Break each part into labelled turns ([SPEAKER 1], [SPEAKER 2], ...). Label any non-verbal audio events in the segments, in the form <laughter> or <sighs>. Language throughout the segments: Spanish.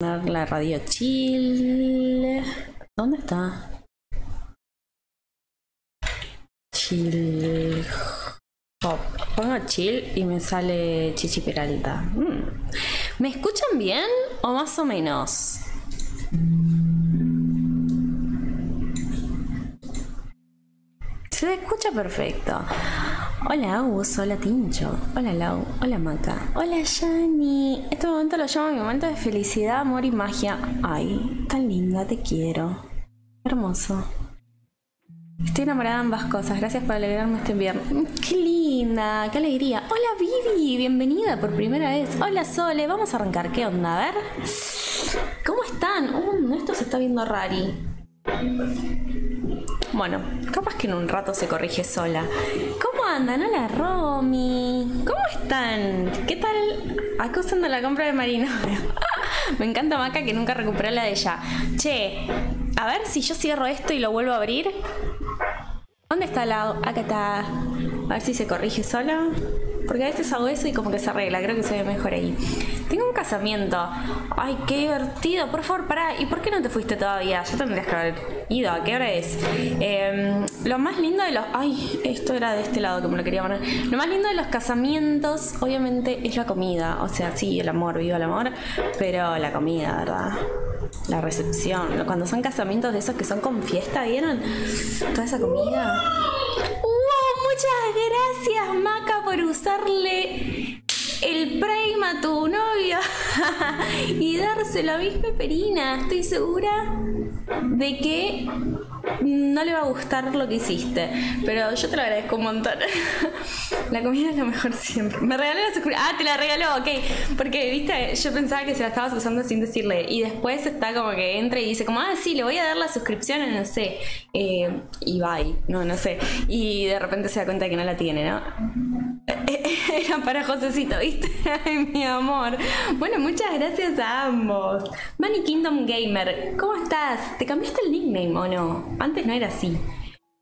[SPEAKER 1] la radio chill. ¿Dónde está? Chill. Hop. Pongo chill y me sale Chichi Peralta. Mm. ¿Me escuchan bien o más o menos? Se escucha perfecto. Hola Agus, hola Tincho, hola Lau, hola Maca, hola Yani. Este momento lo llamo mi momento de felicidad, amor y magia. Ay, tan linda, te quiero. Hermoso. Estoy enamorada de ambas cosas. Gracias por alegrarme este viernes. Mm, Qué linda, qué alegría. Hola Vivi, bienvenida por primera vez. Hola Sole, vamos a arrancar. ¿Qué onda? A ver. ¿Cómo están? Uh, esto se está viendo rari. Bueno, capaz que en un rato se corrige sola. ¿Cómo andan? Hola Romy. ¿Cómo están? ¿Qué tal? Acá usando la compra de Marino. <laughs> Me encanta Maca que nunca recuperó la de ella. Che, a ver si yo cierro esto y lo vuelvo a abrir. ¿Dónde está la.? Acá está. A ver si se corrige sola. Porque a veces hago eso y como que se arregla. Creo que se ve mejor ahí. Tengo un casamiento. Ay, qué divertido. Por favor, pará. ¿Y por qué no te fuiste todavía? Ya tendrías que haber ido. ¿A qué hora es? Eh, lo más lindo de los. Ay, esto era de este lado que me lo quería poner. Lo más lindo de los casamientos, obviamente, es la comida. O sea, sí, el amor, viva el amor. Pero la comida, ¿verdad? La recepción. Cuando son casamientos de esos que son con fiesta, ¿vieron? Toda esa comida. Muchas gracias, Maca, por usarle el Prime a tu novio <laughs> y dárselo a mis peperinas. Estoy segura de que no le va a gustar lo que hiciste, pero yo te lo agradezco un montón. <laughs> La comida es lo mejor siempre. Me regaló la suscripción. Ah, te la regaló, ok. Porque, viste, yo pensaba que se la estabas usando sin decirle. Y después está como que entra y dice, como, ah, sí, le voy a dar la suscripción en no sé. Eh, y bye. No, no sé. Y de repente se da cuenta que no la tiene, ¿no? <laughs> Era para Josecito, ¿viste? <laughs> Ay, mi amor. Bueno, muchas gracias a ambos. Bunny Kingdom Gamer, ¿cómo estás? ¿Te cambiaste el nickname o no? Antes no era así.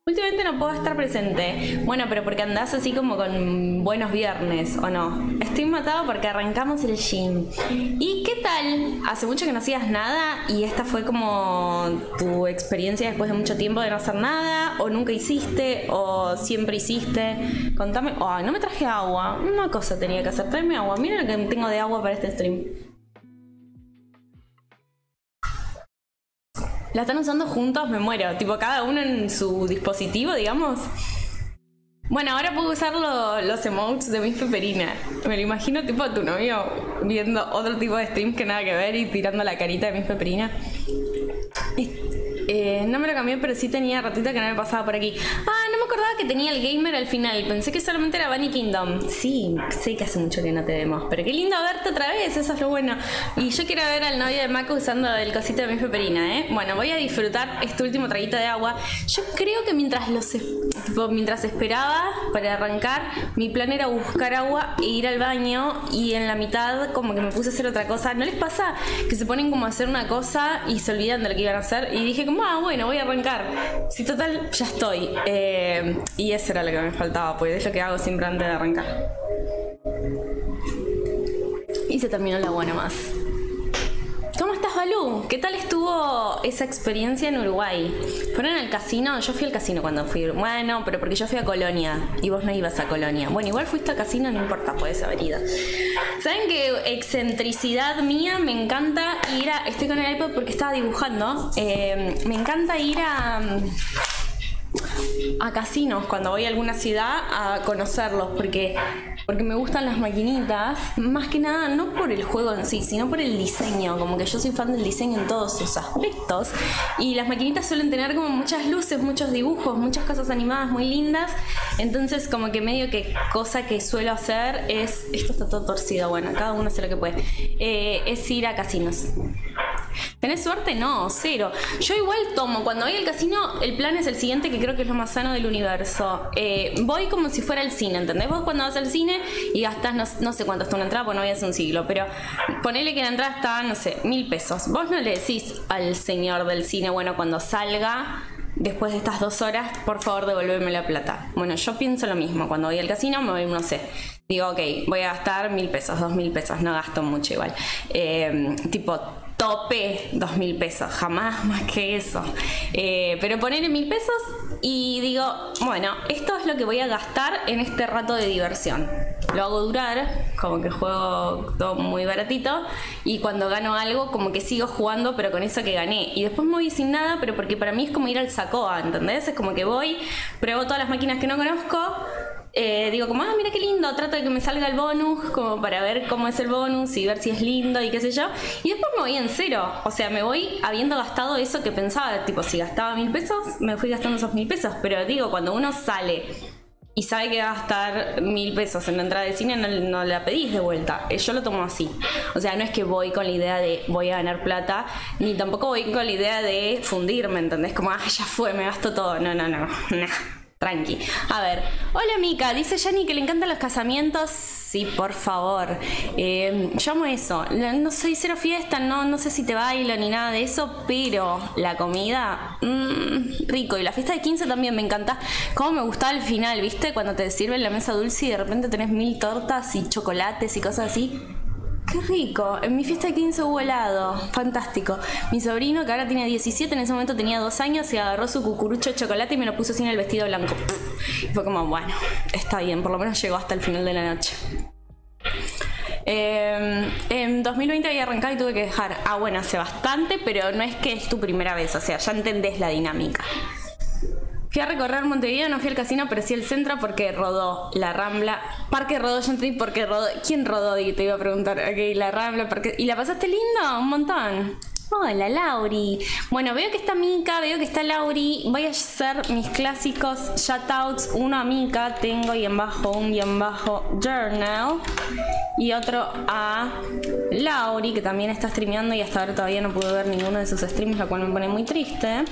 [SPEAKER 1] Últimamente no puedo estar presente. Bueno, pero porque andás así como con buenos viernes, ¿o no? Estoy matado porque arrancamos el gym. ¿Y qué tal? Hace mucho que no hacías nada y esta fue como tu experiencia después de mucho tiempo de no hacer nada, o nunca hiciste, o siempre hiciste. Contame. Ay, no me traje agua. Una cosa tenía que hacer. Tráeme agua. Mira lo que tengo de agua para este stream. La están usando juntos, me muero. Tipo, cada uno en su dispositivo, digamos. Bueno, ahora puedo usar lo- los emotes de Miss Peperina. Me lo imagino tipo a tu novio viendo otro tipo de streams que nada que ver y tirando la carita de Miss Peperina. Eh, no me lo cambié, pero sí tenía ratita que no me pasaba por aquí. Ah, no me acordaba que tenía el gamer al final. Pensé que solamente era Bunny Kingdom. Sí, sé que hace mucho que no te vemos. Pero qué lindo verte otra vez, eso es lo bueno. Y yo quiero ver al novio de Mako usando el cosito de mi peperina, ¿eh? Bueno, voy a disfrutar este último traguito de agua. Yo creo que mientras los tipo, mientras esperaba para arrancar, mi plan era buscar agua e ir al baño. Y en la mitad, como que me puse a hacer otra cosa. ¿No les pasa que se ponen como a hacer una cosa y se olvidan de lo que iban a hacer? Y dije, como, ah, bueno, voy a arrancar. Si total, ya estoy. Eh, y eso era lo que me faltaba, pues es lo que hago siempre antes de arrancar. Y se terminó la buena más. ¿Cómo estás, Balú? ¿Qué tal estuvo esa experiencia en Uruguay? ¿Fueron al casino? Yo fui al casino cuando fui. Bueno, pero porque yo fui a Colonia y vos no ibas a Colonia. Bueno, igual fuiste al casino, no importa, puedes haber ido. ¿Saben qué excentricidad mía? Me encanta ir a. Estoy con el iPad porque estaba dibujando. Eh, me encanta ir a a casinos cuando voy a alguna ciudad a conocerlos porque porque me gustan las maquinitas más que nada no por el juego en sí sino por el diseño como que yo soy fan del diseño en todos sus aspectos y las maquinitas suelen tener como muchas luces muchos dibujos muchas cosas animadas muy lindas entonces como que medio que cosa que suelo hacer es esto está todo torcido bueno cada uno hace lo que puede eh, es ir a casinos ¿Tenés suerte? No, cero. Yo igual tomo, cuando voy al casino, el plan es el siguiente, que creo que es lo más sano del universo. Eh, voy como si fuera al cine, ¿entendés? Vos cuando vas al cine y gastás, no, sé cuánto está una entrada, pues no voy hace un siglo, pero ponele que la entrada está, no sé, mil pesos. Vos no le decís al señor del cine, bueno, cuando salga, después de estas dos horas, por favor devolverme la plata. Bueno, yo pienso lo mismo, cuando voy al casino me voy, no sé, digo, ok, voy a gastar mil pesos, dos mil pesos, no gasto mucho igual. Eh, tipo, tope dos mil pesos, jamás más que eso. Eh, pero ponerle mil pesos y digo, bueno, esto es lo que voy a gastar en este rato de diversión. Lo hago durar, como que juego todo muy baratito y cuando gano algo como que sigo jugando pero con eso que gané. Y después me voy sin nada, pero porque para mí es como ir al Sacoa, ¿entendés? Es como que voy, pruebo todas las máquinas que no conozco, eh, digo como, ah, mira qué lindo, trato de que me salga el bonus, como para ver cómo es el bonus y ver si es lindo y qué sé yo. Y después me voy en cero, o sea, me voy habiendo gastado eso que pensaba, tipo, si gastaba mil pesos, me fui gastando esos mil pesos. Pero digo, cuando uno sale y sabe que va a gastar mil pesos en la entrada de cine, no, la pedís de vuelta. Eh, yo lo tomo así. O sea, no es que voy con la idea de voy a ganar plata, ni tampoco voy con la idea de fundirme, ¿entendés? Como, ah, ya fue, me gasto todo. No, no, no. no. Tranqui. A ver, hola Mica, dice Jenny que le encantan los casamientos. Sí, por favor. Eh, yo amo eso. No soy cero fiesta, no, no sé si te bailo ni nada de eso, pero la comida, mmm, rico. Y la fiesta de 15 también me encanta. Como me gustaba el final, ¿viste? Cuando te sirven la mesa dulce y de repente tenés mil tortas y chocolates y cosas así. Qué rico. En mi fiesta de 15 hubo helado. Fantástico. Mi sobrino, que ahora tiene 17, en ese momento tenía dos años, se agarró su cucurucho de chocolate y me lo puso sin el vestido blanco. Y fue como, bueno, está bien, por lo menos llegó hasta el final de la noche. Eh, en 2020 había arrancado y tuve que dejar. Ah, bueno, hace bastante, pero no es que es tu primera vez, o sea, ya entendés la dinámica. Fui a recorrer Montevideo, no fui al casino, pero sí al centro porque rodó la Rambla. Parque rodó, yo entré porque rodó. ¿Quién rodó? Y te iba a preguntar. Ok, la Rambla, porque... ¿Y la pasaste lindo? Un montón. Hola, Lauri. Bueno, veo que está Mica, veo que está Lauri. Voy a hacer mis clásicos shoutouts. Uno a Mica, tengo y en bajo un y en bajo journal. Y otro a Lauri, que también está streameando y hasta ahora todavía no pude ver ninguno de sus streams, lo cual me pone muy triste.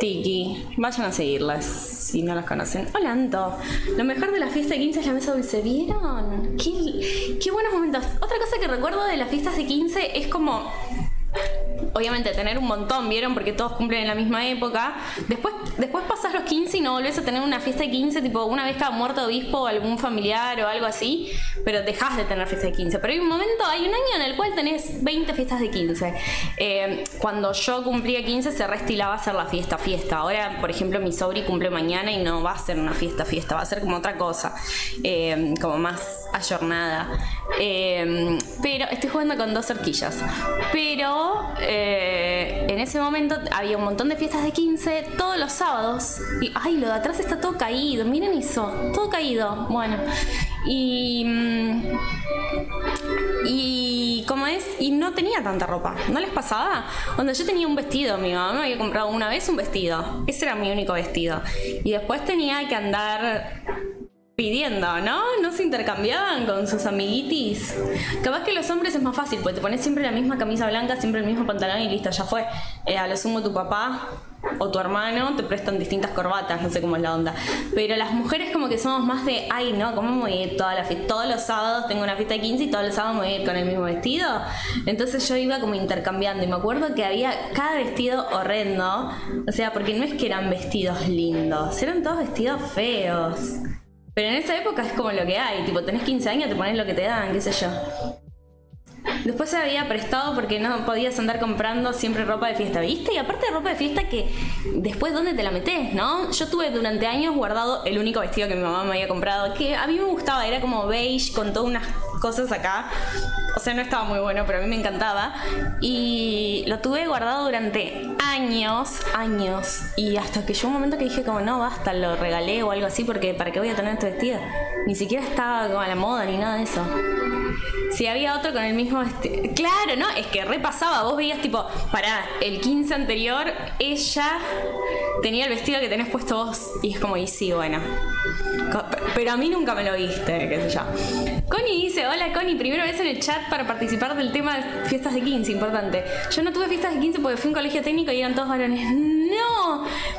[SPEAKER 1] Tiki. Vayan a seguirlas si no las conocen. Hola, Anto. Lo mejor de la fiesta de 15 es la mesa dulce. ¿Vieron? Qué, qué buenos momentos. Otra cosa que recuerdo de las fiestas de 15 es como obviamente tener un montón, ¿vieron? Porque todos cumplen en la misma época. Después, después pasas los 15 y no volvés a tener una fiesta de 15, tipo una vez cada muerto obispo o algún familiar o algo así, pero dejas de tener fiesta de 15. Pero hay un momento, hay un año en el cual tenés 20 fiestas de 15. Eh, cuando yo cumplía 15 se restilaba hacer la fiesta, fiesta. Ahora, por ejemplo, mi sobri cumple mañana y no va a ser una fiesta, fiesta, va a ser como otra cosa, eh, como más ayornada. Eh, pero estoy jugando con dos horquillas. Pero eh, en ese momento había un montón de fiestas de 15 todos los sábados. Y, ay, lo de atrás está todo caído. Miren eso, todo caído. Bueno, y. Mm, y como es, y no tenía tanta ropa. ¿No les pasaba? Cuando yo tenía un vestido, mi mamá me había comprado una vez un vestido. Ese era mi único vestido. Y después tenía que andar pidiendo, ¿no? ¿No se intercambiaban con sus amiguitis? Capaz que los hombres es más fácil, porque te pones siempre la misma camisa blanca, siempre el mismo pantalón y listo, ya fue. Eh, a lo sumo tu papá o tu hermano te prestan distintas corbatas, no sé cómo es la onda. Pero las mujeres como que somos más de, ay, no, ¿cómo me voy a ir toda la fiesta? Todos los sábados tengo una fiesta de 15 y todos los sábados me voy a ir con el mismo vestido. Entonces yo iba como intercambiando y me acuerdo que había cada vestido horrendo. O sea, porque no es que eran vestidos lindos, eran todos vestidos feos. Pero en esa época es como lo que hay, tipo, tenés 15 años, te pones lo que te dan, qué sé yo. Después se había prestado porque no podías andar comprando siempre ropa de fiesta, ¿viste? Y aparte de ropa de fiesta que después dónde te la metes, ¿no? Yo tuve durante años guardado el único vestido que mi mamá me había comprado, que a mí me gustaba, era como beige con todas unas cosas acá. O sea, no estaba muy bueno, pero a mí me encantaba. Y lo tuve guardado durante años, años. Y hasta que llegó un momento que dije como, no, basta, lo regalé o algo así, porque ¿para qué voy a tener este vestido? Ni siquiera estaba como a la moda ni nada de eso. Si había otro con el mismo vestido. Claro, ¿no? Es que repasaba. Vos veías tipo, para el 15 anterior, ella tenía el vestido que tenés puesto vos. Y es como, y sí, bueno. Pero a mí nunca me lo viste, qué sé yo. Connie dice, hola Connie, primero vez en el chat para participar del tema de fiestas de 15, importante. Yo no tuve fiestas de 15 porque fui a un colegio técnico y eran todos varones.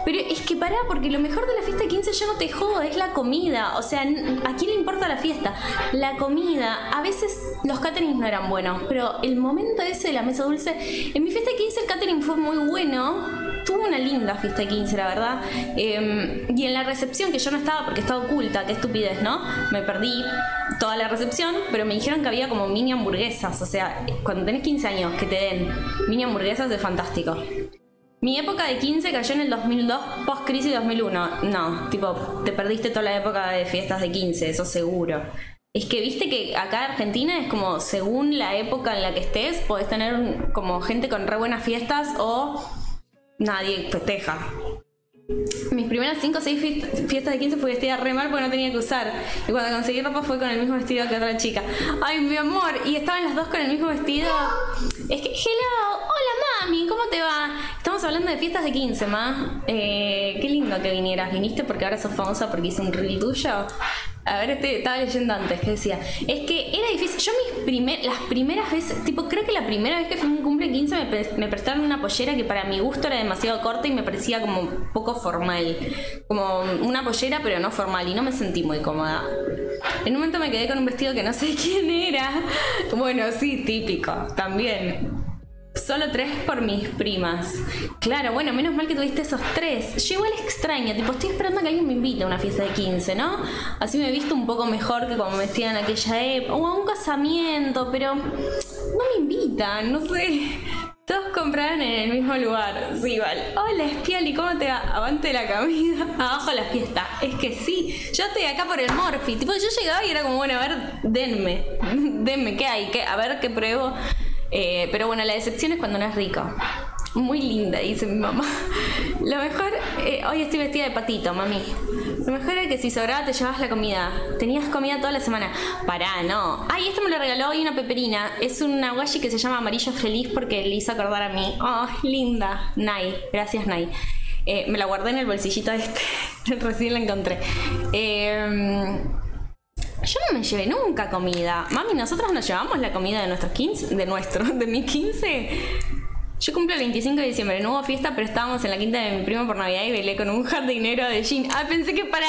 [SPEAKER 1] Pero es que pará, porque lo mejor de la fiesta de 15 yo no te jodo, es la comida. O sea, ¿a quién le importa la fiesta? La comida. A veces los caterings no eran buenos, pero el momento ese de la mesa dulce, en mi fiesta de 15 el catering fue muy bueno tuvo una linda fiesta de 15, la verdad. Em, y en la recepción, que yo no estaba porque estaba oculta, qué estupidez, ¿no? Me perdí. toda la recepción, pero me dijeron que había como mini hamburguesas. O sea, cuando tenés 15 años que te den mini hamburguesas es fantástico. Mi época de 15 cayó en el 2002, post crisis 2001. No, tipo, te perdiste toda la época de fiestas de 15, eso seguro. Es que viste que acá en Argentina es como según la época en la que estés, podés tener como gente con re buenas fiestas o nadie festeja. Mis primeras 5 o 6 fiestas de 15 fui vestida re mal porque no tenía que usar. Y cuando conseguí ropa fue con el mismo vestido que otra chica. Ay, mi amor. Y estaban las dos con el mismo vestido. Es que, hello, hola mami, ¿cómo te va? Estamos hablando de fiestas de 15, ma. Eh, qué lindo que vinieras. Viniste porque ahora sos famosa porque hice un reel tuyo. A ver, este, estaba leyendo antes que decía, es que era difícil. Yo mis primer, las primeras veces, tipo, creo que la primera vez que fui a un cumple 15 me, me, prestaron una pollera que para mi gusto era demasiado corta y me parecía como poco formal. Como una pollera pero no formal y no me sentí muy cómoda. En un momento me quedé con un vestido que no sé <laughs> quién era. Bueno, sí, típico, también. Solo tres por mis primas. Claro, bueno, menos mal que tuviste esos tres. Yo igual extraña, tipo, estoy esperando a que alguien me invite a una fiesta de 15, ¿no? Así me he visto un poco mejor que como me vestía en aquella época. O a un casamiento, pero no me invitan, no sé. Todos compraron en el mismo lugar. Sí, igual. Hola, Espiali, ¿cómo te va? Avante la comida. <laughs> Abajo la fiesta. Es que sí, yo estoy acá por el Morphy. Tipo, yo llegaba y era como, bueno, a ver, denme. <laughs> denme, ¿qué hay? ¿Qué? A ver qué pruebo. Eh, pero bueno, la decepción es cuando no es rico. Muy linda, dice mi mamá. <laughs> Lo mejor, eh, hoy estoy vestida de patito, mami. Lo mejor era que si sobraba te llevabas la comida. Tenías comida toda la semana. Pará, no. Ay, esto me lo regaló hoy una peperina. Es una washi que se llama Amarillo Feliz porque le hizo acordar a mí. Oh, linda. Nay. Gracias, Nay. Eh, me la guardé en el bolsillito este. <laughs> Recién la encontré. Eh, yo no me llevé nunca comida. Mami, nosotros nos llevamos la comida de nuestros 15, de nuestro, de mi 15. Yo cumplo el 25 de diciembre, no hubo fiesta, pero estábamos en la quinta de mi primo por Navidad y bailé con un jardinero de jean. Ah, pensé que para,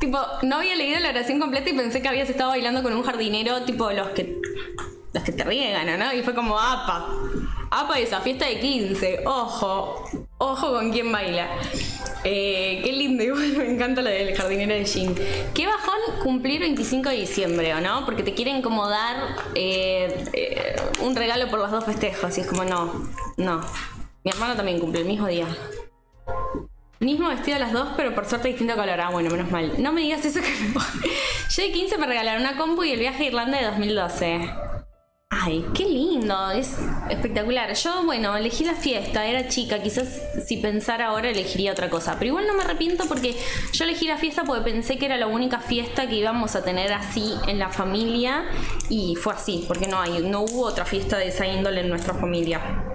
[SPEAKER 1] tipo, no había leído la oración completa y pensé que habías estado bailando con un jardinero, tipo los que, los que te riegan, ¿no? Y fue como, apa, apa esa fiesta de 15, ojo, ojo con quién baila. Eh, qué lindo, <laughs> igual me encanta lo del jardinero de Jean. Qué bajón cumplir 25 de diciembre, ¿o no? Porque te quieren como dar eh, eh, un regalo por los dos festejos. Y es como, no, no. Mi hermano también cumple el mismo día. Mismo vestido a las dos, pero por suerte distinto color. Ah, bueno, menos mal. No me digas eso que me... <laughs> Yo de 15 me regalaron una compu y el viaje a Irlanda de 2012. Ay, qué lindo, es espectacular. Yo, bueno, elegí la fiesta, era chica, quizás si pensara ahora elegiría otra cosa, pero igual no me arrepiento porque yo elegí la fiesta porque pensé que era la única fiesta que íbamos a tener así en la familia y fue así, porque no hay, no hubo otra fiesta de esa índole en nuestra familia.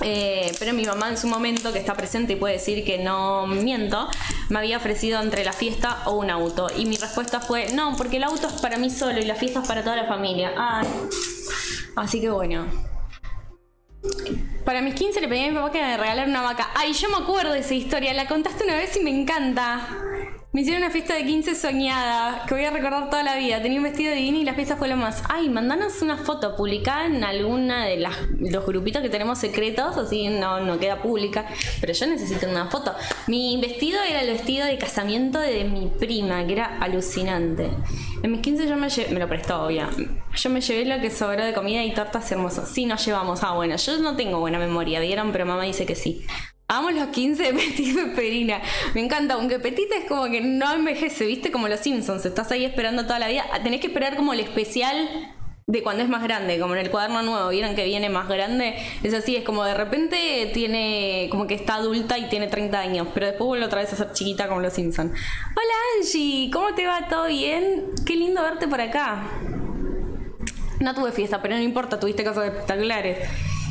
[SPEAKER 1] Eh, pero mi mamá en su momento, que está presente y puede decir que no miento, me había ofrecido entre la fiesta o un auto. Y mi respuesta fue, no, porque el auto es para mí solo y la fiesta es para toda la familia. Así que bueno. Para mis 15 le pedí a mi papá que me regalara una vaca. Ay, yo me acuerdo de esa historia, la contaste una vez y me encanta. Me hicieron una fiesta de 15 soñada, que voy a recordar toda la vida. Tenía un vestido divino y la fiesta fue lo más. Ay, mandanos una foto publicada en alguna de las, los grupitos que tenemos secretos, así no, no queda pública. Pero yo necesito una foto. Mi vestido era el vestido de casamiento de mi prima, que era alucinante. En mis 15 yo me llevé, me lo prestó, obvio. Yo me llevé lo que sobró de comida y tortas hermosas. Sí, nos llevamos. Ah, bueno, yo no tengo buena memoria, ¿vieron? Pero mamá dice que sí. Amo los 15 <laughs> de Petit Perina. Me encanta, aunque Petit es como que no envejece, ¿viste? Como los Simpsons. Estás ahí esperando toda la vida. Tenés que esperar como el especial de cuando es más grande, como en el cuaderno nuevo, vieron que viene más grande, es así, es como de repente tiene, como que está adulta y tiene 30 años, pero después vuelve otra vez a ser chiquita como los Simpsons. Hola Angie, ¿cómo te va? ¿Todo bien? Qué lindo verte por acá. No tuve fiesta, pero no importa, tuviste cosas espectaculares.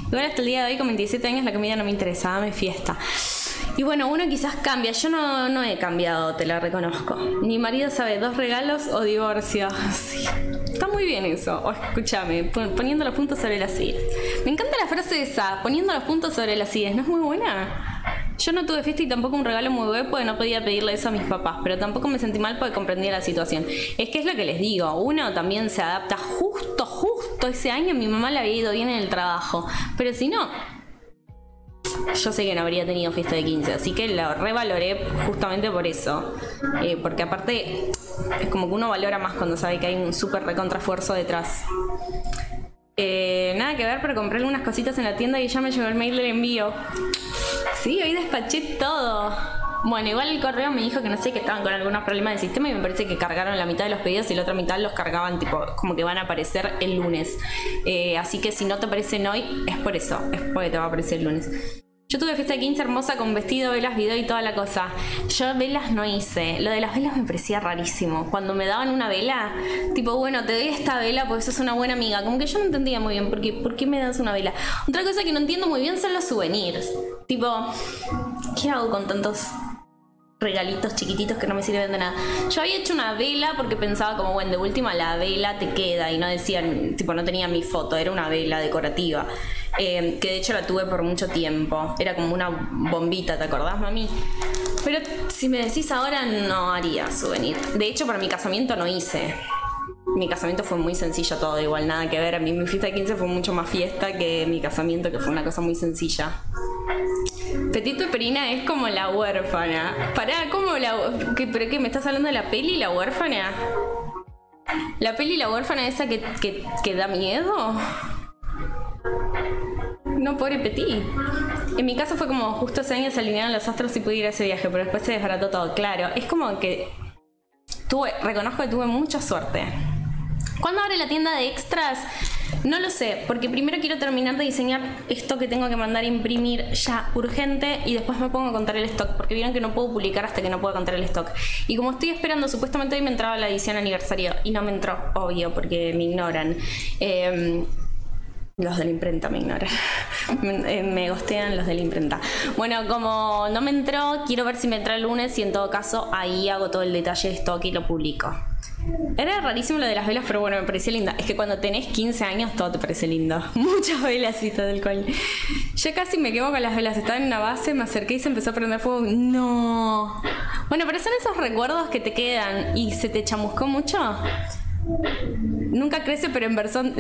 [SPEAKER 1] Igual hasta el día de hoy, con 27 años, la comida no me interesaba, me fiesta. Y bueno, uno quizás cambia. Yo no, no he cambiado, te lo reconozco. Mi marido sabe dos regalos o divorcio. <laughs> Sí. Está muy bien eso. O escúchame, poniendo los puntos sobre las sillas. Me encanta la frase esa, poniendo los puntos sobre las sillas. ¿No es muy buena? Yo no tuve fiesta y tampoco un regalo muy bueno porque no podía pedirle eso a mis papás, pero tampoco me sentí mal porque comprendía la situación. Es que es lo que les digo, uno también se adapta justo, justo ese año mi mamá le había ido bien en el trabajo, pero si no, yo sé que no habría tenido fiesta de 15, así que lo revaloré justamente por eso. Eh, porque aparte es como que uno valora más cuando sabe que hay un súper recontrafuerzo detrás. Eh, nada que ver, pero compré algunas cositas en la tienda y ya me llegó el mail del envío. Sí, hoy despaché todo. Bueno, igual el correo me dijo que no sé, que estaban con algunos problemas de sistema y me parece que cargaron la mitad de los pedidos y la otra mitad los cargaban tipo como que van a aparecer el lunes. Eh, así que si no te aparecen hoy, es por eso, es porque te va a aparecer el lunes. Yo tuve fiesta de 15 hermosa con vestido, velas, video y toda la cosa. Yo velas no hice. Lo de las velas me parecía rarísimo. Cuando me daban una vela, tipo, bueno, te doy esta vela porque sos una buena amiga. Como que yo no entendía muy bien por qué, por qué me das una vela. Otra cosa que no entiendo muy bien son los souvenirs. Tipo, ¿qué hago con tantos regalitos chiquititos que no me sirven de nada. Yo había hecho una vela porque pensaba como, bueno, de última la vela te queda y no decían, tipo, no tenía mi foto, era una vela decorativa. Eh, que de hecho la tuve por mucho tiempo. Era como una bombita, ¿te acordás, mami? Pero si me decís ahora, no haría souvenir. De hecho, para mi casamiento no hice. Mi casamiento fue muy sencillo todo, igual nada que ver. A mí mi fiesta de 15 fue mucho más fiesta que mi casamiento, que fue una cosa muy sencilla. Petito Perina es como la huérfana. Pará, ¿cómo la. ¿Qué, ¿Pero qué? ¿Me estás hablando de la peli La huérfana? ¿La peli La huérfana esa que, que, da miedo? No, pobre Petit. En mi caso fue como justo ese año se alinearon los astros y pude ir a ese viaje, pero después se desbarató todo. Claro, es como que tuve, reconozco que tuve mucha suerte. ¿Cuándo abre la tienda de extras? No lo sé, porque primero quiero terminar de diseñar esto que tengo que mandar a imprimir ya urgente y después me pongo a contar el stock, porque vieron que no puedo publicar hasta que no pueda contar el stock. Y como estoy esperando, supuestamente hoy me entraba la edición aniversario y no me entró, obvio, porque me ignoran. Em, los de la imprenta me ignoran. <laughs> Eh, me gostean los de la imprenta. Bueno, como no me entró, quiero ver si me entra el lunes y en todo caso ahí hago todo el detalle de stock y lo publico. Era rarísimo lo de las velas, pero bueno, me parecía linda. Es que cuando tenés 15 años todo te parece lindo. <laughs> Muchas velas y todo el cual. Yo casi me quemo con las velas. Estaba en una base, me acerqué y se empezó a prender fuego. No. Bueno, pero son esos recuerdos que te quedan y se te chamuscó mucho. Nunca crece, pero en versión,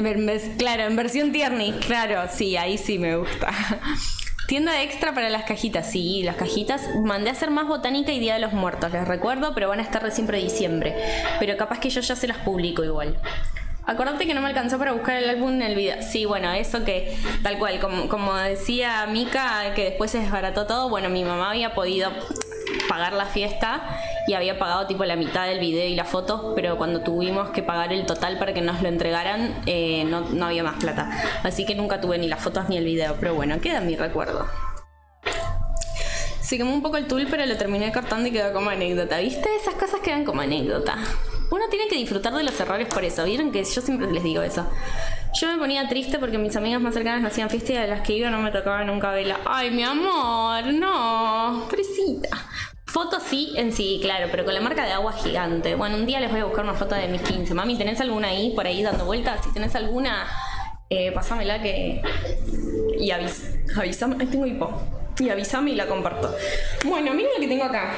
[SPEAKER 1] claro, en versión tierni, claro, sí, ahí sí me gusta. <laughs> Tienda extra para las cajitas, sí, las cajitas. Mandé a hacer más botánica y Día de los Muertos, les recuerdo, pero van a estar recién para diciembre. Pero capaz que yo ya se las publico igual. Acordate que no me alcanzó para buscar el álbum en el video. Sí, bueno, eso que tal cual, como, como decía Mika, que después se desbarató todo, bueno, mi mamá había podido pagar la fiesta y había pagado tipo la mitad del video y la foto, pero cuando tuvimos que pagar el total para que nos lo entregaran, eh, no, no había más plata. Así que nunca tuve ni las fotos ni el video, pero bueno, queda mi recuerdo. Se quemó un poco el tul, pero lo terminé cortando y quedó como anécdota. ¿Viste? Esas cosas quedan como anécdota. Uno tiene que disfrutar de los errores por eso. ¿Vieron que yo siempre les digo eso? Yo me ponía triste porque mis amigas más cercanas hacían fiesta y a las que iba no me tocaba nunca vela. Ay, mi amor, no, fresita. Fotos sí, en sí, claro, pero con la marca de agua gigante. Bueno, un día les voy a buscar una foto de mis 15. Mami, ¿tenés alguna ahí por ahí dando vueltas? Si tenés alguna, eh, pásamela que. Y avis... avísame. Ay, tengo hipo. Y avísame y la comparto. Bueno, miren lo que tengo acá.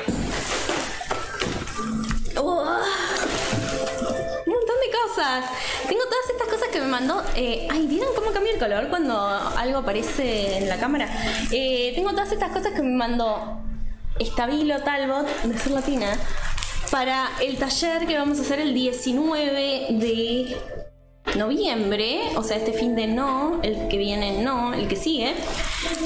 [SPEAKER 1] un montón de cosas. Tengo todas estas cosas que me mandó. Eh, ay, ¿vieron cómo cambia el color cuando algo aparece en la cámara? Eh, tengo todas estas cosas que me mandó Estabilo Talbot, de Ser Latina, para el taller que vamos a hacer el 19 de noviembre, o sea, este fin de no, el que viene no, el que sigue.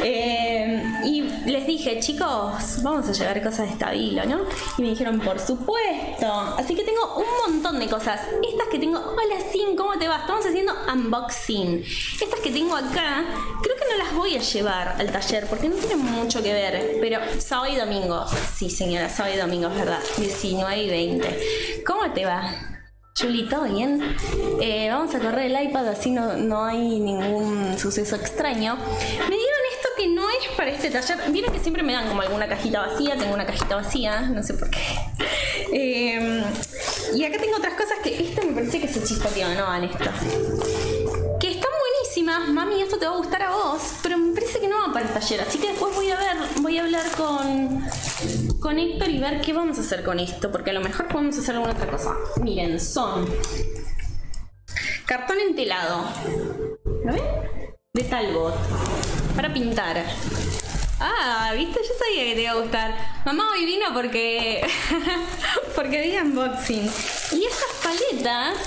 [SPEAKER 1] Eh, y les dije, chicos, vamos a llevar cosas de estabilo, ¿no? Y me dijeron, por supuesto. Así que tengo un montón de cosas. Estas que tengo, hola Sin, ¿cómo te va? Estamos haciendo unboxing. Estas que tengo acá, creo que no las voy a llevar al taller porque no tienen mucho que ver. Pero sábado y domingo, sí señora, sábado y domingo, es verdad, 19 y 20. ¿Cómo te va? Chulito, bien. Eh, vamos a correr el iPad así no, no hay ningún suceso extraño. Me dieron para este taller. Vieron que siempre me dan como alguna cajita vacía. Tengo una cajita vacía, no sé por qué. <laughs> Eh, y acá tengo otras cosas que esta me parece que se chispoteó, no van esto. Que están buenísimas, mami, esto te va a gustar a vos, pero me parece que no va para el taller. Así que después voy a ver, voy a hablar con con Héctor y ver qué vamos a hacer con esto, porque a lo mejor podemos hacer alguna otra cosa. Miren, son cartón entelado. ¿Lo ven? De Talbot. Para pintar. Ah, viste, yo sabía que te iba a gustar. Mamá hoy vino porque. <laughs> porque vi unboxing. Y estas paletas.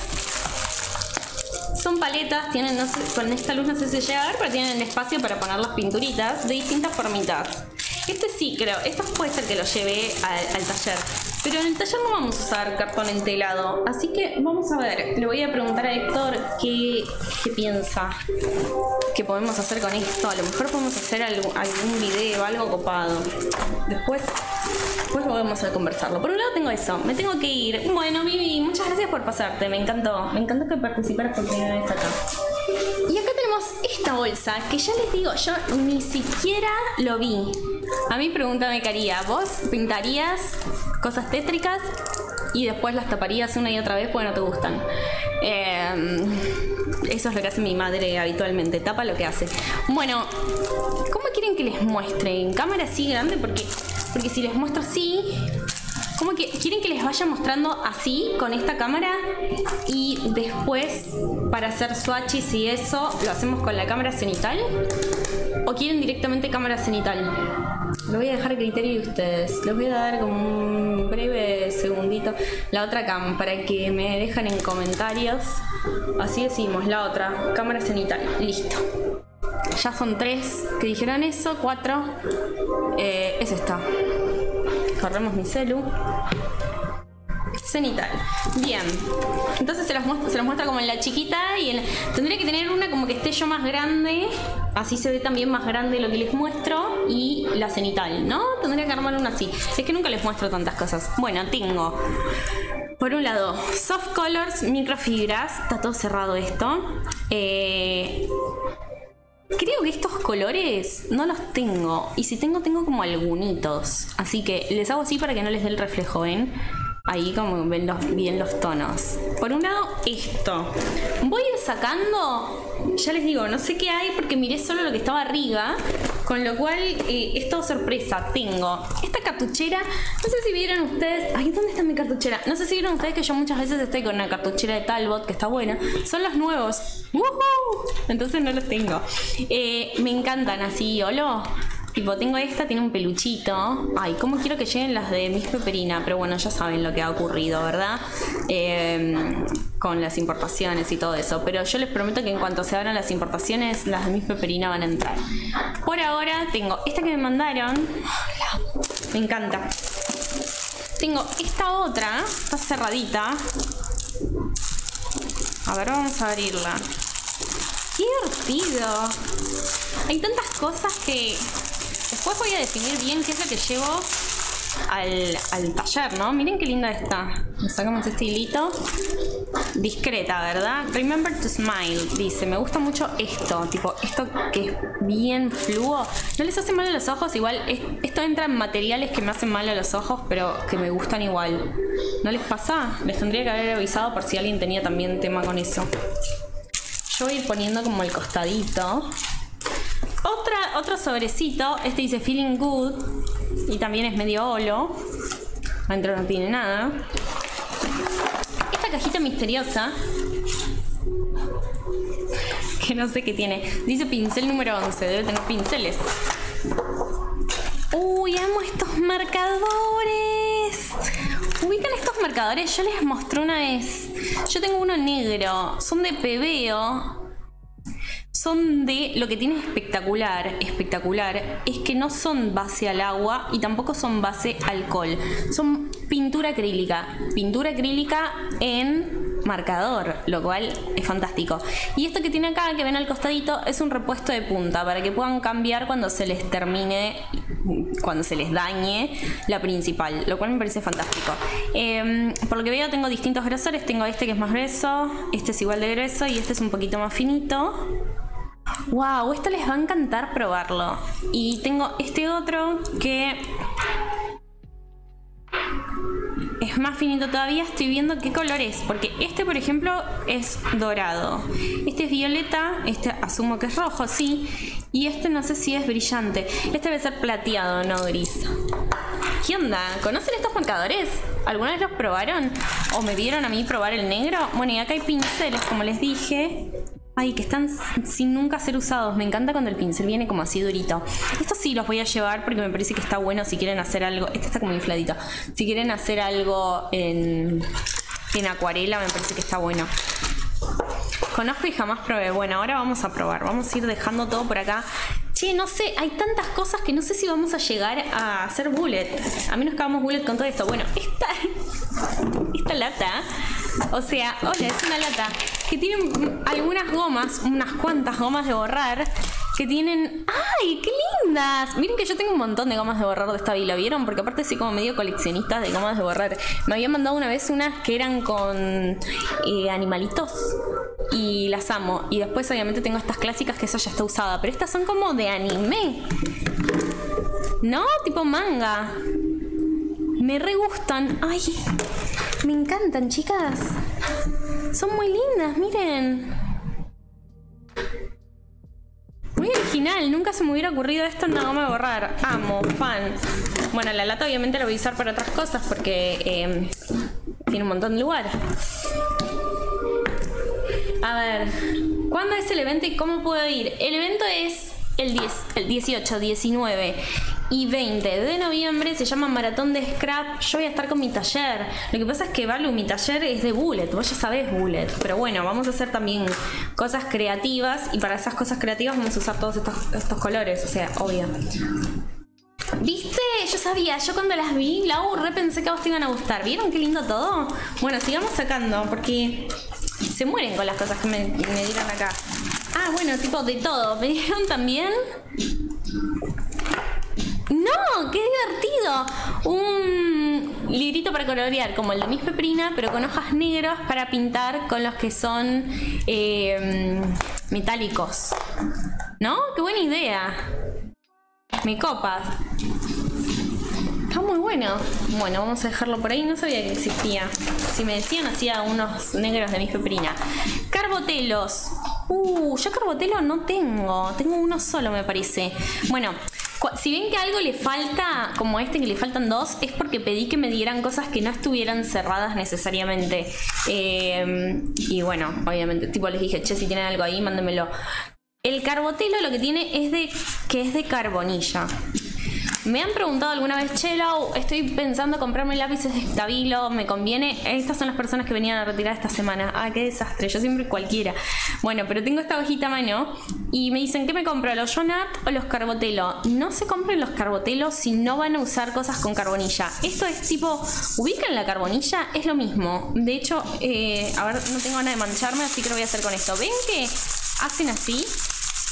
[SPEAKER 1] Son paletas, tienen, con esta luz no sé si llega a ver, pero tienen espacio para poner las pinturitas de distintas formitas. Este sí, creo. Esto puede ser que lo lleve al, taller. Pero en el taller no vamos a usar cartón entelado. Así que vamos a ver. Le voy a preguntar a Héctor qué, qué piensa que podemos hacer con esto. A lo mejor podemos hacer algún, algún video, algo copado. Después Después volvemos a conversarlo. Por un lado tengo eso, me tengo que ir. Bueno, Vivi, muchas gracias por pasarte, me encantó. Me encantó que participaras por primera vez acá. Y acá tenemos esta bolsa, que ya les digo, yo ni siquiera lo vi. A mí pregúntame qué haría. ¿Vos pintarías cosas tétricas y después las taparías una y otra vez porque no te gustan? Em, eso es lo que hace mi madre habitualmente, tapa lo que hace. Bueno, ¿cómo quieren que les muestre? ¿En cámara así grande? Porque porque si les muestro así, ¿cómo que quieren que les vaya mostrando así con esta cámara? Y después, para hacer swatches y eso, lo hacemos con la cámara cenital. ¿O quieren directamente cámara cenital? Lo voy a dejar a criterio de ustedes. Les voy a dar como un breve segundito la otra cam para que me dejen en comentarios. Así decimos, la otra, cámara cenital. Listo. Ya son tres que dijeron eso, cuatro. Eh, es esta. Corremos mi celu. Cenital. Bien. Entonces se los, muestra, se los muestra como en la chiquita y en tendría que tener una como que esté yo más grande. Así se ve también más grande lo que les muestro. Y la cenital, ¿no? Tendría que armar una así. Es que nunca les muestro tantas cosas. Bueno, tengo. Por un lado, soft colors, microfibras. Está todo cerrado esto. Eh, Creo que estos colores no los tengo. Y si tengo, tengo como algunitos. Así que les hago así para que no les dé el reflejo, ¿ven? Ahí como ven bien los tonos. Por un lado, esto. Voy a ir sacando, ya les digo, no sé qué hay porque miré solo lo que estaba arriba. Con lo cual eh, es todo sorpresa. Tengo esta cartuchera. No sé si vieron ustedes. Ay, ¿dónde está mi cartuchera? No sé si vieron ustedes que yo muchas veces estoy con una cartuchera de Talbot que está buena. Son los nuevos. Entonces no los tengo. Eh, me encantan así, ¿olo? Tipo, tengo esta, tiene un peluchito. Ay, ¿cómo quiero que lleguen las de Miss Peperina? Pero bueno, ya saben lo que ha ocurrido, ¿verdad? Em, con las importaciones y todo eso. Pero yo les prometo que en cuanto se abran las importaciones, las de Miss Peperina van a entrar. Por ahora tengo esta que me mandaron. Me encanta. Tengo esta otra, está cerradita. A ver, vamos a abrirla. ¡Qué divertido! Hay tantas cosas que Después voy a definir bien qué es lo que llevo al, taller, ¿no? Miren qué linda está. Nos sacamos este hilito. Discreta, ¿verdad? Remember to smile, dice. Me gusta mucho esto, tipo, esto que es bien fluo. No les hace mal a los ojos, igual esto entra en materiales que me hacen mal a los ojos, pero que me gustan igual. ¿No les pasa? Les tendría que haber avisado por si alguien tenía también tema con eso. Yo voy a ir poniendo como el costadito. Otro sobrecito, este dice Feeling Good y también es medio holo. Adentro no tiene nada. Esta cajita misteriosa, que no sé qué tiene, dice pincel número 11, debe tener pinceles. Uy, amo estos marcadores. ¿Ubican estos marcadores? Yo les mostré una vez. Yo tengo uno negro. Son de pebeo de lo que tiene espectacular, espectacular, es que no son base al agua y tampoco son base alcohol. Son pintura acrílica, pintura acrílica en marcador, lo cual es fantástico. Y esto que tiene acá, que ven al costadito, es un repuesto de punta para que puedan cambiar cuando se les termine, cuando se les dañe la principal, lo cual me parece fantástico. Em, por lo que veo tengo distintos grosores, tengo este que es más grueso, este es igual de grueso y este es un poquito más finito. Wow, esto les va a encantar probarlo. Y tengo este otro que es más finito todavía. Estoy viendo qué color es. Porque este, por ejemplo, es dorado. Este es violeta. Este asumo que es rojo, sí. Y este no sé si es brillante. Este debe ser plateado, no gris. ¿Qué onda? ¿Conocen estos marcadores? ¿Alguna vez los probaron? ¿O me vieron a mí probar el negro? Bueno, y acá hay pinceles, como les dije Ay, que están sin nunca ser usados. Me encanta cuando el pincel viene como así durito. Estos sí los voy a llevar porque me parece que está bueno si quieren hacer algo. Este está como infladito. Si quieren hacer algo en, en acuarela, me parece que está bueno. Conozco y jamás probé. Bueno, ahora vamos a probar. Vamos a ir dejando todo por acá. Che, no sé, hay tantas cosas que no sé si vamos a llegar a hacer bullet. A menos que hagamos bullet con todo esto. Bueno, esta, <laughs> esta lata, o sea, hola, es una lata que tiene algunas gomas, unas cuantas gomas de borrar que tienen. ¡Ay, qué lindas! Miren que yo tengo un montón de gomas de borrar de esta vila, ¿vieron? Porque aparte soy como medio coleccionista de gomas de borrar. Me habían mandado una vez unas que eran con eh, animalitos y las amo. Y después, obviamente, tengo estas clásicas que esa ya está usada, pero estas son como de anime. ¿No? Tipo manga. Me re gustan. Ay, me encantan, chicas. Son muy lindas, miren. Muy original, nunca se me hubiera ocurrido esto en una goma de borrar. Amo, fan. Bueno, la lata obviamente la voy a usar para otras cosas porque eh, tiene un montón de lugar. A ver, ¿cuándo es el evento y cómo puedo ir? El evento es el, 10, el 18, 19 y 20 de noviembre se llama Maratón de Scrap. Yo voy a estar con mi taller. Lo que pasa es que, Balu, mi taller es de bullet. Vos ya sabés bullet. Pero bueno, vamos a hacer también cosas creativas. Y para esas cosas creativas vamos a usar todos estos, colores. O sea, obvio. ¿Viste? Yo sabía, yo cuando las vi, la re pensé que a vos te iban a gustar. ¿Vieron qué lindo todo? Bueno, sigamos sacando, porque se mueren con las cosas que me, me dieron acá. Ah, bueno, tipo de todo. Me dieron también ¡No! ¡Qué divertido! Un librito para colorear, como el de Miss Peprina, pero con hojas negras para pintar con los que son eh, metálicos. ¿No? ¡Qué buena idea! Me copa. Está muy bueno. Bueno, vamos a dejarlo por ahí. No sabía que existía. Si me decían, hacía unos negros de Miss Peprina. Carbotelos. Uh, yo carbotelo no tengo. Tengo uno solo, me parece. Bueno, si ven que algo le falta, como este que le faltan dos, es porque pedí que me dieran cosas que no estuvieran cerradas necesariamente. Em, y bueno, obviamente, tipo les dije, che, si tienen algo ahí, mándemelo. El carbotelo lo que tiene es de que es de carbonilla. Me han preguntado alguna vez, Chelo, estoy pensando comprarme lápices de estabilo, ¿me conviene? Estas son las personas que venían a retirar esta semana. Ah, qué desastre, yo siempre cualquiera. Bueno, pero tengo esta hojita a mano y me dicen, ¿qué me compro? ¿Los Jonat o los Carbotelo? No se compren los Carbotelos si no van a usar cosas con carbonilla. Esto es tipo, ubican la carbonilla, es lo mismo. De hecho, eh, a ver, no tengo ganas de mancharme, así que lo voy a hacer con esto. ¿Ven que hacen así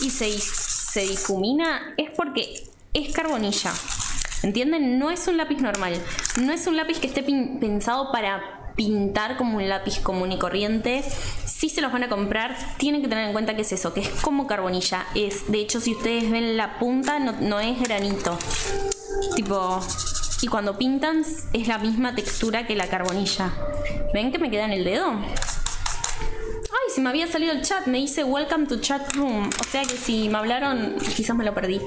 [SPEAKER 1] y se, se difumina? Es porque es carbonilla. ¿Entienden? No es un lápiz normal. No es un lápiz que esté pensado para pintar como un lápiz común y corriente. Si se los van a comprar, tienen que tener en cuenta que es eso, que es como carbonilla. Es, de hecho, si ustedes ven la punta, no, no es granito. Tipo, y cuando pintan es la misma textura que la carbonilla. ¿Ven que me queda en el dedo? Se me había salido el chat, me dice Welcome to Chat Room. O sea que si me hablaron, quizás me lo perdí.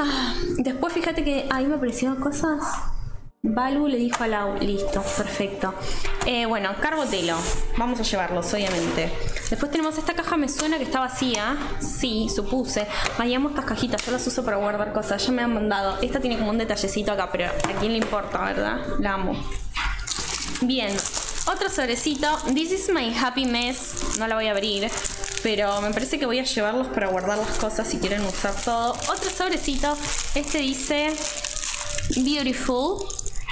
[SPEAKER 1] Ah, después fíjate que ahí me aparecieron cosas. Balu le dijo a Lau, listo, perfecto. Eh, bueno, carbotelo, vamos a llevarlos, obviamente. Después tenemos esta caja, me suena que está vacía. Sí, supuse. Vayamos estas cajitas, yo las uso para guardar cosas, ya me han mandado. Esta tiene como un detallecito acá, pero a quién le importa, ¿verdad? La amo. Bien, otro sobrecito. This is my happy mess. No la voy a abrir. Pero me parece que voy a llevarlos para guardar las cosas si quieren usar todo. Otro sobrecito. Este dice Beautiful.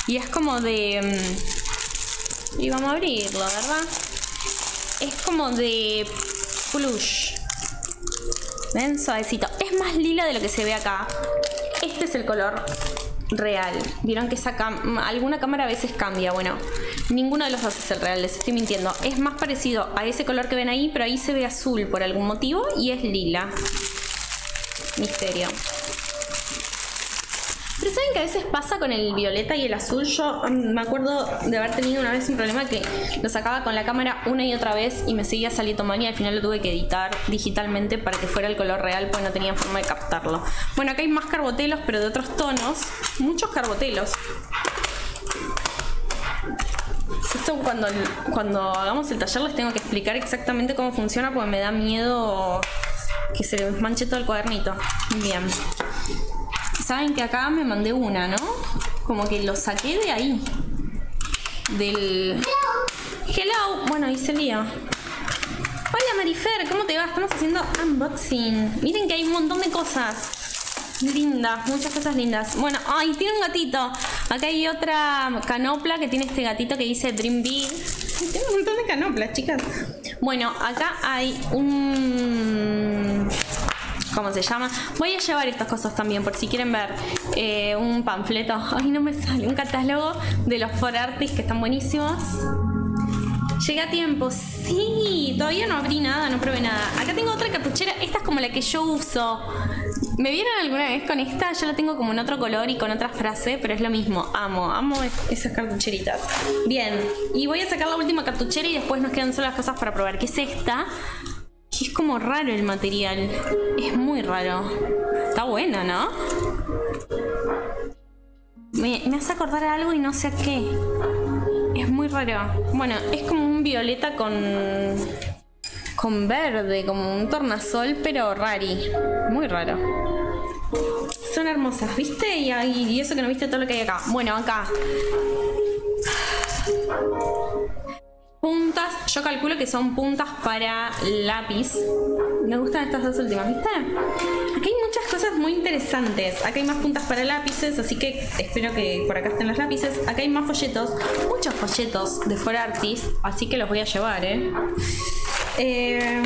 [SPEAKER 1] Y es como de... Mm, y vamos a abrirlo, ¿verdad? Es como de plush. ¿Ven? Suavecito. Es más lila de lo que se ve acá. Este es el color real. Vieron que esa alguna cámara a veces cambia. Bueno, ninguno de los dos es el real, les estoy mintiendo. Es más parecido a ese color que ven ahí, pero ahí se ve azul por algún motivo y es lila. Misterio. Pero saben que a veces pasa con el violeta y el azul. Yo mm, me acuerdo de haber tenido una vez un problema que lo sacaba con la cámara una y otra vez y me seguía saliendo mal y al final lo tuve que editar digitalmente para que fuera el color real porque no tenía forma de captarlo. Bueno, acá hay más carbotelos pero de otros tonos. Muchos carbotelos. Esto cuando, cuando hagamos el taller les tengo que explicar exactamente cómo funciona porque me da miedo que se les manche todo el cuadernito. Bien. Saben que acá me mandé una, ¿no? Como que lo saqué de ahí. Del... Hello. Bueno, ahí se lío. Hola Marifer, ¿cómo te va? Estamos haciendo unboxing. Miren que hay un montón de cosas lindas, muchas cosas lindas. Bueno, ay, tiene un gatito. Acá hay otra canopla que tiene este gatito que dice Dream Big. Tiene un montón de canoplas, chicas. Bueno, acá hay un... ¿Cómo se llama? Voy a llevar estas cosas también por si quieren ver eh, un panfleto. <laughs> Ay, no me sale. Un catálogo de los For Artists que están buenísimos. Llega a tiempo, sí, todavía no abrí nada, no probé nada. Acá tengo otra cartuchera, esta es como la que yo uso. ¿Me vieron alguna vez con esta? Yo la tengo como en otro color y con otra frase, pero es lo mismo. Amo, amo esas cartucheritas. Bien, y voy a sacar la última cartuchera y después nos quedan solo las cosas para probar. ¿Qué es esta? Es como raro el material. Es muy raro. Está buena, ¿no? Me, me hace acordar algo y no sé a qué. Es muy raro. Bueno, es como un violeta con. con verde, como un tornasol, pero rari. Muy raro. Son hermosas, ¿viste? Y, y eso que no viste todo lo que hay acá. Bueno, acá. Puntas, yo calculo que son puntas para lápiz. Me gustan estas dos últimas, ¿viste? Aquí hay muchas cosas muy interesantes. Acá hay más puntas para lápices, así que espero que por acá estén los lápices. Acá hay más folletos, muchos folletos de For Artist, así que los voy a llevar, ¿eh? eh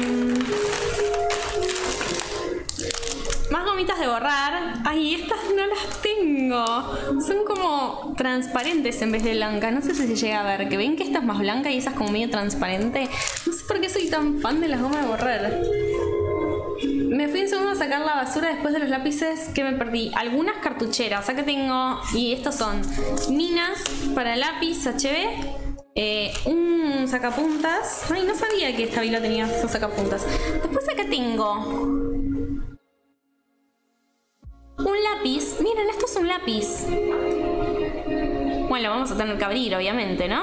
[SPEAKER 1] gomitas de borrar. Ay, estas no las tengo. Son como transparentes en vez de blanca. No sé si se llega a ver. Que ven que esta es más blanca y esa es como medio transparente. No sé por qué soy tan fan de las gomas de borrar. Me fui un segundo a sacar la basura después de los lápices que me perdí. Algunas cartucheras. Acá tengo. Y estos son minas para lápiz HB. Eh, un sacapuntas. Ay, no sabía que esta vila tenía esos sacapuntas. Después acá tengo un lápiz. Miren, esto es un lápiz. Bueno, vamos a tener que abrir, obviamente, ¿no?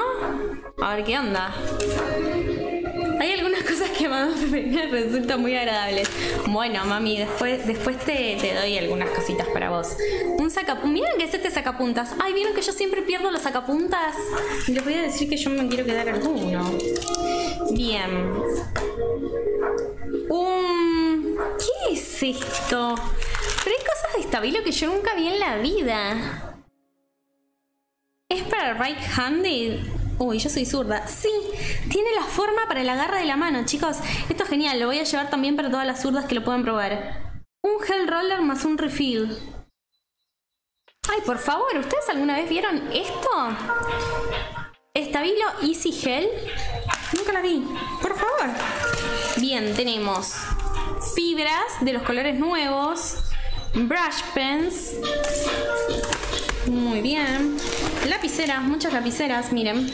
[SPEAKER 1] A ver qué onda. Hay algunas <laughs> cosas que a <laughs> me resultan muy agradables. Bueno, mami, después, después te, doy algunas cositas para vos. Un sacapuntas. Miren que es este sacapuntas. Ay, vieron que yo siempre pierdo los sacapuntas. Les voy a decir que yo me quiero quedar alguno. Bien. Un. ¿Qué es esto? Pero hay cosas de estabilo que yo nunca vi en la vida. ¿Es para right-handed? Uy, yo soy zurda. Sí, tiene la forma para el agarre de la mano, chicos. Esto es genial, lo voy a llevar también para todas las zurdas que lo puedan probar. Un gel roller más un refill. Ay, por favor, ¿ustedes alguna vez vieron esto? Estabilo Easy Gel. Nunca la vi. Por favor. Bien, tenemos fibras de los colores nuevos brush pens. Muy bien. Lapiceras, muchas lapiceras, miren.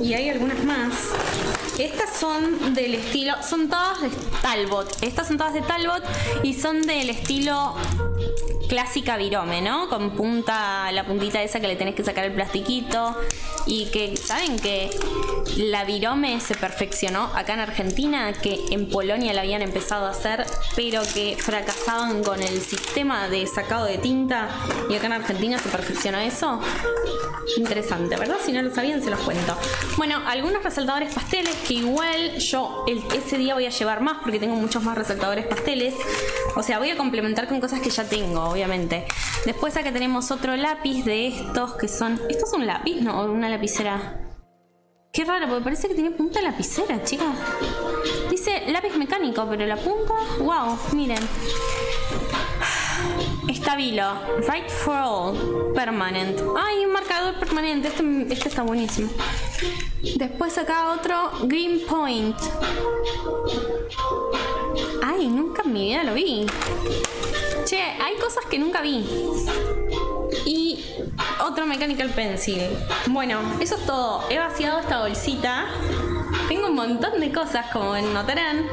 [SPEAKER 1] Y hay algunas más. Estas son del estilo, son todas de Talbot. Estas son todas de Talbot y son del estilo clásica virome, ¿no? Con punta, la puntita esa que le tenés que sacar el plastiquito. Y que, ¿saben que la virome se perfeccionó acá en Argentina? Que en Polonia la habían empezado a hacer, pero que fracasaban con el sistema de sacado de tinta. Y acá en Argentina se perfeccionó eso. Interesante, ¿verdad? Si no lo sabían, se los cuento. Bueno, algunos resaltadores pasteles que igual yo ese día voy a llevar más porque tengo muchos más resaltadores pasteles. O sea, voy a complementar con cosas que ya tengo, obviamente. Después acá tenemos otro lápiz de estos que son... ¿Esto es un lápiz? No, una lapicera. Qué raro, porque parece que tiene punta lapicera, chicas. Dice lápiz mecánico, pero la punta... ¡Wow! Miren. Estabilo. Right for all. Permanent. Ay, un marcador permanente. Este, este está buenísimo. Después acá otro Green Point. Ay, nunca en mi vida lo vi. Che, hay cosas que nunca vi. Y otro Mechanical Pencil. Bueno, eso es todo. He vaciado esta bolsita. Tengo un montón de cosas, como notarán.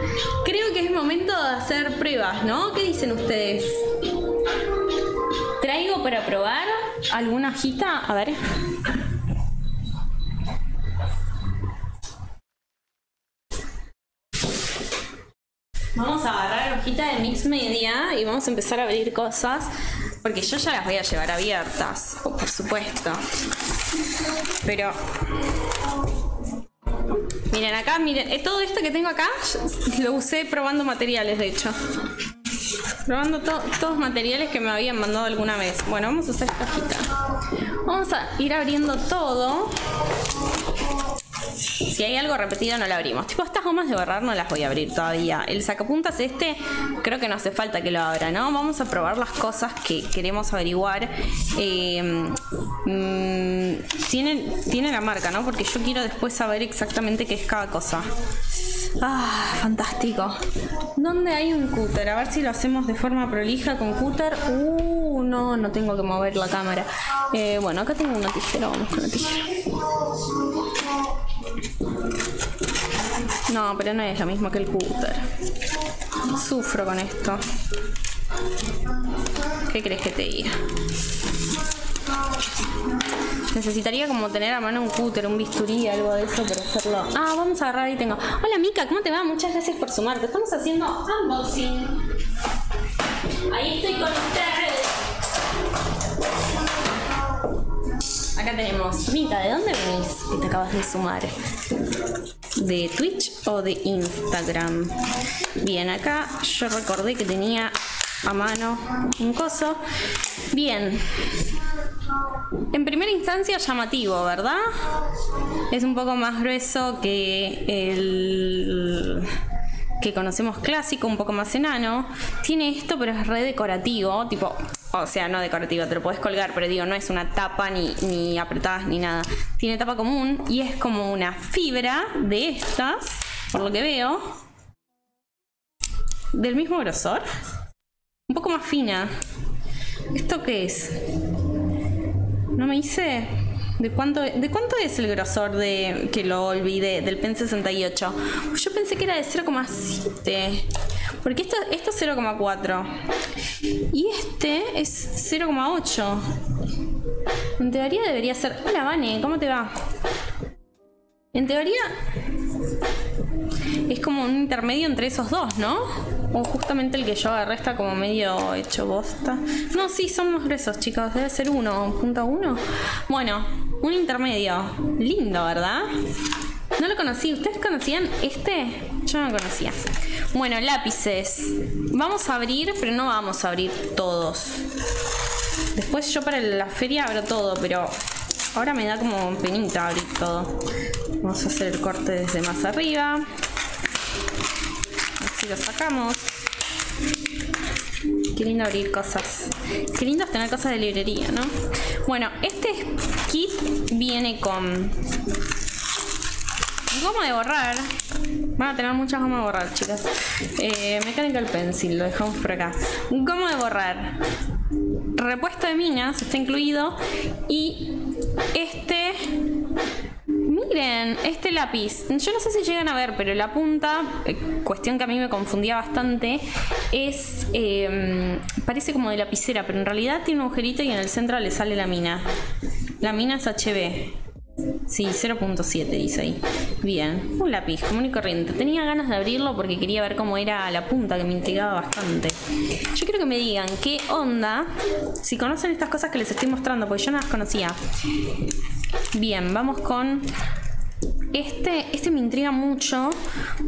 [SPEAKER 1] Creo que es momento de hacer pruebas, ¿no? ¿Qué dicen ustedes? ¿Traigo para probar? alguna hojita? A ver. Vamos a agarrar la hojita de Mix Media y vamos a empezar a abrir cosas. Porque yo ya las voy a llevar abiertas, por supuesto. Pero Miren acá, miren, eh, todo esto que tengo acá lo usé probando materiales, de hecho. Probando todos materiales que me habían mandado alguna vez. Bueno, vamos a hacer esta hojita. Vamos a ir abriendo todo. Si hay algo repetido no lo abrimos. Tipo, estas gomas de borrar no las voy a abrir todavía. El sacapuntas este creo que no hace falta que lo abra, ¿no? Vamos a probar las cosas que queremos averiguar. Eh, mm, tiene, tiene la marca, ¿no? Porque yo quiero después saber exactamente qué es cada cosa. Ah, fantástico. ¿Dónde hay un cúter? A ver si lo hacemos de forma prolija con cúter. Uh, no, no tengo que mover la cámara. Eh, bueno, acá tengo una tijera, vamos con la tijera. No, pero no es lo mismo que el cúter. Sufro con esto. ¿Qué crees que te diga? Necesitaría como tener a mano un cúter, un bisturí, algo de eso para hacerlo. Ah, vamos a agarrar y tengo. Hola Mica, ¿cómo te va? Muchas gracias por sumarte. Estamos haciendo unboxing. Ahí estoy con ustedes. Acá tenemos. Mica, ¿de dónde venís que te acabas de sumar? ¿De Twitch o de Instagram? Bien, acá yo recordé que tenía a mano un coso. Bien. En primera instancia llamativo, ¿verdad? Es un poco más grueso que el que conocemos clásico, un poco más enano. Tiene esto, pero es re decorativo, tipo, o sea, no decorativo, te lo puedes colgar, pero digo, no es una tapa ni, ni apretadas ni nada. Tiene tapa común y es como una fibra de estas, por lo que veo, del mismo grosor, un poco más fina. ¿Esto qué es? No me hice. ¿De cuánto, ¿De cuánto es el grosor de que lo olvidé del PEN 68? yo pensé que era de 0,7. Porque esto, esto es 0,4. Y este es 0,8. En teoría debería ser. Hola, Vane, ¿cómo te va? En teoría es como un intermedio entre esos dos, ¿no? O justamente el que yo agarré está como medio hecho bosta. No, sí, son más gruesos, chicos. Debe ser uno, punto uno. Bueno, un intermedio. Lindo, ¿verdad? No lo conocí. ¿Ustedes conocían este? Yo no lo conocía. Bueno, lápices. Vamos a abrir, pero no vamos a abrir todos. Después yo para la feria abro todo, pero ahora me da como penita abrir todo. Vamos a hacer el corte desde más arriba lo sacamos. Qué lindo abrir cosas. Qué lindo es tener cosas de librería, ¿no? Bueno, este kit viene con goma de borrar. Van a tener muchas gomas de borrar, chicas. Eh, Mechanical Pencil, lo dejamos por acá. Goma de borrar. Repuesto de minas está incluido. Y este Miren, este lápiz, yo no sé si llegan a ver, pero la punta, eh, cuestión que a mí me confundía bastante, es, em, parece como de lapicera, pero en realidad tiene un agujerito y en el centro le sale la mina. La mina es HB. Sí, 0.7 dice ahí. Bien, un lápiz común y corriente. Tenía ganas de abrirlo porque quería ver cómo era la punta, que me intrigaba bastante. Yo quiero que me digan qué onda, si conocen estas cosas que les estoy mostrando, porque yo no las conocía. Bien, vamos con este, este me intriga mucho,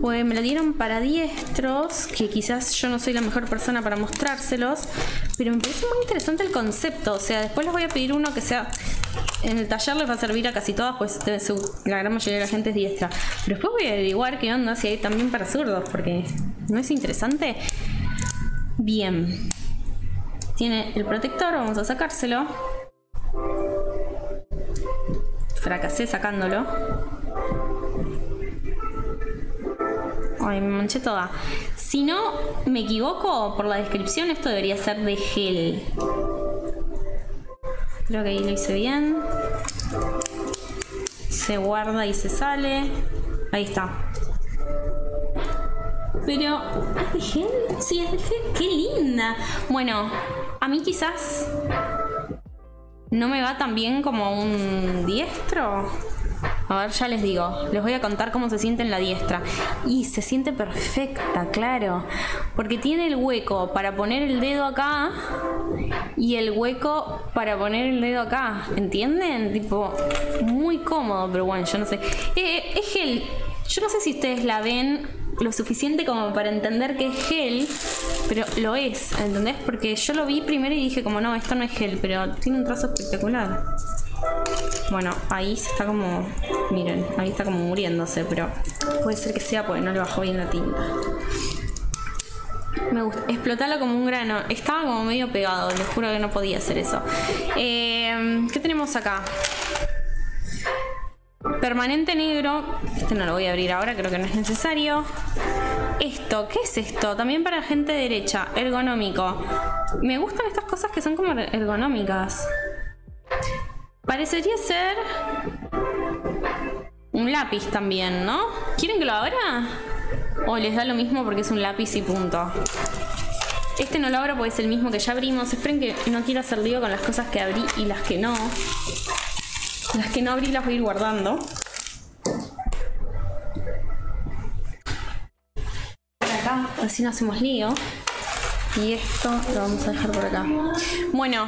[SPEAKER 1] pues me lo dieron para diestros, que quizás yo no soy la mejor persona para mostrárselos, pero me parece muy interesante el concepto. O sea, después les voy a pedir uno que sea. En el taller les va a servir a casi todas, pues la gran mayoría de la gente es diestra. Pero después voy a averiguar qué onda si hay también para zurdos, porque no es interesante. Bien. Tiene el protector, vamos a sacárselo. Fracasé sacándolo. Ay, me manché toda. Si no me equivoco, por la descripción, esto debería ser de gel. Creo que ahí lo hice bien. Se guarda y se sale. Ahí está. Pero, ¿es de gel? Sí, es de gel. ¡Qué linda! Bueno, a mí quizás no me va tan bien como un diestro. A ver, ya les digo, les voy a contar cómo se siente en la diestra. Y se siente perfecta, claro. Porque tiene el hueco para poner el dedo acá y el hueco para poner el dedo acá. ¿Entienden? Tipo, muy cómodo, pero bueno, yo no sé. Eh, es gel. Yo no sé si ustedes la ven lo suficiente como para entender que es gel, pero lo es, ¿entendés? Porque yo lo vi primero y dije como no, esto no es gel, pero tiene un trazo espectacular. Bueno, ahí se está como, miren, ahí está como muriéndose, pero puede ser que sea porque no le bajó bien la tinta. Me gusta. Explotarlo como un grano. Estaba como medio pegado. Les juro que no podía hacer eso. Eh, ¿Qué tenemos acá? Permanente negro. Este no lo voy a abrir ahora, creo que no es necesario. Esto, ¿qué es esto? También para gente derecha, ergonómico. Me gustan estas cosas que son como ergonómicas. Parecería ser un lápiz también, ¿no? ¿Quieren que lo abra? ¿O les da lo mismo porque es un lápiz y punto? Este no lo abro porque es el mismo que ya abrimos. Esperen que no quiero hacer lío con las cosas que abrí y las que no. Las que no abrí las voy a ir guardando. Por acá, así no hacemos lío. Y esto lo vamos a dejar por acá. Bueno,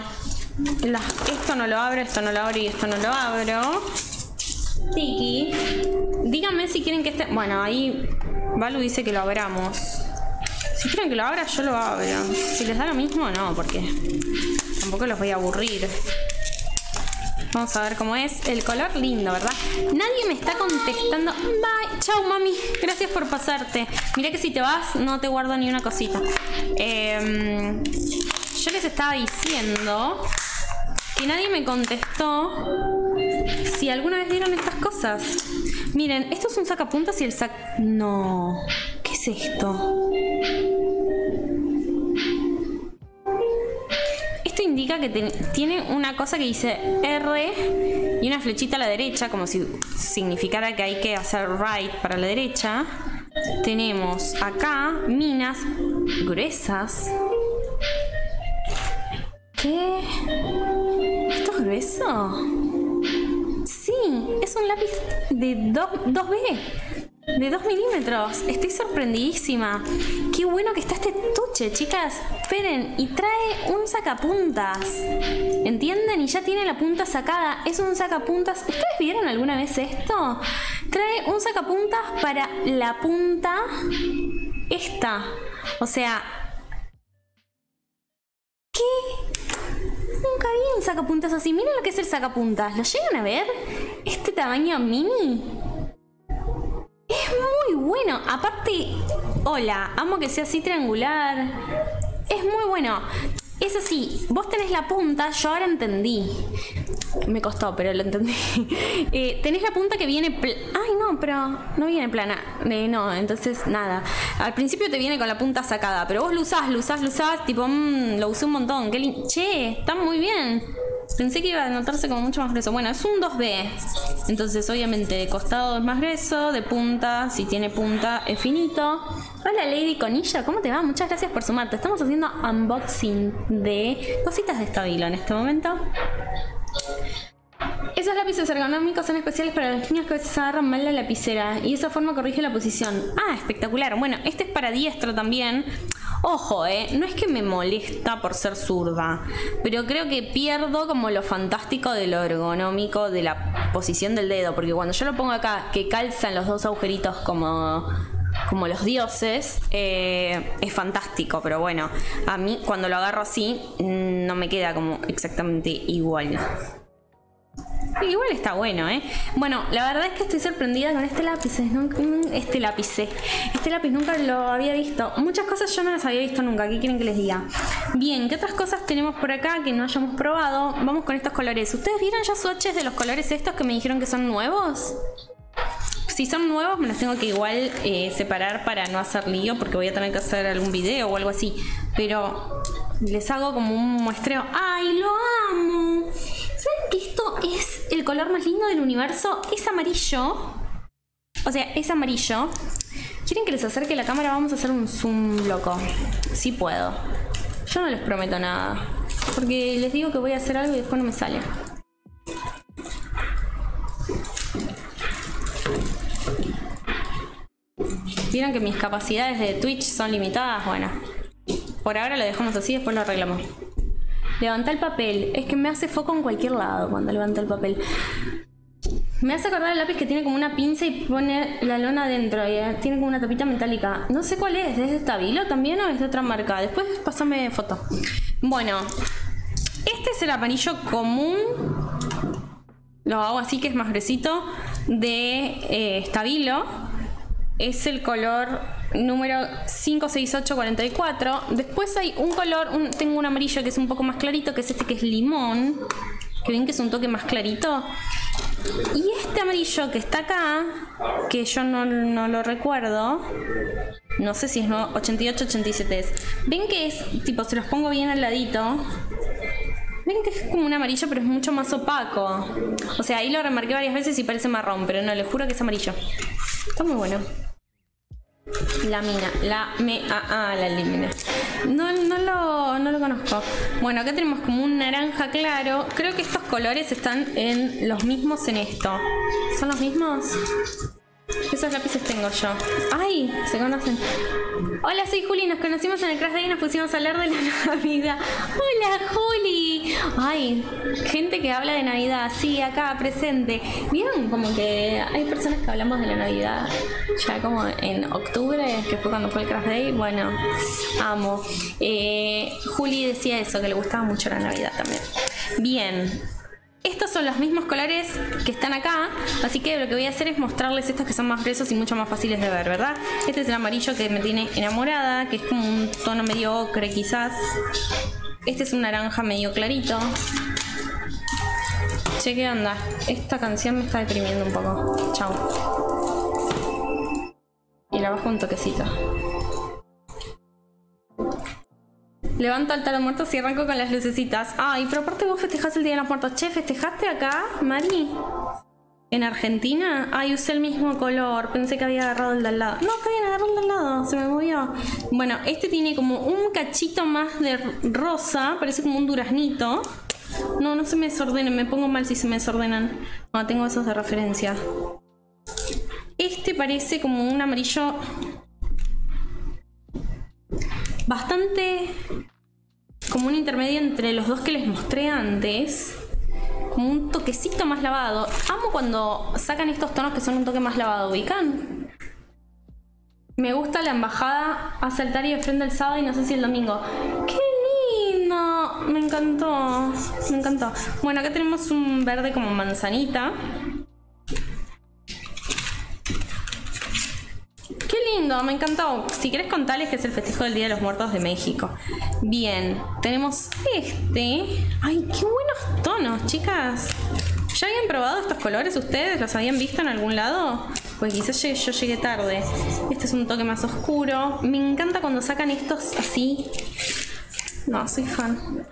[SPEAKER 1] esto no lo abro, esto no lo abro y esto no lo abro. Tiki. Díganme si quieren que esté. Bueno, ahí Balu dice que lo abramos. Si quieren que lo abra, yo lo abro. Si les da lo mismo, no, porque tampoco los voy a aburrir. Vamos a ver cómo es. El color lindo, ¿verdad? Nadie me está contestando. Bye. Chau, mami. Gracias por pasarte. Mira que si te vas, no te guardo ni una cosita. Em, yo les estaba diciendo que nadie me contestó si alguna vez vieron estas cosas. Miren, esto es un sacapuntas y el sac... No. ¿Qué es esto? indica que tiene una cosa que dice R y una flechita a la derecha, como si significara que hay que hacer right para la derecha. Tenemos acá minas gruesas. ¿Qué? ¿Esto es grueso? Sí, es un lápiz de 2B. De 2 milímetros. Estoy sorprendidísima. Qué bueno que está este tuche, chicas. Esperen, y trae un sacapuntas. ¿Entienden? Y ya tiene la punta sacada. Es un sacapuntas. ¿Ustedes vieron alguna vez esto? Trae un sacapuntas para la punta esta. O sea... ¿Qué? Nunca vi un sacapuntas así. Miren lo que es el sacapuntas. ¿Lo llegan a ver? Este tamaño mini. Es muy bueno. Aparte, hola, amo que sea así triangular. Es muy bueno. Es así, vos tenés la punta, yo ahora entendí. Me costó, pero lo entendí. <laughs> Eh, tenés la punta que viene... Ay, no, pero no viene plana. Eh, no, entonces nada. Al principio te viene con la punta sacada, pero vos lo usás, lo usás, lo usás, tipo, mmm, lo usé un montón. Qué che, está muy bien. Pensé que iba a notarse como mucho más grueso. Bueno, es un 2B. Entonces, obviamente, de costado es más grueso, de punta, si tiene punta, es finito. Hola, Lady Conilla, ¿cómo te va? Muchas gracias por sumarte. Estamos haciendo unboxing de cositas de estabilo en este momento. Esos lápices ergonómicos son especiales para los niños que a veces agarran mal la lapicera y esa forma corrige la posición. Ah, espectacular. Bueno, este es para diestro también. Ojo, eh, no es que me molesta por ser zurda, pero creo que pierdo como lo fantástico de lo ergonómico de la posición del dedo, porque cuando yo lo pongo acá, que calzan los dos agujeritos como como los dioses, eh, es fantástico, pero bueno, a mí cuando lo agarro así mm, no me queda como exactamente igual. Igual está bueno, ¿eh? Bueno, la verdad es que estoy sorprendida con este lápiz. Este lápiz, este lápiz nunca lo había visto. Muchas cosas yo no las había visto nunca. ¿Qué quieren que les diga? Bien, ¿qué otras cosas tenemos por acá que no hayamos probado? Vamos con estos colores. ¿Ustedes vieron ya swatches de los colores estos que me dijeron que son nuevos? Si son nuevos me los tengo que igual eh, separar para no hacer lío porque voy a tener que hacer algún video o algo así. Pero les hago como un muestreo. ¡Ay, lo amo! ¿Saben que esto es el color más lindo del universo? Es amarillo. O sea, es amarillo. ¿Quieren que les acerque la cámara? Vamos a hacer un zoom loco. Sí puedo. Yo no les prometo nada. Porque les digo que voy a hacer algo y después no me sale. Vieron que mis capacidades de Twitch son limitadas, bueno. Por ahora lo dejamos así, después lo arreglamos. Levanta el papel. Es que me hace foco en cualquier lado cuando levanta el papel. Me hace acordar el lápiz que tiene como una pinza y pone la lona adentro. Y eh, tiene como una tapita metálica. No sé cuál es. ¿Es de Stabilo también o es de otra marca? Después pásame foto. Bueno. Este es el amarillo común. Lo hago así que es más gruesito. De eh, Stabilo. Es el color número 56844. Después hay un color, tengo un amarillo que es un poco más clarito, que es este que es limón. Que ven que es un toque más clarito. Y este amarillo que está acá, que yo no, lo recuerdo, no sé si es 88 87 es. Ven que es, tipo, se los pongo bien al ladito. Ven que es como un amarillo, pero es mucho más opaco. O sea, ahí lo remarqué varias veces y parece marrón, pero no, les juro que es amarillo. Está muy bueno. La mina, la me, ah, ah la limina. No, no, lo, no lo conozco. Bueno, acá tenemos como un naranja claro. Creo que estos colores están en los mismos en esto. ¿Son los mismos? Esos lápices tengo yo. ¡Ay! Se conocen. Hola, soy Juli. Nos conocimos en el Crash Day y nos pusimos a hablar de la <laughs> Navidad. ¡Hola, Juli! ¡Ay! Gente que habla de Navidad. Sí, acá, presente. Bien, como que hay personas que hablamos de la Navidad ya como en octubre, que fue cuando fue el Crash Day. Bueno, amo. Eh, Juli decía eso, que le gustaba mucho la Navidad también. Bien. Estos son los mismos colores que están acá, así que lo que voy a hacer es mostrarles estos que son más gruesos y mucho más fáciles de ver, ¿verdad? Este es el amarillo que me tiene enamorada, que es como un tono medio ocre quizás. Este es un naranja medio clarito. Che, ¿qué onda? Esta canción me está deprimiendo un poco. Chao. Y la bajo un toquecito. Levanto altar de muertos y arranco con las lucecitas. Ay, pero aparte vos festejás el Día de los Muertos. Che, ¿festejaste acá, Mari? ¿En Argentina? Ay, usé el mismo color. Pensé que había agarrado el de al lado. No, está bien, agarró el de al lado. Se me movió. Bueno, este tiene como un cachito más de rosa. Parece como un duraznito. No, no se me desordenen. Me pongo mal si se me desordenan. No, tengo esos de referencia. Este parece como un amarillo bastante como un intermedio entre los dos que les mostré antes. Como un toquecito más lavado. Amo cuando sacan estos tonos que son un toque más lavado. ¿Ubican? Me gusta la embajada a saltar y de el sábado y no sé si el domingo. ¡Qué lindo! Me encantó. Me encantó. Bueno, acá tenemos un verde como manzanita. Lindo, me encantó. Si querés contarles que es el festejo del Día de los Muertos de México. Bien, tenemos este. Ay, qué buenos tonos, chicas. ¿Ya habían probado estos colores ustedes? ¿Los habían visto en algún lado? Pues quizás yo llegué tarde. Este es un toque más oscuro. Me encanta cuando sacan estos así. No, soy fan.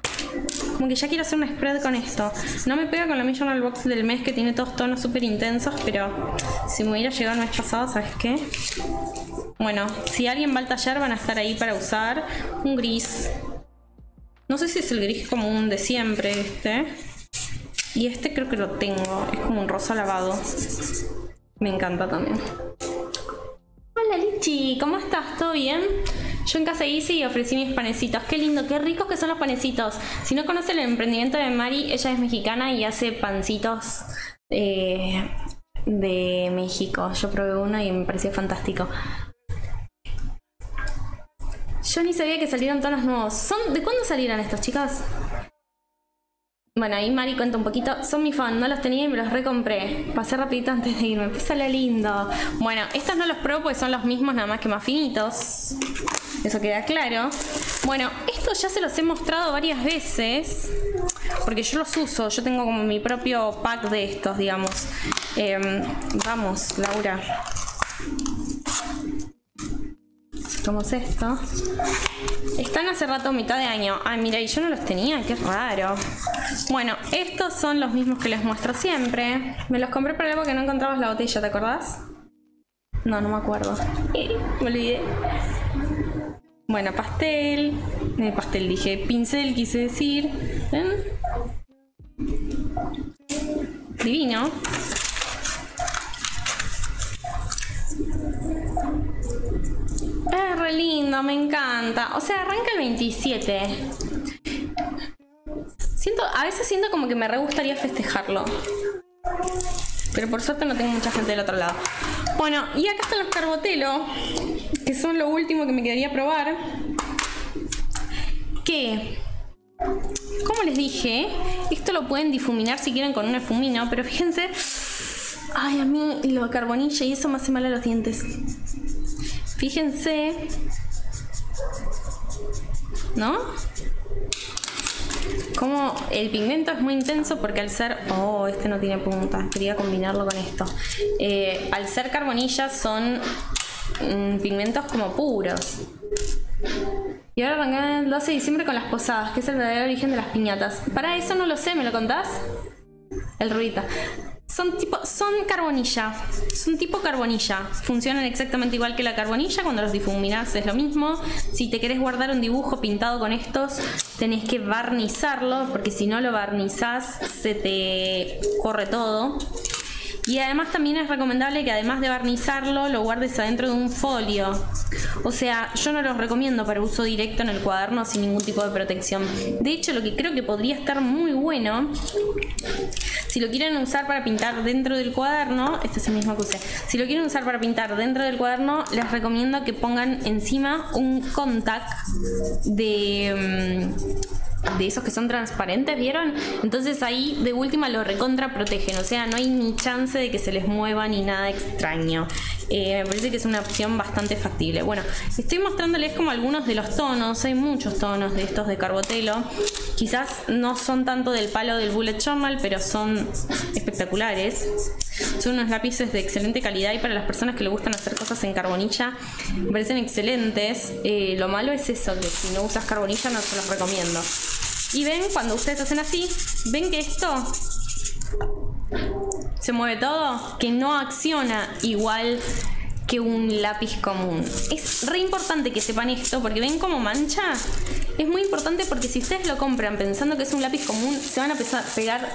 [SPEAKER 1] Como que ya quiero hacer un spread con esto. No me pega con la Journal Box del mes que tiene todos tonos súper intensos, pero si me hubiera llegado el mes pasado, ¿sabes qué? Bueno, si alguien va al taller van a estar ahí para usar un gris. No sé si es el gris común de siempre este. Y este creo que lo tengo. Es como un rosa lavado. Me encanta también. Hola Lichi, ¿cómo estás? ¿Todo bien? Yo en casa hice y ofrecí mis panecitos. Qué lindo, qué ricos que son los panecitos. Si no conocen el emprendimiento de Mari, ella es mexicana y hace pancitos eh, de México. Yo probé uno y me pareció fantástico. Yo ni sabía que salieron tonos nuevos. ¿Son, ¿De cuándo salieron estos, chicas? Bueno, ahí Mari cuenta un poquito. Son mi fan, no los tenía y me los recompré. Pasé rapidito antes de irme. Pues sale lindo. Bueno, estos no los pruebo porque son los mismos, nada más que más finitos. Eso queda claro. Bueno, estos ya se los he mostrado varias veces. Porque yo los uso. Yo tengo como mi propio pack de estos, digamos. Em, vamos, Laura. Sacamos esto. Están hace rato, mitad de año. Ay, mira, y yo no los tenía, qué raro. Bueno, estos son los mismos que les muestro siempre. Me los compré para algo que no encontrabas la botella, ¿te acordás? No, no me acuerdo. me olvidé. Bueno, pastel. Eh, pastel dije, pincel quise decir. ¿Ven? Divino. Es re lindo, me encanta. O sea, arranca el 27. Siento, a veces siento como que me re gustaría festejarlo. Pero por suerte no tengo mucha gente del otro lado. Bueno, y acá están los carbotelo, que son lo último que me quedaría probar. Que, como les dije, esto lo pueden difuminar si quieren con un efumino, pero fíjense, ay, a mí lo carbonilla y eso me hace mal a los dientes. Fíjense, ¿no? Como el pigmento es muy intenso porque al ser... Oh, este no tiene punta. Quería combinarlo con esto. Eh, al ser carbonillas son mm, pigmentos como puros. Y ahora arrancan el 12 de diciembre con las posadas, que es el verdadero origen de las piñatas. Para eso no lo sé, ¿me lo contás? El ruita. Son tipo, son carbonilla, son tipo carbonilla. Funcionan exactamente igual que la carbonilla. Cuando los difuminas es lo mismo. Si te querés guardar un dibujo pintado con estos, tenés que barnizarlo, porque si no lo barnizás se te corre todo. Y además también es recomendable que además de barnizarlo lo guardes adentro de un folio. O sea, yo no los recomiendo para uso directo en el cuaderno sin ningún tipo de protección. De hecho, lo que creo que podría estar muy bueno, si lo quieren usar para pintar dentro del cuaderno, este es el mismo que usé. Si lo quieren usar para pintar dentro del cuaderno, les recomiendo que pongan encima un contact de... De esos que son transparentes, ¿vieron? Entonces ahí de última lo recontra protegen, o sea, no hay ni chance de que se les mueva ni nada extraño. Eh, me parece que es una opción bastante factible. Bueno, estoy mostrándoles como algunos de los tonos, hay muchos tonos de estos de Carbotelo. Quizás no son tanto del palo del Bullet Journal, pero son espectaculares. Son unos lápices de excelente calidad y para las personas que le gustan hacer cosas en carbonilla, me parecen excelentes. Eh, lo malo es eso, que si no usas carbonilla no se los recomiendo. Y ven, cuando ustedes hacen así, ven que esto se mueve todo, que no acciona igual que un lápiz común. Es re importante que sepan esto porque ven cómo mancha. Es muy importante porque si ustedes lo compran pensando que es un lápiz común, se van a pegar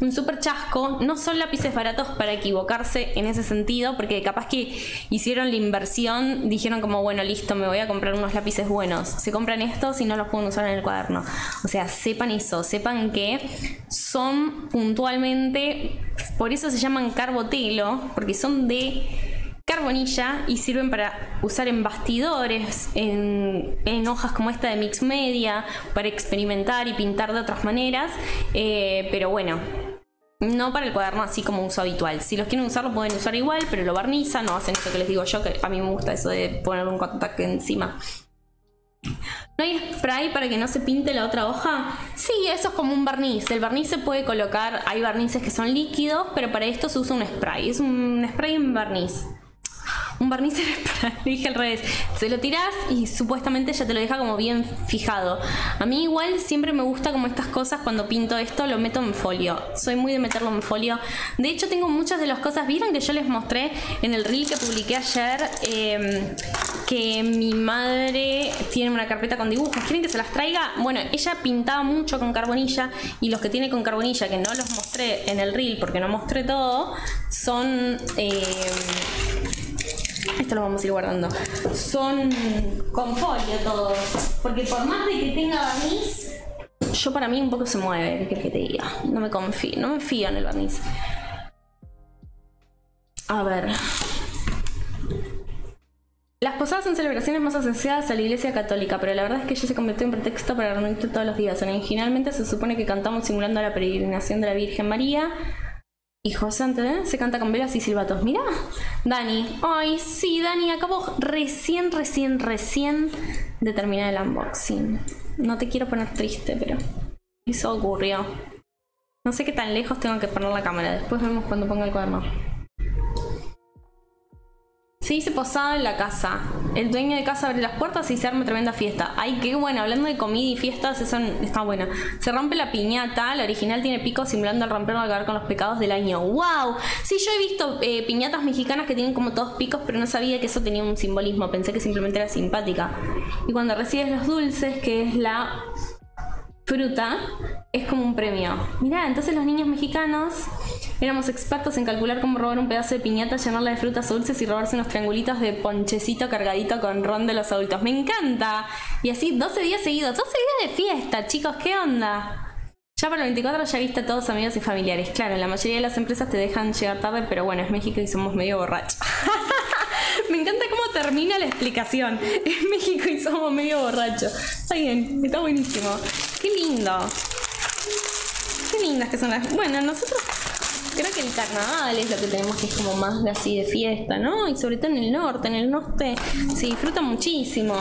[SPEAKER 1] un super chasco. No son lápices baratos para equivocarse en ese sentido, porque capaz que hicieron la inversión, dijeron como, bueno, listo, me voy a comprar unos lápices buenos. Se compran estos y no los pueden usar en el cuaderno. O sea, sepan eso, sepan que son puntualmente, por eso se llaman carbotelo, porque son de carbonilla y sirven para usar en bastidores, en, hojas como esta de Mix Media, para experimentar y pintar de otras maneras. Eh, pero bueno, no para el cuaderno así como uso habitual. Si los quieren usar, lo pueden usar igual, pero lo barnizan, no hacen eso que les digo yo, que a mí me gusta eso de poner un contacto encima. ¿No hay spray para que no se pinte la otra hoja? Sí, eso es como un barniz. El barniz se puede colocar, hay barnices que son líquidos, pero para esto se usa un spray. Es un spray en barniz un barniz spray, <laughs> dije al revés, se lo tirás y supuestamente ya te lo deja como bien fijado. A mí igual siempre me gusta como estas cosas cuando pinto esto lo meto en folio. Soy muy de meterlo en folio. De hecho tengo muchas de las cosas, vieron que yo les mostré en el reel que publiqué ayer em, que mi madre tiene una carpeta con dibujos. ¿Quieren que se las traiga? Bueno, ella pintaba mucho con carbonilla y los que tiene con carbonilla que no los mostré en el reel porque no mostré todo son... Em, esto lo vamos a ir guardando. Son con folio todos. Porque por más de que tenga barniz, yo para mí un poco se mueve, ¿qué que te diga? No me confío, no me fío en el barniz. A ver. Las posadas son celebraciones más asociadas a la iglesia católica, pero la verdad es que ella se convirtió en pretexto para reunirte todos los días. Originalmente se supone que cantamos simulando la peregrinación de la Virgen María, y José ¿eh? se canta con velas y silbatos. Mira, Dani. Ay, sí, Dani, acabo recién, recién, recién de terminar el unboxing. No te quiero poner triste, pero eso ocurrió. No sé qué tan lejos tengo que poner la cámara. Después vemos cuando ponga el cuaderno. Se dice posada en la casa. El dueño de casa abre las puertas y se arma tremenda fiesta. Ay, qué bueno, hablando de comida y fiestas, eso está bueno. Se rompe la piñata, la original tiene pico simulando al romperlo al acabar con los pecados del año. ¡Wow! Sí, yo he visto eh, piñatas mexicanas que tienen como todos picos, pero no sabía que eso tenía un simbolismo. Pensé que simplemente era simpática. Y cuando recibes los dulces, que es la fruta, es como un premio. Mirá, entonces los niños mexicanos éramos expertos en calcular cómo robar un pedazo de piñata, llenarla de frutas dulces y robarse unos triangulitos de ponchecito cargadito con ron de los adultos. Me encanta. Y así 12 días seguidos, 12 días de fiesta, chicos, ¿qué onda? Ya para el 24 ya viste a todos amigos y familiares. Claro, la mayoría de las empresas te dejan llegar tarde, pero bueno, es México y somos medio borrachos. <laughs> Me encanta cómo termina la explicación. Es México y somos medio borrachos. Está bien, está buenísimo. Qué lindo. Qué lindas que son las. Bueno, nosotros creo que el carnaval es lo que tenemos que es como más así de fiesta, ¿no? Y sobre todo en el norte. En el norte se disfruta muchísimo.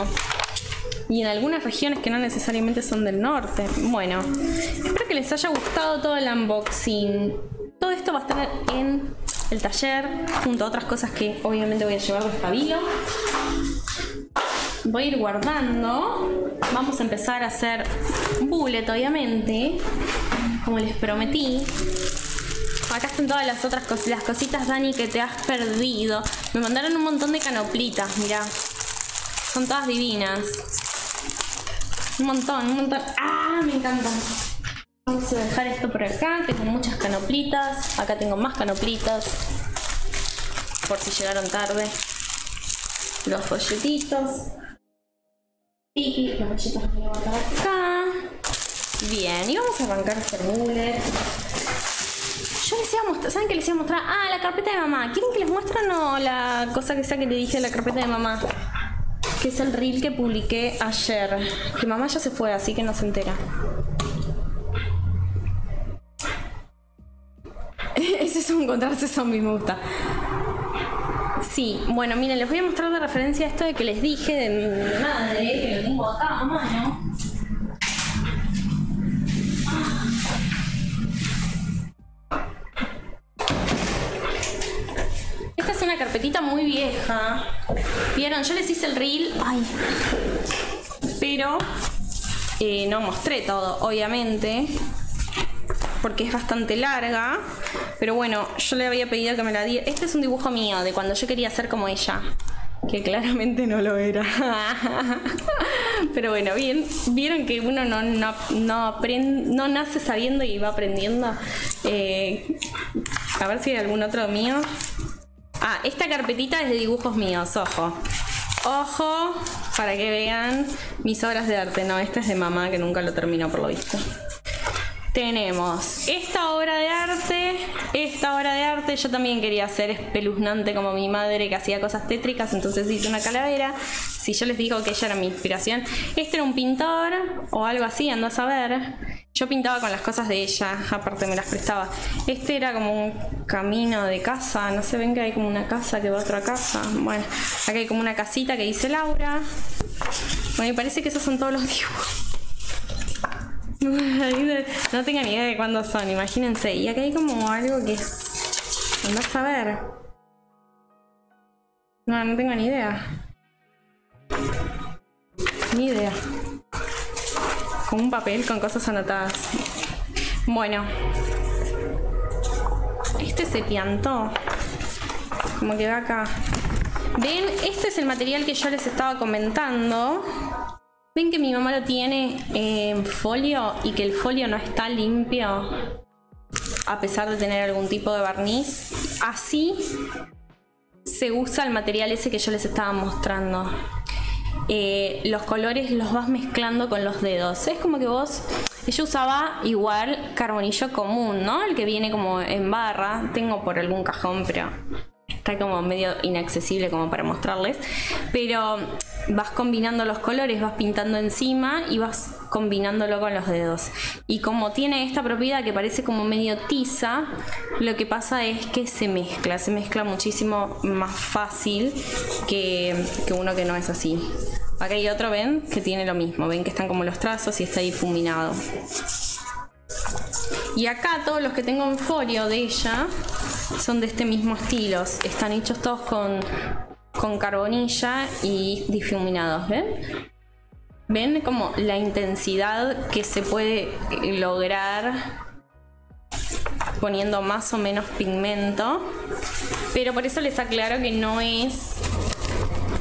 [SPEAKER 1] Y en algunas regiones que no necesariamente son del norte. Bueno, espero que les haya gustado todo el unboxing. Todo esto va a estar en el taller, junto a otras cosas que obviamente voy a llevar de estabilo voy a ir guardando. Vamos a empezar a hacer bullet, obviamente, como les prometí. Acá están todas las otras cosas, las cositas, Dani, que te has perdido. Me mandaron un montón de canoplitas, mira. Son todas divinas. Un montón, un montón. ¡Ah! Me encantan. Vamos a dejar esto por acá. Tengo muchas canoplitas. Acá tengo más canoplitas. Por si llegaron tarde. Los folletitos. Y las galletas que voy a acá. Bien, y vamos a arrancar este bullet. Yo mostrar, ¿saben qué les iba a mostrar? Ah, la carpeta de mamá. ¿Quieren que les muestre o la cosa que sea que le dije de la carpeta de mamá? Que es el reel que publiqué ayer. Que mamá ya se fue, así que no se entera. <laughs> Ese es un encontrarse zombie, me gusta. Sí, bueno, miren, les voy a mostrar de referencia esto de que les dije de mi madre, que lo tengo acá a mano. Esta es una carpetita muy vieja. Vieron, yo les hice el reel. Ay. Pero eh, no mostré todo, obviamente porque es bastante larga. Pero bueno, yo le había pedido que me la diera. Este es un dibujo mío de cuando yo quería ser como ella. Que claramente no lo era. <laughs> Pero bueno, bien, vieron que uno no, no, no, aprende, no nace sabiendo y va aprendiendo. Eh, a ver si hay algún otro mío. Ah, esta carpetita es de dibujos míos, ojo. Ojo, para que vean mis obras de arte. No, esta es de mamá que nunca lo terminó por lo visto tenemos esta obra de arte, esta obra de arte, yo también quería ser espeluznante como mi madre que hacía cosas tétricas, entonces hice una calavera. Si yo les digo que ella era mi inspiración, este era un pintor o algo así, ando a saber. Yo pintaba con las cosas de ella, aparte me las prestaba. Este era como un camino de casa, no sé, ven que hay como una casa que va a otra casa. Bueno, acá hay como una casita que dice Laura. Bueno, y parece que esos son todos los dibujos. <laughs> No tengo ni idea de cuándo son, imagínense. Y acá hay como algo que es. A ver. No, no tengo ni idea. Ni idea. Con un papel con cosas anotadas. Bueno. Este se piantó. Como que va acá. Ven, este es el material que yo les estaba comentando. Ven que mi mamá lo tiene en folio y que el folio no está limpio a pesar de tener algún tipo de barniz. Así se usa el material ese que yo les estaba mostrando. Eh, los colores los vas mezclando con los dedos. Es como que vos... Ella usaba igual carbonillo común, ¿no? El que viene como en barra. Tengo por algún cajón, pero está como medio inaccesible como para mostrarles. Pero vas combinando los colores, vas pintando encima y vas combinándolo con los dedos. Y como tiene esta propiedad que parece como medio tiza, lo que pasa es que se mezcla, se mezcla muchísimo más fácil que, que uno que no es así. Acá hay otro, ven, que tiene lo mismo, ven que están como los trazos y está difuminado. Y acá todos los que tengo en folio de ella son de este mismo estilo. Están hechos todos con con carbonilla y difuminados, ¿ven? ¿Ven como la intensidad que se puede lograr poniendo más o menos pigmento? Pero por eso les aclaro que no es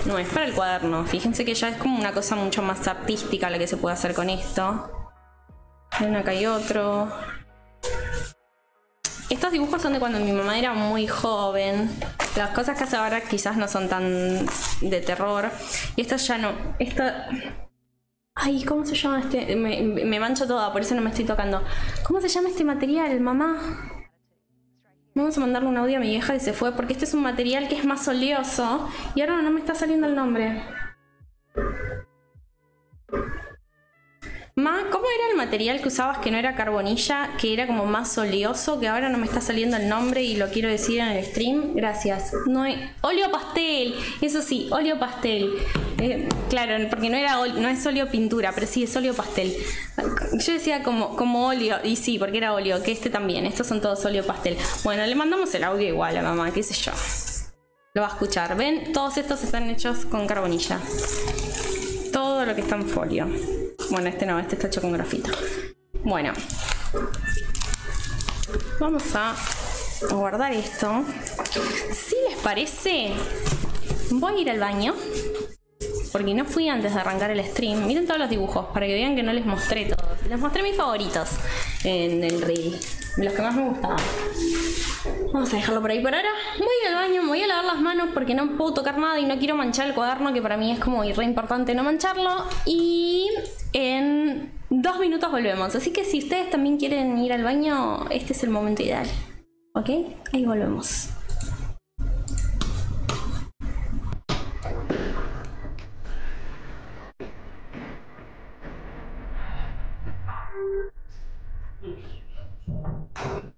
[SPEAKER 1] no es para el cuaderno. Fíjense que ya es como una cosa mucho más artística la que se puede hacer con esto. Ven, acá hay otro. Estos dibujos son de cuando mi mamá era muy joven. Las cosas que hace ahora quizás no son tan de terror. Y esto ya no. Esto. Ay, ¿cómo se llama este? Me, mancho toda, por eso no me estoy tocando. ¿Cómo se llama este material, mamá? Vamos a mandarle un audio a mi vieja que se fue porque este es un material que es más oleoso y ahora no me está saliendo el nombre. Ma, ¿cómo era el material que usabas que no era carbonilla, que era como más oleoso, que ahora no me está saliendo el nombre y lo quiero decir en el stream? Gracias. No óleo pastel, eso sí, óleo pastel. Eh, claro, porque no era no es óleo pintura, pero sí es óleo pastel. Yo decía como, como óleo, y sí, porque era óleo, que este también, estos son todos óleo pastel. Bueno, le mandamos el audio igual a mamá, qué sé yo. Lo va a escuchar. ¿Ven? Todos estos están hechos con carbonilla. Todo lo que está en folio. Bueno, este no, este está hecho con grafito. Bueno. Vamos a guardar esto. Si les parece, voy a ir al baño. Porque no fui antes de arrancar el stream. Miren todos los dibujos para que vean que no les mostré todos. Les mostré mis favoritos en el reel. Los que más me gustaban. Vamos a dejarlo por ahí por ahora. Voy al baño, me voy a lavar las manos porque no puedo tocar nada y no quiero manchar el cuaderno, que para mí es como re importante no mancharlo. Y en dos minutos volvemos. Así que si ustedes también quieren ir al baño, este es el momento ideal. ¿Ok? Ahí volvemos. you <laughs>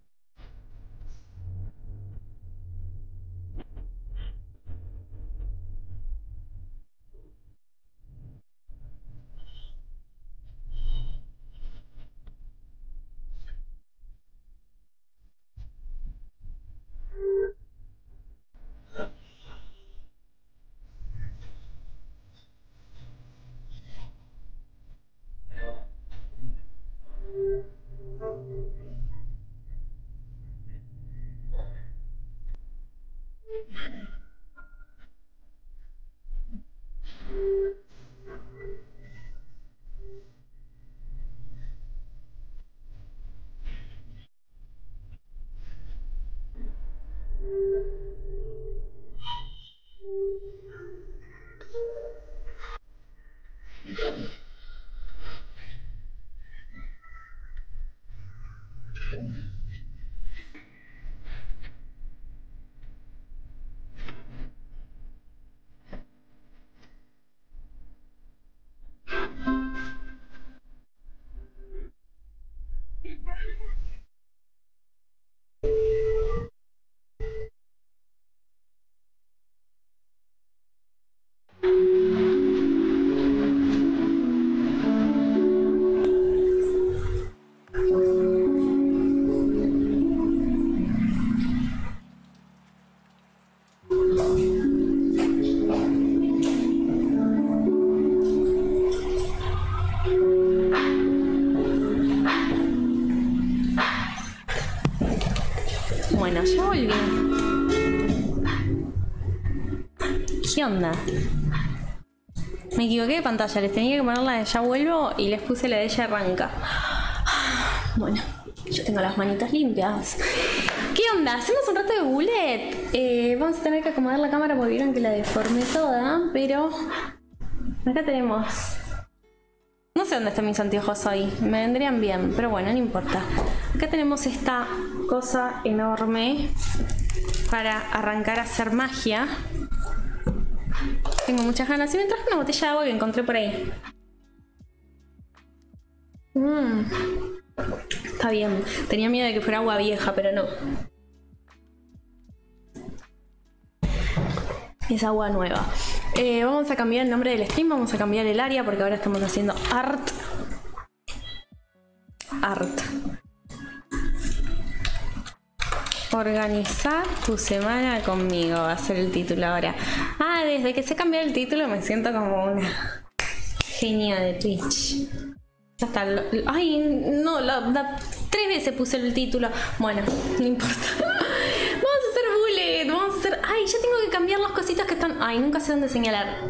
[SPEAKER 1] Me equivoqué de pantalla, les tenía que poner la de ya vuelvo y les puse la de ya arranca. Bueno, yo tengo las manitas limpias. ¿Qué onda? ¿Hacemos un rato de bullet? Eh, vamos a tener que acomodar la cámara porque vieron que la deformé toda, pero acá tenemos no sé dónde están mis anteojos hoy, me vendrían bien, pero bueno, no importa. Acá tenemos esta cosa enorme para arrancar a hacer magia. Tengo muchas ganas. Y me traje una botella de agua que encontré por ahí. Mm. Está bien. Tenía miedo de que fuera agua vieja, pero no. Es agua nueva. Eh, vamos a cambiar el nombre del stream, vamos a cambiar el área porque ahora estamos haciendo art. Art. Organizar tu semana conmigo, va a ser el título ahora. Ah, desde que se cambió el título me siento como una genia de Twitch. Ya está. Ay, no, la, tres veces puse el título. Bueno, no importa. <laughs> Vamos a hacer bullet. Vamos a hacer. Ay, ya tengo que cambiar las cositas que están. Ay, nunca sé dónde señalar.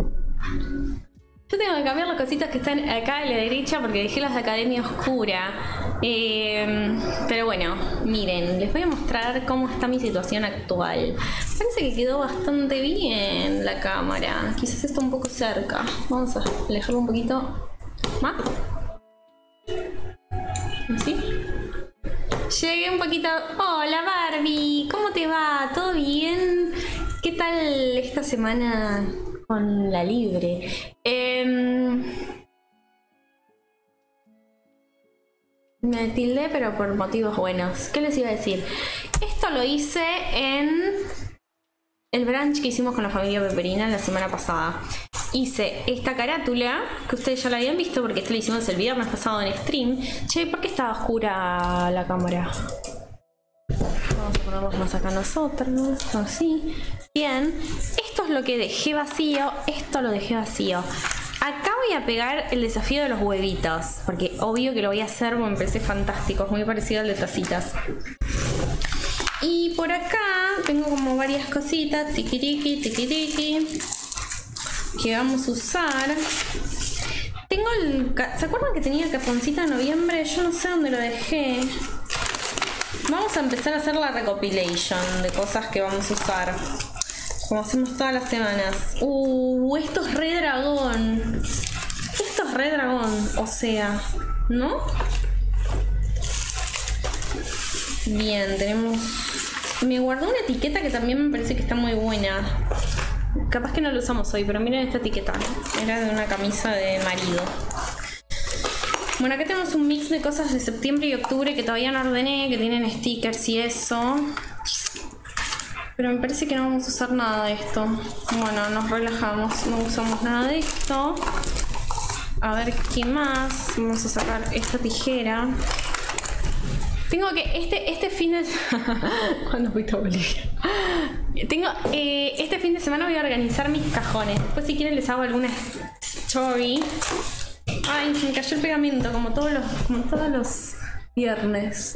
[SPEAKER 1] Yo tengo que cambiar las cositas que están acá a la derecha porque dejé las de Academia Oscura. Eh, pero bueno, miren, les voy a mostrar cómo está mi situación actual. Parece que quedó bastante bien la cámara. Quizás está un poco cerca. Vamos a alejarlo un poquito más. ¿Así? Llegué un poquito. Hola Barbie, ¿cómo te va? ¿Todo bien? ¿Qué tal esta semana con la libre? Em, me tildé, pero por motivos buenos. ¿Qué les iba a decir? Esto lo hice en el brunch que hicimos con la familia Peperina la semana pasada. Hice esta carátula, que ustedes ya la habían visto porque esto lo hicimos el viernes pasado en stream. Che, ¿por qué estaba oscura la cámara? Vamos a ponerlos más acá nosotros, así. Bien, esto es lo que dejé vacío, esto lo dejé vacío. Acá voy a pegar el desafío de los huevitos, porque obvio que lo voy a hacer, me parece fantástico, es muy parecido al de tacitas. Y por acá tengo como varias cositas, tiquiriqui, tiquiriqui, que vamos a usar. Tengo el... ¿Se acuerdan que tenía el caponcito de noviembre? Yo no sé dónde lo dejé. Vamos a empezar a hacer la recopilation de cosas que vamos a usar. Como hacemos todas las semanas. Uh, esto es re dragón. Esto es re dragón. O sea, ¿no? Bien, tenemos... Me guardó una etiqueta que también me parece que está muy buena. Capaz que no lo usamos hoy, pero miren esta etiqueta. Era de una camisa de marido. Bueno, acá tenemos un mix de cosas de septiembre y octubre que todavía no ordené, que tienen stickers y eso. Pero me parece que no vamos a usar nada de esto. Bueno, nos relajamos, no usamos nada de esto. A ver qué más. Vamos a sacar esta tijera. Tengo que, este, este fin de <laughs> ¿Cuándo fuiste a Bolivia? Tengo, eh, este fin de semana voy a organizar mis cajones. Después si quieren les hago alguna story. Ay, se me cayó el pegamento, como todos los, como todos los viernes.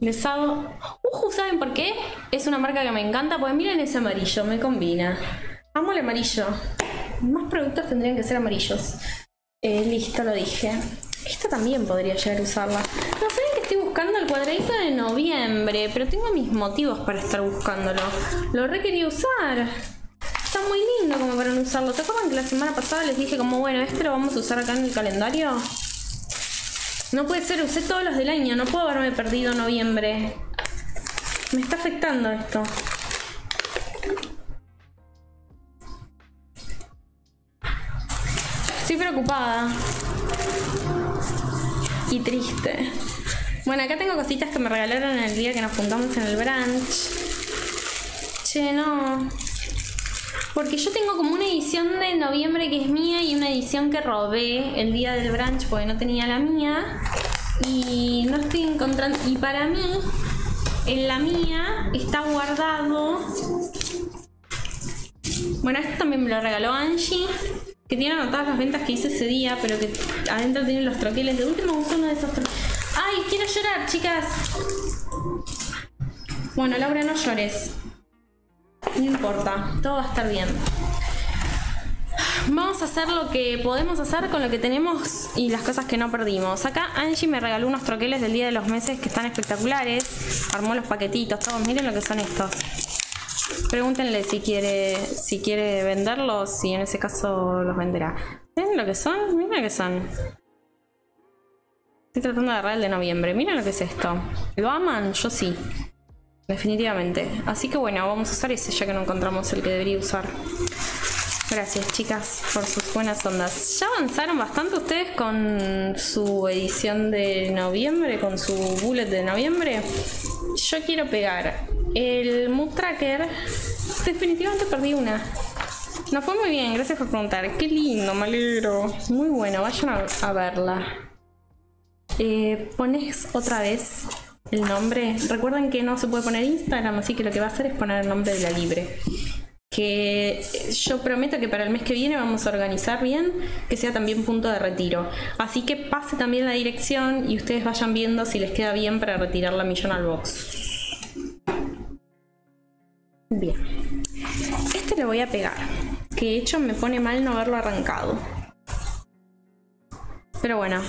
[SPEAKER 1] Les hago... Uh, ¿saben por qué? Es una marca que me encanta, porque miren ese amarillo, me combina. Amo el amarillo. Más productos tendrían que ser amarillos. Eh, listo, lo dije. Esta también podría llegar a usarla. No sé que estoy buscando el cuadradito de noviembre, pero tengo mis motivos para estar buscándolo. Lo re quería usar. Está muy lindo como para no usarlo. ¿Te acuerdan que la semana pasada les dije como, bueno, este lo vamos a usar acá en el calendario? No puede ser, usé todos los del año, no puedo haberme perdido noviembre. Me está afectando esto. Estoy preocupada y triste. Bueno, acá tengo cositas que me regalaron el día que nos juntamos en el brunch. Che, no. Porque yo tengo como una edición de noviembre que es mía y una edición que robé el día del brunch porque no tenía la mía. Y no estoy encontrando... Y para mí, en la mía está guardado... Bueno, esto también me lo regaló Angie que tiene anotadas las ventas que hice ese día, pero que adentro tienen los troqueles. De último uso uno de esos troqueles. ¡Ay, quiero llorar, chicas! Bueno, Laura, no llores. No importa, todo va a estar bien. Vamos a hacer lo que podemos hacer con lo que tenemos y las cosas que no perdimos. Acá Angie me regaló unos troqueles del Día de los Meses que están espectaculares. Armó los paquetitos, todos. Miren lo que son estos. Pregúntenle si quiere, si quiere venderlos y en ese caso los venderá. ¿Ven lo que son? Miren lo que son. Estoy tratando de agarrar el de noviembre. Miren lo que es esto. ¿Lo aman? Yo sí. Definitivamente. Así que bueno, vamos a usar ese ya que no encontramos el que debería usar. Gracias chicas por sus buenas ondas. Ya avanzaron bastante ustedes con su edición de noviembre, con su bullet de noviembre. Yo quiero pegar el Mood Tracker. Definitivamente perdí una. No fue muy bien, gracias por preguntar. Qué lindo, me alegro. Muy bueno, vayan a, verla. Eh, pones otra vez el nombre. Recuerden que no se puede poner Instagram, así que lo que va a hacer es poner el nombre de la libre. que yo prometo que para el mes que viene vamos a organizar bien, que sea también punto de retiro. Así que pase también la dirección y ustedes vayan viendo si les queda bien para retirar la Millonal Box. Bien. Este lo voy a pegar, que de hecho me pone mal no haberlo arrancado. Pero bueno.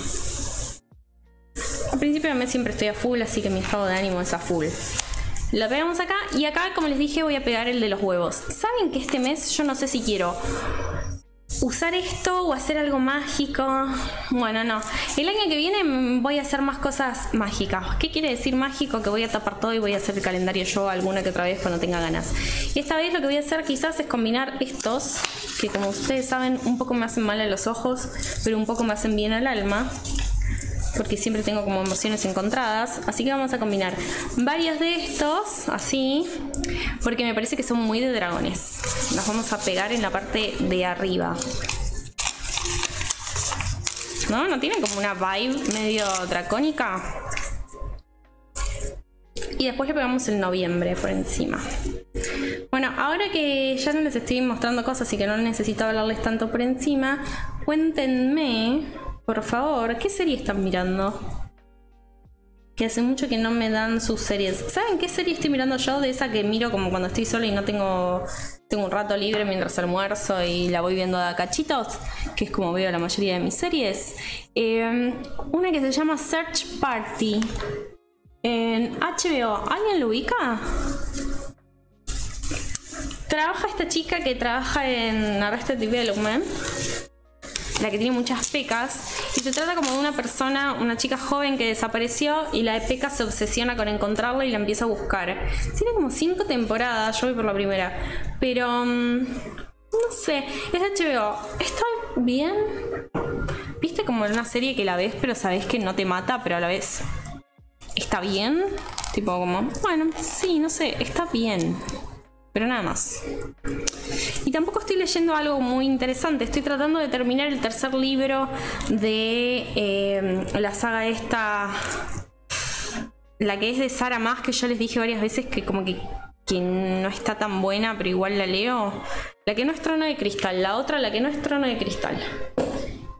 [SPEAKER 1] Al principio de mes siempre estoy a full, así que mi estado de ánimo es a full. Lo pegamos acá y acá, como les dije, voy a pegar el de los huevos. ¿Saben que este mes yo no sé si quiero usar esto o hacer algo mágico? Bueno, no. El año que viene voy a hacer más cosas mágicas. ¿Qué quiere decir mágico? Que voy a tapar todo y voy a hacer el calendario yo alguna que otra vez cuando tenga ganas. Y esta vez lo que voy a hacer quizás es combinar estos, que como ustedes saben un poco me hacen mal a los ojos, pero un poco me hacen bien al alma porque siempre tengo como emociones encontradas. Así que vamos a combinar varios de estos, así, porque me parece que son muy de dragones. Los vamos a pegar en la parte de arriba. ¿No? ¿No tienen como una vibe medio dracónica? Y después le pegamos el noviembre por encima. Bueno, ahora que ya no les estoy mostrando cosas y que no necesito hablarles tanto por encima, cuéntenme por favor, ¿qué serie están mirando? Que hace mucho que no me dan sus series. ¿Saben qué serie estoy mirando yo? De esa que miro como cuando estoy sola y no tengo, tengo un rato libre mientras almuerzo y la voy viendo a cachitos, que es como veo la mayoría de mis series. Em, una que se llama Search Party en HBO. ¿Alguien lo ubica? Trabaja esta chica que trabaja en Arrested Development la que tiene muchas pecas, y se trata como de una persona, una chica joven que desapareció y la de pecas se obsesiona con encontrarla y la empieza a buscar. Tiene como cinco temporadas, yo voy por la primera, pero mm, no sé, es HBO. ¿Está bien? ¿Viste como en una serie que la ves pero sabes que no te mata, pero a la vez está bien? Tipo como, bueno, sí, no sé, está bien pero nada más. Y tampoco estoy leyendo algo muy interesante, estoy tratando de terminar el tercer libro de eh, la saga esta, la que es de Sara Más, que ya les dije varias veces que como que, que no está tan buena, pero igual la leo. La que no es trono de cristal, la otra la que no es trono de cristal.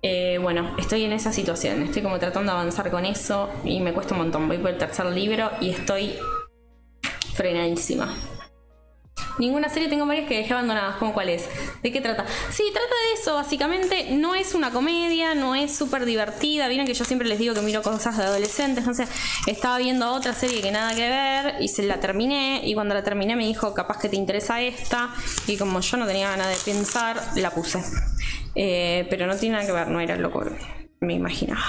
[SPEAKER 1] Eh, bueno, estoy en esa situación, estoy como tratando de avanzar con eso y me cuesta un montón. Voy por el tercer libro y estoy frenadísima. Ninguna serie tengo varias que dejé abandonadas, ¿cómo cuál es? ¿De qué trata? Sí, trata de eso, básicamente. No es una comedia, no es súper divertida. Vieron que yo siempre les digo que miro cosas de adolescentes. Entonces, estaba viendo otra serie que nada que ver y se la terminé. Y cuando la terminé me dijo, capaz que te interesa esta. Y como yo no tenía ganas de pensar, la puse. Eh, pero no tiene nada que ver, no era lo que me imaginaba.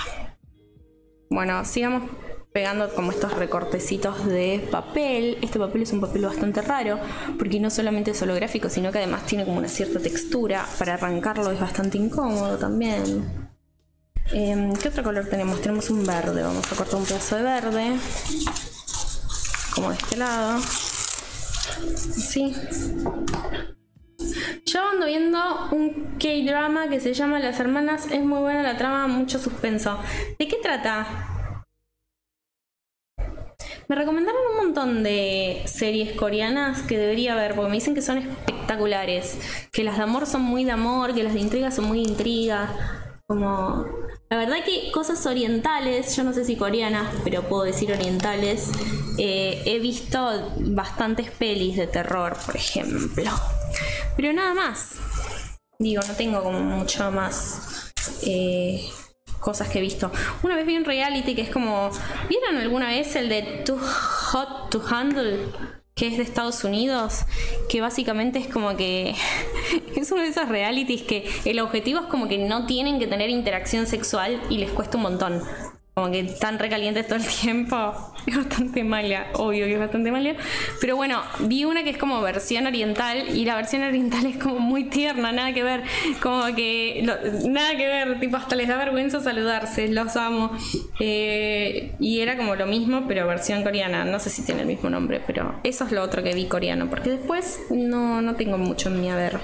[SPEAKER 1] Bueno, sigamos pegando como estos recortecitos de papel. Este papel es un papel bastante raro porque no solamente es holográfico, sino que además tiene como una cierta textura. Para arrancarlo es bastante incómodo también. Em, ¿Qué otro color tenemos? Tenemos un verde. Vamos a cortar un pedazo de verde. Como de este lado. Sí. Yo ando viendo un K-drama que se llama Las Hermanas. Es muy buena la trama, mucho suspenso. ¿De qué trata? Me recomendaron un montón de series coreanas que debería ver, porque me dicen que son espectaculares. Que las de amor son muy de amor, que las de intriga son muy de intriga. Como. La verdad que cosas orientales, yo no sé si coreanas, pero puedo decir orientales. Eh, he visto bastantes pelis de terror, por ejemplo. Pero nada más. Digo, no tengo como mucho más. Eh, cosas que he visto. Una vez vi un reality que es como. ¿Vieron alguna vez el de Too Hot to Handle? Que es de Estados Unidos. Que básicamente es como que. <laughs> es uno de esos realities que el objetivo es como que no tienen que tener interacción sexual y les cuesta un montón como que están recalientes todo el tiempo. <laughs> Es bastante mala, obvio que es bastante mala. Pero bueno, vi una que es como versión oriental y la versión oriental es como muy tierna, nada que ver. Como que, nada que ver, tipo hasta les da vergüenza saludarse, los amo. Eh, y era como lo mismo, pero versión coreana. No sé si tiene el mismo nombre, pero eso es lo otro que vi coreano. Porque después no, no tengo mucho en mi haber.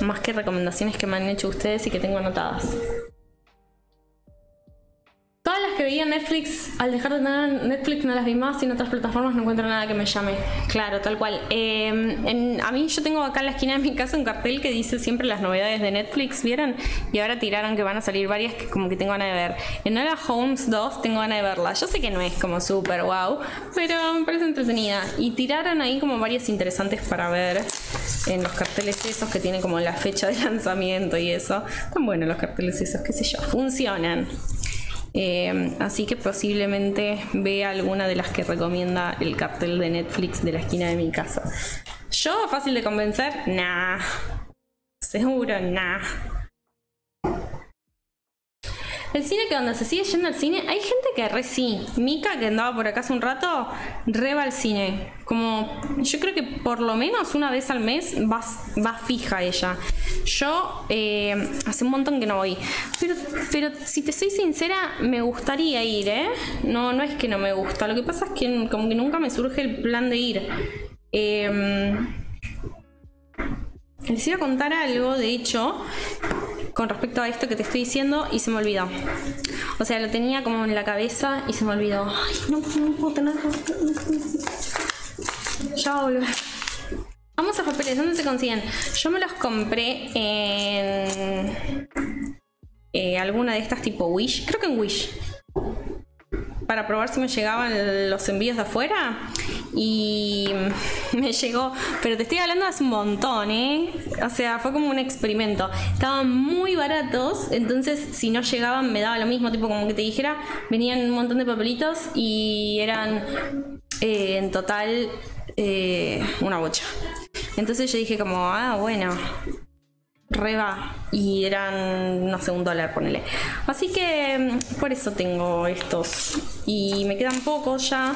[SPEAKER 1] Más que recomendaciones que me han hecho ustedes y que tengo anotadas. Todas las que veía Netflix, al dejar de tener Netflix no las vi más y en otras plataformas no encuentro nada que me llame. Claro, tal cual. Eh, a mí yo tengo acá en la esquina de mi casa un cartel que dice siempre las novedades de Netflix, ¿vieron? Y ahora tiraron que van a salir varias que como que tengo ganas de ver. En Hola Holmes 2 tengo ganas de verla. Yo sé que no es como súper wow, pero me parece entretenida. Y tiraron ahí como varias interesantes para ver en los carteles esos que tienen como la fecha de <laughs> lanzamiento y eso. Están buenos los carteles esos, qué sé yo, funcionan. Eh, así que posiblemente vea alguna de las que recomienda el cartel de Netflix de la esquina de mi casa. ¿Yo fácil de convencer? Nah. Seguro, nah. El cine que onda, se sigue yendo al cine. Hay gente que re sí. Mika, que andaba por acá hace un rato, re va al cine. Como, yo creo que por lo menos una vez al mes va, va fija ella. Yo eh, hace un montón que no voy. Pero, pero si te soy sincera, me gustaría ir, ¿eh? No, no es que no me gusta. Lo que pasa es que como que nunca me surge el plan de ir. Eh, les iba a contar algo, de hecho, con respecto a esto que te estoy diciendo y se me olvidó. O sea, lo tenía como en la cabeza y se me olvidó. Ay, no, puedo tener. Ya volver. Vamos a papeles, ¿dónde se consiguen? Yo me los compré en eh, alguna de estas tipo Wish. Creo que en Wish. Para probar si me llegaban los envíos de afuera y <laughs> me llegó, pero te estoy hablando hace un montón, ¿eh? O sea, fue como un experimento. Estaban muy baratos, entonces si no llegaban me daba lo mismo, tipo como que te dijera, venían un montón de papelitos y eran eh, en total eh, una bocha. Entonces yo dije como, ah, bueno, reba y eran, no sé, un dólar, ponele. Así que mm, por eso tengo estos. Y me quedan pocos ya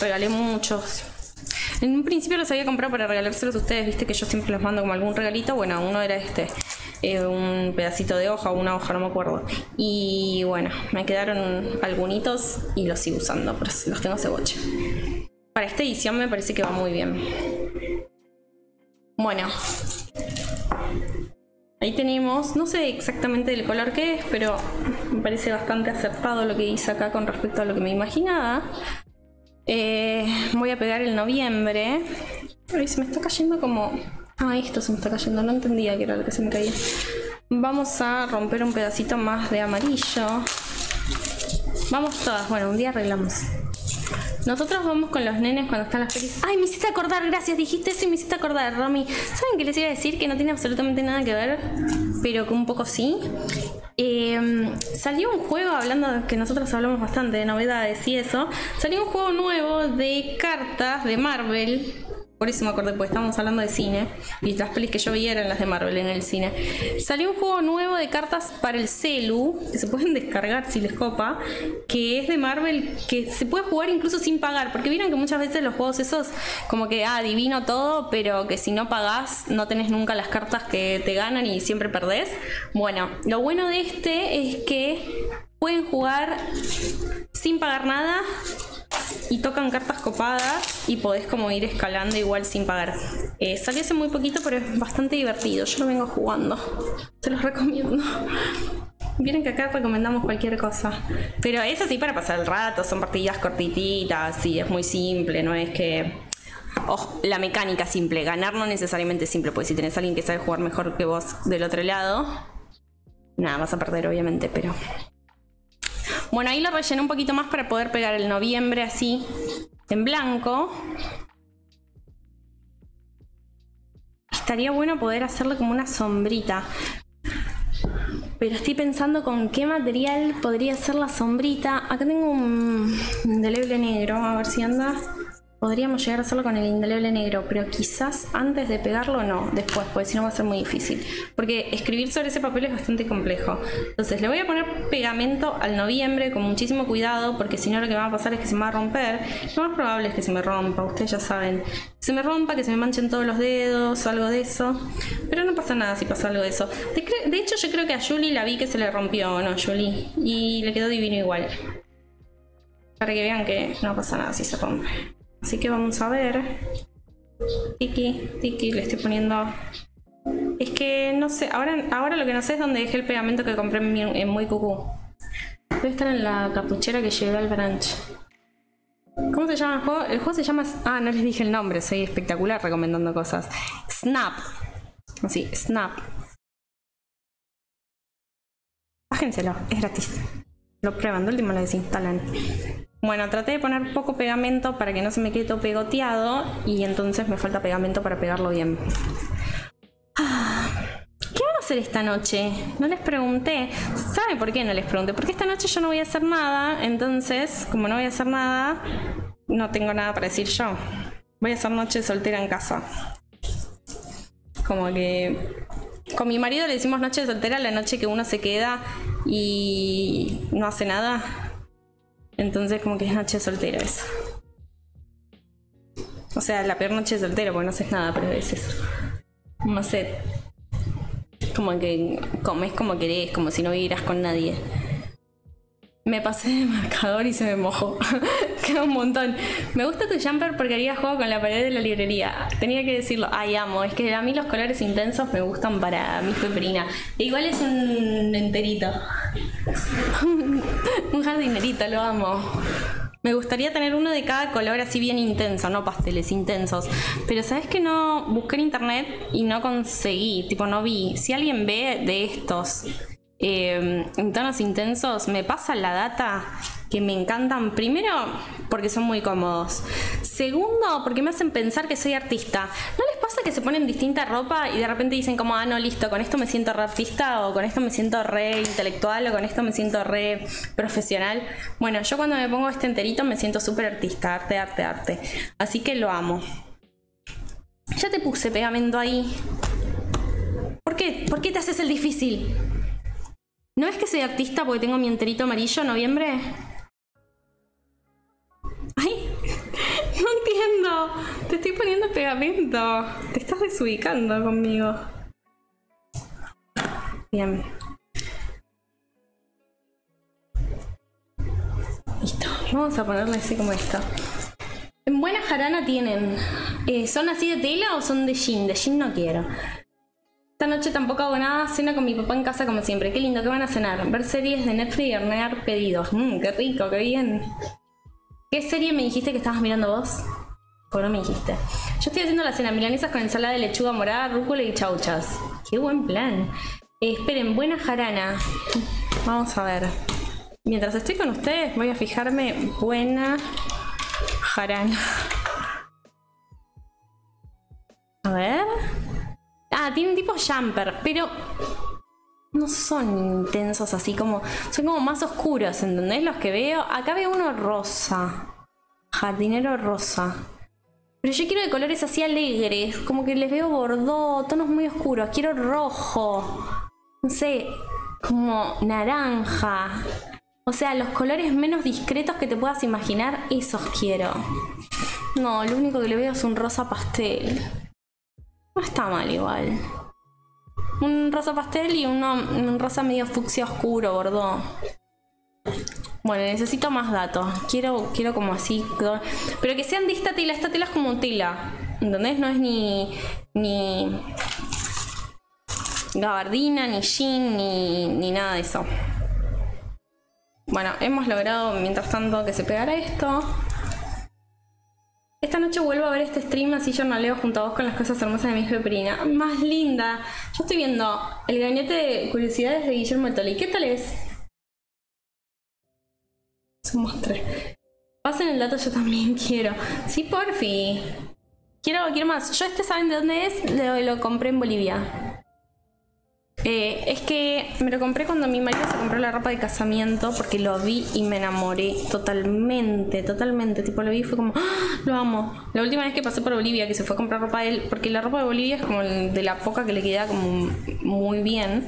[SPEAKER 1] regalé muchos. En un principio los había comprado para regalárselos a ustedes, viste que yo siempre les mando como algún regalito. Bueno, uno era este, eh, un pedacito de hoja o una hoja, no me acuerdo. Y bueno, me quedaron algunitos y los sigo usando, pero los tengo ceboche. Para esta edición me parece que va muy bien. Bueno, ahí tenemos, no sé exactamente el color que es, pero me parece bastante acertado lo que hice acá con respecto a lo que me imaginaba. Eh, voy a pegar el noviembre. Ay, se me está cayendo como... Ah, esto se me está cayendo. No entendía que era lo que se me caía. Vamos a romper un pedacito más de amarillo. Vamos todas. Bueno, un día arreglamos. Nosotros vamos con los nenes cuando están las pelis. Ay, me hiciste acordar, gracias, dijiste eso y me hiciste acordar, Romy. ¿Saben qué les iba a decir? Que no tiene absolutamente nada que ver, pero que un poco sí. Em, salió un juego, hablando que nosotros hablamos bastante de novedades y eso, salió un juego nuevo de cartas de Marvel por eso me acordé, porque estábamos hablando de cine y las pelis que yo veía eran las de Marvel en el cine. Salió un juego nuevo de cartas para el celu, que se pueden descargar si les copa, que es de Marvel, que se puede jugar incluso sin pagar, porque vieron que muchas veces los juegos esos, como que, ah, adivino todo, pero que si no pagás no tenés nunca las cartas que te ganan y siempre perdés. Bueno, lo bueno de este es que pueden jugar sin pagar nada y tocan cartas copadas y podés como ir escalando igual sin pagar. Eh, salió hace muy poquito, pero es bastante divertido. Yo lo vengo jugando. Se los recomiendo. <laughs> Miren que acá recomendamos cualquier cosa. Pero es así para pasar el rato, son partidas cortititas y es muy simple, no es que... La mecánica simple, ganar no necesariamente simple, porque si tenés a alguien que sabe jugar mejor que vos del otro lado, nada, vas a perder obviamente, pero bueno, ahí lo rellené un poquito más para poder pegar el noviembre así en blanco. Estaría bueno poder hacerle como una sombrita. Pero estoy pensando con qué material podría ser la sombrita. Acá tengo un indeleble negro, a ver si anda. Podríamos llegar a hacerlo con el indeleble negro, pero quizás antes de pegarlo no, después, porque si no va a ser muy difícil. Porque escribir sobre ese papel es bastante complejo. Entonces le voy a poner pegamento al noviembre con muchísimo cuidado, porque si no lo que va a pasar es que se me va a romper. Lo más probable es que se me rompa, ustedes ya saben. Que se me rompa, que se me manchen todos los dedos algo de eso. Pero no pasa nada si pasa algo de eso. De, hecho yo creo que a Julie la vi que se le rompió, ¿no, Julie? Y le quedó divino igual. Para que vean que no pasa nada si se rompe. Así que vamos a ver. Tiki, tiki, le estoy poniendo... Es que no sé, ahora, ahora lo que no sé es dónde dejé el pegamento que compré en, Muy Cucú. Debe estar en la capuchera que llevé al brunch. ¿Cómo se llama el juego? El juego se llama. Ah, no les dije el nombre, soy espectacular recomendando cosas. Snap. Así, Snap. Bájenselo, es gratis. Lo prueban, de último lo desinstalan. Bueno, traté de poner poco pegamento para que no se me quede todo pegoteado y entonces me falta pegamento para pegarlo bien. Ah, ¿Qué van a hacer esta noche? No les pregunté. ¿Saben por qué no les pregunté? Porque esta noche yo no voy a hacer nada, entonces, como no voy a hacer nada, no tengo nada para decir yo. Voy a hacer noche soltera en casa. Como que con mi marido le decimos noche soltera la noche que uno se queda y no hace nada. Entonces como que es noche soltera eso. O sea, la peor noche soltera porque no haces nada, pero es eso. No sé. Como que comes como querés, como si no vivieras con nadie. Me pasé de marcador y se me mojó. <laughs> Queda un montón. Me gusta tu jumper porque haría juego con la pared de la librería. Tenía que decirlo. Ay, amo. Es que a mí los colores intensos me gustan para mi peperina. E igual es un enterito. <laughs> un jardinerito, lo amo. Me gustaría tener uno de cada color así bien intenso, no pasteles intensos. Pero sabes que no busqué en internet y no conseguí, tipo no vi. Si alguien ve de estos eh, en tonos intensos, me pasa la data que me encantan. Primero, porque son muy cómodos. Segundo, porque me hacen pensar que soy artista. ¿No les pasa que se ponen distinta ropa y de repente dicen como, ah, no, listo, con esto me siento re artista o con esto me siento re intelectual o con esto me siento re profesional? Bueno, yo cuando me pongo este enterito me siento súper artista, arte, arte, arte. Así que lo amo. Ya te puse pegamento ahí. ¿Por qué? ¿Por qué te haces el difícil? ¿No es que soy artista porque tengo mi enterito amarillo en noviembre? ¡Ay! No entiendo. Te estoy poniendo pegamento. Te estás desubicando conmigo. Bien. Listo. Vamos a ponerle así como esto. En buena jarana tienen. Eh, ¿Son así de tela o son de jean? De jean no quiero. Esta noche tampoco hago nada, cena con mi papá en casa como siempre. Qué lindo, ¿qué van a cenar? Ver series de Netflix y hornear pedidos. Mmm, qué rico, qué bien. ¿Qué serie me dijiste que estabas mirando vos? ¿O no me dijiste? Yo estoy haciendo la cena milanesas con ensalada de lechuga morada, rúcula y chauchas. Qué buen plan. Eh, esperen, buena jarana. Vamos a ver. Mientras estoy con ustedes, voy a fijarme buena jarana. A ver. Ah, tienen tipo jumper, pero no son intensos así como. Son como más oscuros, ¿entendés? Los que veo. Acá veo uno rosa. Jardinero rosa. Pero yo quiero de colores así alegres. Como que les veo bordó, tonos muy oscuros. Quiero rojo. No sé, como naranja. O sea, los colores menos discretos que te puedas imaginar, esos quiero. No, lo único que le veo es un rosa pastel. No está mal igual. Un rosa pastel y uno, un rosa medio fucsia oscuro, bordó. Bueno, necesito más datos. Quiero, quiero como así. Pero que sean de esta tela. Esta tela es como tela. ¿Entendés? No es ni. ni. gabardina, ni jean, ni, ni nada de eso. Bueno, hemos logrado mientras tanto que se pegara esto. Esta noche vuelvo a ver este stream, así yo no leo junto a vos con las cosas hermosas de mi peperina. Más linda. Yo estoy viendo el gabinete de curiosidades de Guillermo Toli. ¿Qué tal es? Somos tres. Pasen el dato, yo también quiero. Sí, porfi. Quiero, quiero más. Yo este, ¿saben de dónde es? Lo compré en Bolivia. Eh, es que me lo compré cuando mi marido se compró la ropa de casamiento porque lo vi y me enamoré totalmente, totalmente. Tipo, lo vi y fue como, ¡Ah! lo amo. La última vez que pasé por Bolivia, que se fue a comprar ropa de él, porque la ropa de Bolivia es como de la poca que le queda como muy bien.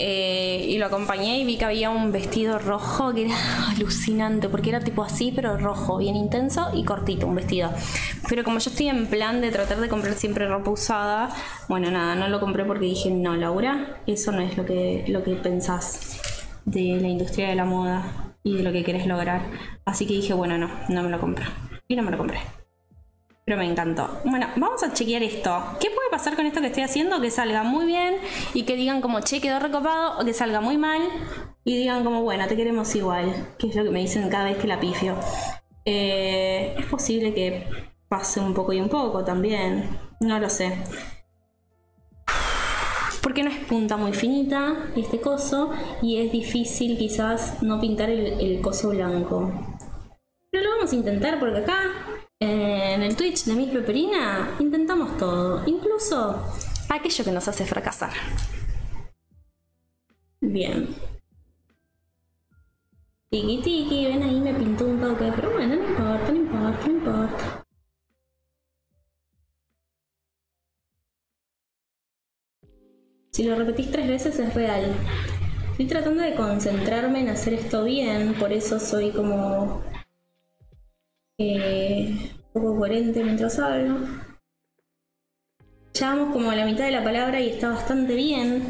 [SPEAKER 1] Eh, y lo acompañé y vi que había un vestido rojo que era <laughs> alucinante, porque era tipo así, pero rojo, bien intenso y cortito, un vestido. Pero como yo estoy en plan de tratar de comprar siempre ropa usada, bueno, nada, no lo compré porque dije, no, Eso no es lo que, lo que pensás de la industria de la moda y de lo que querés lograr. Así que dije, bueno, no, no me lo compro. Y no me lo compré. Pero me encantó. Bueno, vamos a chequear esto. ¿Qué puede pasar con esto que estoy haciendo, que salga muy bien y que digan como, che, quedó recopado, o que salga muy mal y digan como, bueno, te queremos igual, que es lo que me dicen cada vez que la pifio. Eh, es posible que pase un poco y un poco también, no lo sé. Porque no es punta muy finita este coso y es difícil quizás no pintar el, el coso blanco. Pero lo vamos a intentar porque acá en el Twitch de Miss Peperina intentamos todo, incluso aquello que nos hace fracasar. Bien. Tiki tiki, ven ahí me pintó un toque, pero bueno, no importa, no importa, no importa. Si lo repetís tres veces es real. Estoy tratando de concentrarme en hacer esto bien, por eso soy como eh, un poco coherente mientras hablo. Ya vamos como a la mitad de la palabra y está bastante bien.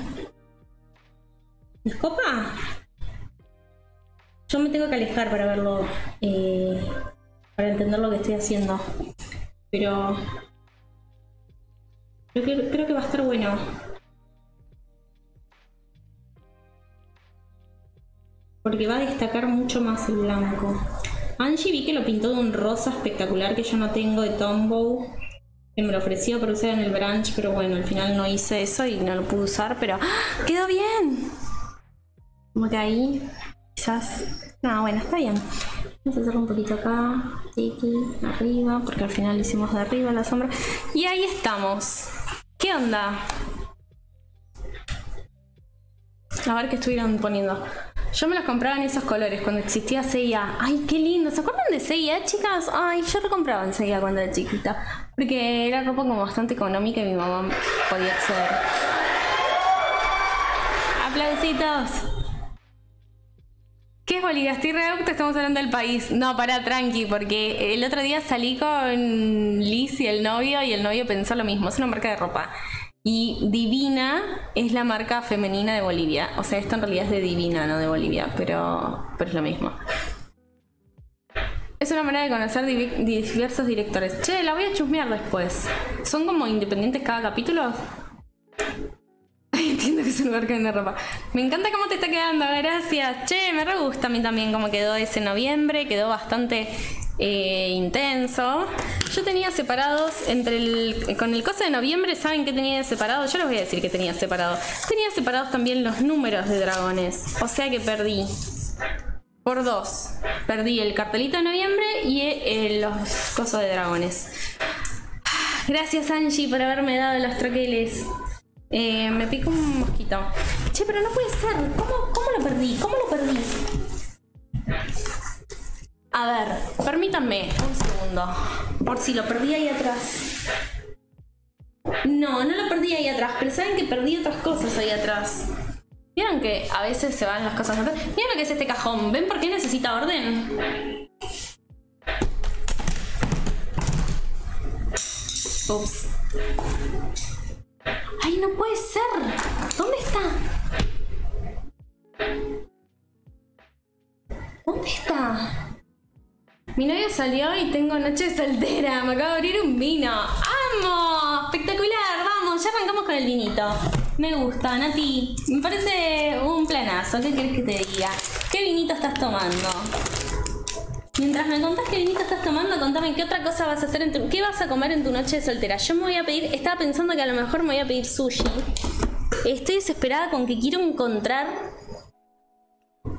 [SPEAKER 1] ¿Escopa? Yo me tengo que alejar para verlo, eh, para entender lo que estoy haciendo. Pero creo que va a estar bueno. Porque va a destacar mucho más el blanco. Angie vi que lo pintó de un rosa espectacular que yo no tengo de Tombow. Que me lo ofreció para usar en el branch, pero bueno, al final no hice eso y no lo pude usar, pero ¡ah! ¡quedó bien! Como que ahí, quizás... No, bueno, está bien. Vamos a hacerlo un poquito acá, tiki, arriba, porque al final hicimos de arriba la sombra. Y ahí estamos. ¿Qué onda? A ver qué estuvieron poniendo. Yo me los compraba en esos colores cuando existía CIA. Ay, qué lindo. ¿Se acuerdan de CIA, chicas? Ay, yo recompraba en CIA cuando era chiquita. Porque era ropa como bastante económica y mi mamá podía acceder. Aplausitos. ¿Qué es Bolivia? Estoy re te estamos hablando del país. No, para tranqui, porque el otro día salí con Liz y el novio y el novio pensó lo mismo. Es una marca de ropa. Y Divina es la marca femenina de Bolivia. O sea, esto en realidad es de Divina, no de Bolivia, pero, pero es lo mismo. Es una manera de conocer diversos directores. Che, la voy a chusmear después. ¿Son como independientes cada capítulo? <laughs> Entiendo que es un lugar que vende ropa. Me encanta cómo te está quedando, gracias. Che, me re gusta a mí también cómo quedó ese noviembre. Quedó bastante eh, intenso. Yo tenía separados entre el. Con el coso de noviembre, ¿saben qué tenía separado? Yo les voy a decir que tenía separado. Tenía separados también los números de dragones. O sea que perdí. Por dos. Perdí el cartelito de noviembre y eh, los cosos de dragones. Gracias Angie por haberme dado los troqueles. Eh, me pico un mosquito. Che, pero no puede ser. ¿Cómo, cómo lo perdí? ¿Cómo lo perdí? A ver, permítanme un segundo. Por si lo perdí ahí atrás. No, no lo perdí ahí atrás, pero saben que perdí otras cosas ahí atrás. ¿Vieron que a veces se van las cosas atrás? Miren lo que es este cajón. ¿Ven por qué necesita orden? Ups. ¡Ay, no puede ser! ¿Dónde está? ¿Dónde está? Mi novio salió y tengo noche soltera. Me acabo de abrir un vino. ¡Amo! Espectacular. Vamos, ya arrancamos con el vinito. Me gusta, Nati. Me parece un planazo. ¿Qué quieres que te diga? ¿Qué vinito estás tomando? Mientras me contás qué vinito estás tomando, contame qué otra cosa vas a hacer en tu... ¿Qué vas a comer en tu noche de soltera? Yo me voy a pedir... Estaba pensando que a lo mejor me voy a pedir sushi. Estoy desesperada con que quiero encontrar...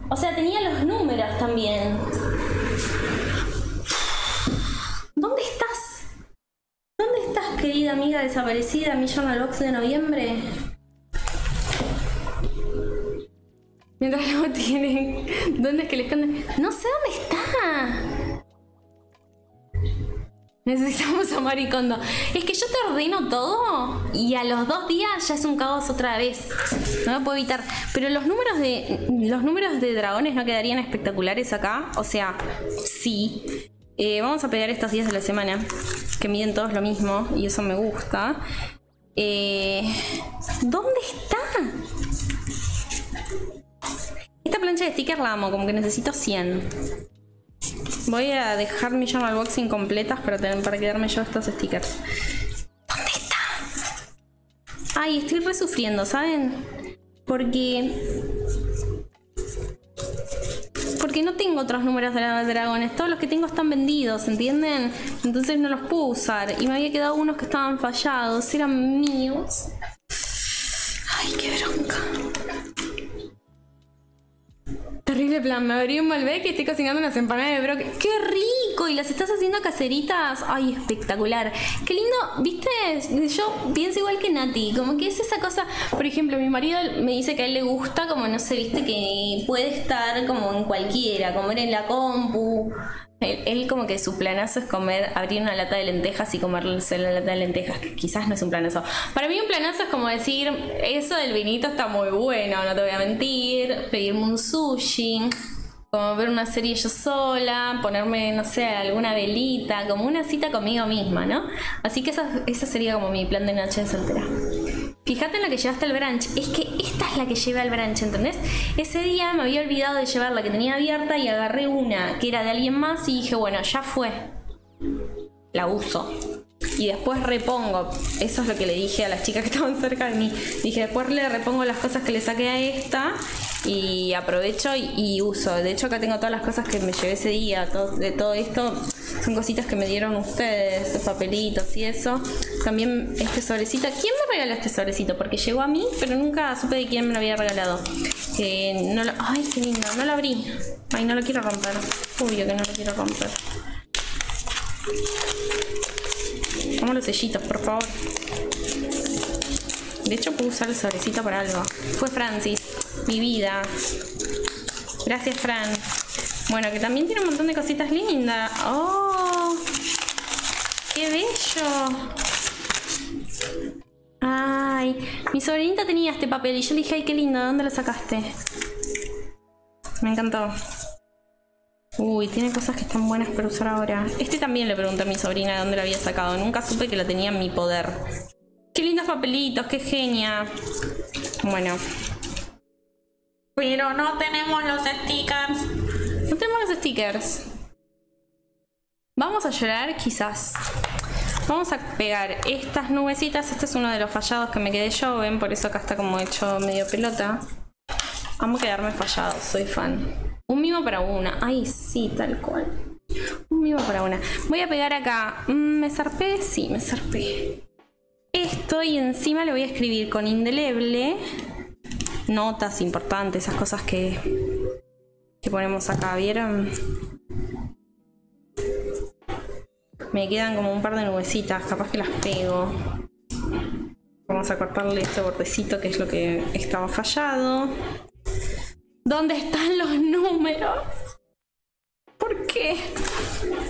[SPEAKER 1] O sea, tenía los números también. ¿Dónde estás? ¿Dónde estás, querida amiga desaparecida, mi journal box de noviembre? Mientras no tienen. ¿Dónde es que le esconden? No sé dónde está. Necesitamos a Maricondo. Es que yo te ordeno todo y a los dos días ya es un caos otra vez. No me puedo evitar. Pero los números de. Los números de dragones no quedarían espectaculares acá. O sea, sí. Eh, vamos a pegar estos días de la semana, que miden todos lo mismo, y eso me gusta. Eh, ¿Dónde está? Esta plancha de stickers la amo, como que necesito 100. Voy a dejar mi journal box incompletas para, para quedarme yo estos stickers. ¿Dónde está? Ay, estoy resufriendo, ¿saben? Porque porque no tengo otros números de dragones. Todos los que tengo están vendidos, ¿entienden? Entonces no los puedo usar. Y me había quedado unos que estaban fallados. Eran míos. Ay, qué bronca. Terrible plan, me abrí un Malbec y estoy cocinando unas empanadas de broque. ¡Qué rico! Y las estás haciendo caseritas. ¡Ay, espectacular! ¡Qué lindo! ¿Viste? Yo pienso igual que Nati. Como que es esa cosa. Por ejemplo, mi marido me dice que a él le gusta, como no sé, viste, que puede estar como en cualquiera, comer en la compu, él, como que su planazo es comer, abrir una lata de lentejas y comerse la lata de lentejas, que quizás no es un planazo. Para mí un planazo es como decir, eso del vinito está muy bueno, no te voy a mentir, pedirme un sushi, como ver una serie yo sola, ponerme, no sé, alguna velita, como una cita conmigo misma, ¿no? Así que esa, sería como mi plan de noche de soltera. Fíjate en la que llevaste al brunch. Es que esta es la que llevé al brunch, ¿entendés? Ese día me había olvidado de llevar la que tenía abierta y agarré una que era de alguien más y dije, bueno, ya fue. La uso. Y después repongo. Eso es lo que le dije a las chicas que <laughs> estaban cerca de mí. Dije, después le repongo las cosas que le saqué a esta y aprovecho y, uso. De hecho, acá tengo todas las cosas que me llevé ese día. de todo esto son cositas que me dieron ustedes, papelitos y eso. También este sobrecito. ¿Quién me regaló este sobrecito? Porque llegó a mí, pero nunca supe de quién me lo había regalado. ay, qué lindo, no lo abrí. Ay, no lo quiero romper. Obvio que no lo quiero romper. Vamos los sellitos, por favor. De hecho, puedo usar el sobrecito para algo. Fue Francis mi vida. Gracias, Fran. Bueno, que también tiene un montón de cositas lindas. ¡Oh! ¡Qué bello! Ay, mi sobrinita tenía este papel y yo le dije, ay, qué lindo, ¿de dónde lo sacaste? Me encantó. Uy, tiene cosas que están buenas para usar ahora. Este también le pregunté a mi sobrina de dónde lo había sacado. Nunca supe que la tenía en mi poder. Qué lindos papelitos, qué genia. Bueno, pero no tenemos los stickers. No tenemos los stickers. Vamos a llorar quizás. Vamos a pegar estas nubecitas. Este es uno de los fallados que me quedé yo. Ven, por eso acá está como hecho medio pelota. Vamos a quedarme fallado, soy fan. Un mimo para una. Ay, sí, tal cual. Un mimo para una. Voy a pegar acá. Mm, ¿Me zarpé? Sí, me zarpé. Esto y encima lo voy a escribir con indeleble notas importantes, esas cosas que, que ponemos acá, ¿vieron? Me quedan como un par de nubecitas, capaz que las pego. Vamos a cortarle este bordecito que es lo que estaba fallado. ¿Dónde están los números? ¿Por qué?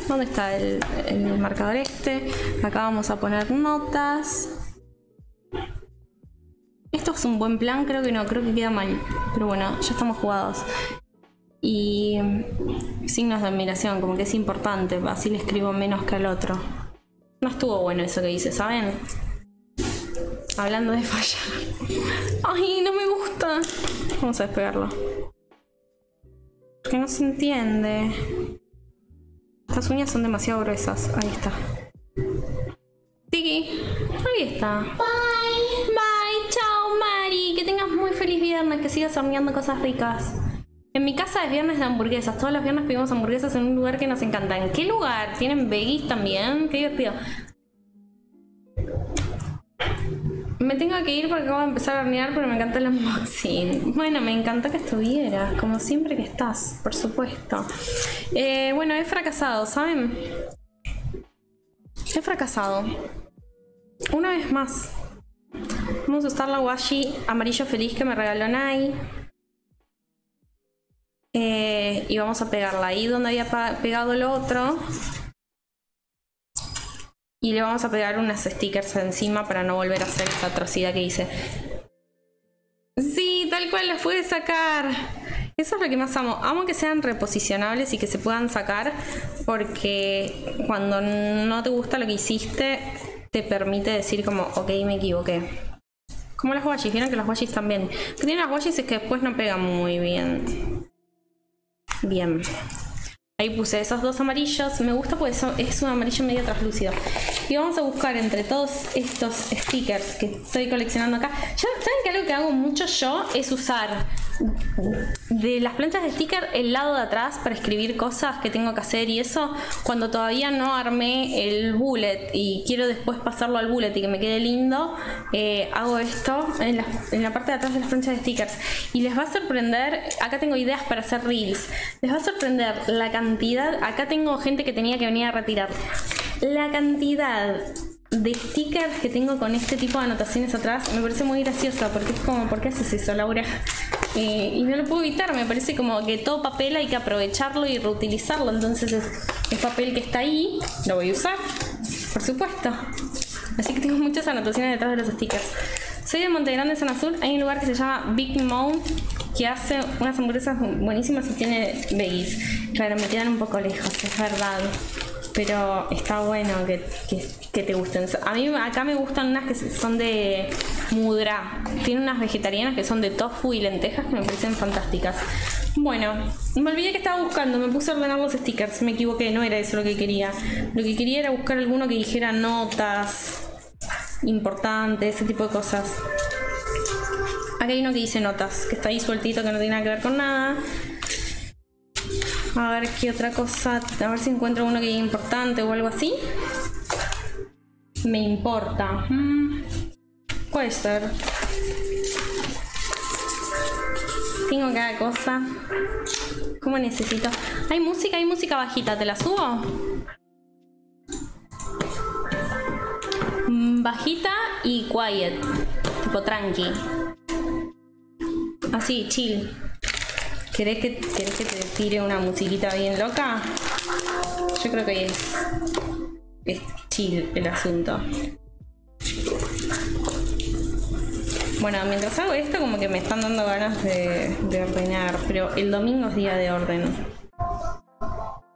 [SPEAKER 1] ¿Dónde está el, el marcador este? Acá vamos a poner notas. Esto es un buen plan, creo que no, creo que queda mal. Pero bueno, ya estamos jugados. Y signos de admiración, como que es importante, así le escribo menos que al otro. No estuvo bueno eso que hice, ¿saben? Hablando de fallar. Ay, no me gusta. Vamos a despegarlo. Que no se entiende. Estas uñas son demasiado gruesas. Ahí está. Tiki. Ahí está. Bye. Bye. Chao, Mari. Que tengas muy feliz viernes. Que sigas horneando cosas ricas. En mi casa es viernes de hamburguesas. Todos los viernes pedimos hamburguesas en un lugar que nos encanta. ¿En qué lugar? ¿Tienen veggies también? Qué divertido. Me tengo que ir porque acabo de empezar a hornear, pero me encanta el unboxing. Bueno, me encanta que estuvieras, como siempre que estás, por supuesto. Eh, bueno, he fracasado, ¿saben? He fracasado. Una vez más. Vamos a usar la washi amarillo feliz que me regaló Nai. Eh, y vamos a pegarla ahí donde había pegado el otro. Y le vamos a pegar unas stickers encima para no volver a hacer esa atrocidad que hice. Sí, tal cual las pude sacar. Eso es lo que más amo. Amo que sean reposicionables y que se puedan sacar porque cuando no te gusta lo que hiciste, te permite decir como, ok, me equivoqué. Como las washis, vieron que las washis también. Lo que tienen las washis es que después no pegan muy bien. Bien. Ahí puse esos dos amarillos. Me gusta porque es un amarillo medio translúcido. Y vamos a buscar entre todos estos stickers que estoy coleccionando acá. Ya saben que algo que hago mucho yo es usar de las planchas de sticker el lado de atrás para escribir cosas que tengo que hacer y eso cuando todavía no armé el bullet y quiero después pasarlo al bullet y que me quede lindo eh, hago esto en la, en la, parte de atrás de las planchas de stickers y les va a sorprender acá tengo ideas para hacer reels les va a sorprender la cantidad acá tengo gente que tenía que venir a retirar la cantidad de stickers que tengo con este tipo de anotaciones atrás me parece muy graciosa porque es como, ¿por qué haces eso, Laura? Eh, y no lo puedo evitar, me parece como que todo papel hay que aprovecharlo y reutilizarlo, entonces es, el papel que está ahí, lo voy a usar, por supuesto. Así que tengo muchas anotaciones detrás de los stickers. Soy de Monte Grande, Zona Sur. Hay un lugar que se llama Big Mount que hace unas hamburguesas buenísimas y tiene veggies. Claro, me quedan un poco lejos, es verdad pero está bueno que, te gusten. A mí acá me gustan unas que son de mudra. Tiene unas vegetarianas que son de tofu y lentejas que me parecen fantásticas. Bueno, me olvidé que estaba buscando, me puse a ordenar los stickers, me equivoqué, no era eso lo que quería. Lo que quería era buscar alguno que dijera notas importantes, ese tipo de cosas. Acá hay uno que dice notas, que está ahí sueltito, que no tiene nada que ver con nada. A ver qué otra cosa. A ver si encuentro uno que es importante o algo así. Me importa. Mm. Puede ser. Tengo cada cosa. ¿Cómo necesito? Hay música, hay música bajita. ¿Te la subo? Bajita y quiet. Tipo tranqui. Así, chill. ¿Querés que, que te tire una musiquita bien loca? Yo creo que es, chill el asunto. Bueno, mientras hago esto como que me están dando ganas de ordenar, pero el domingo es día de orden.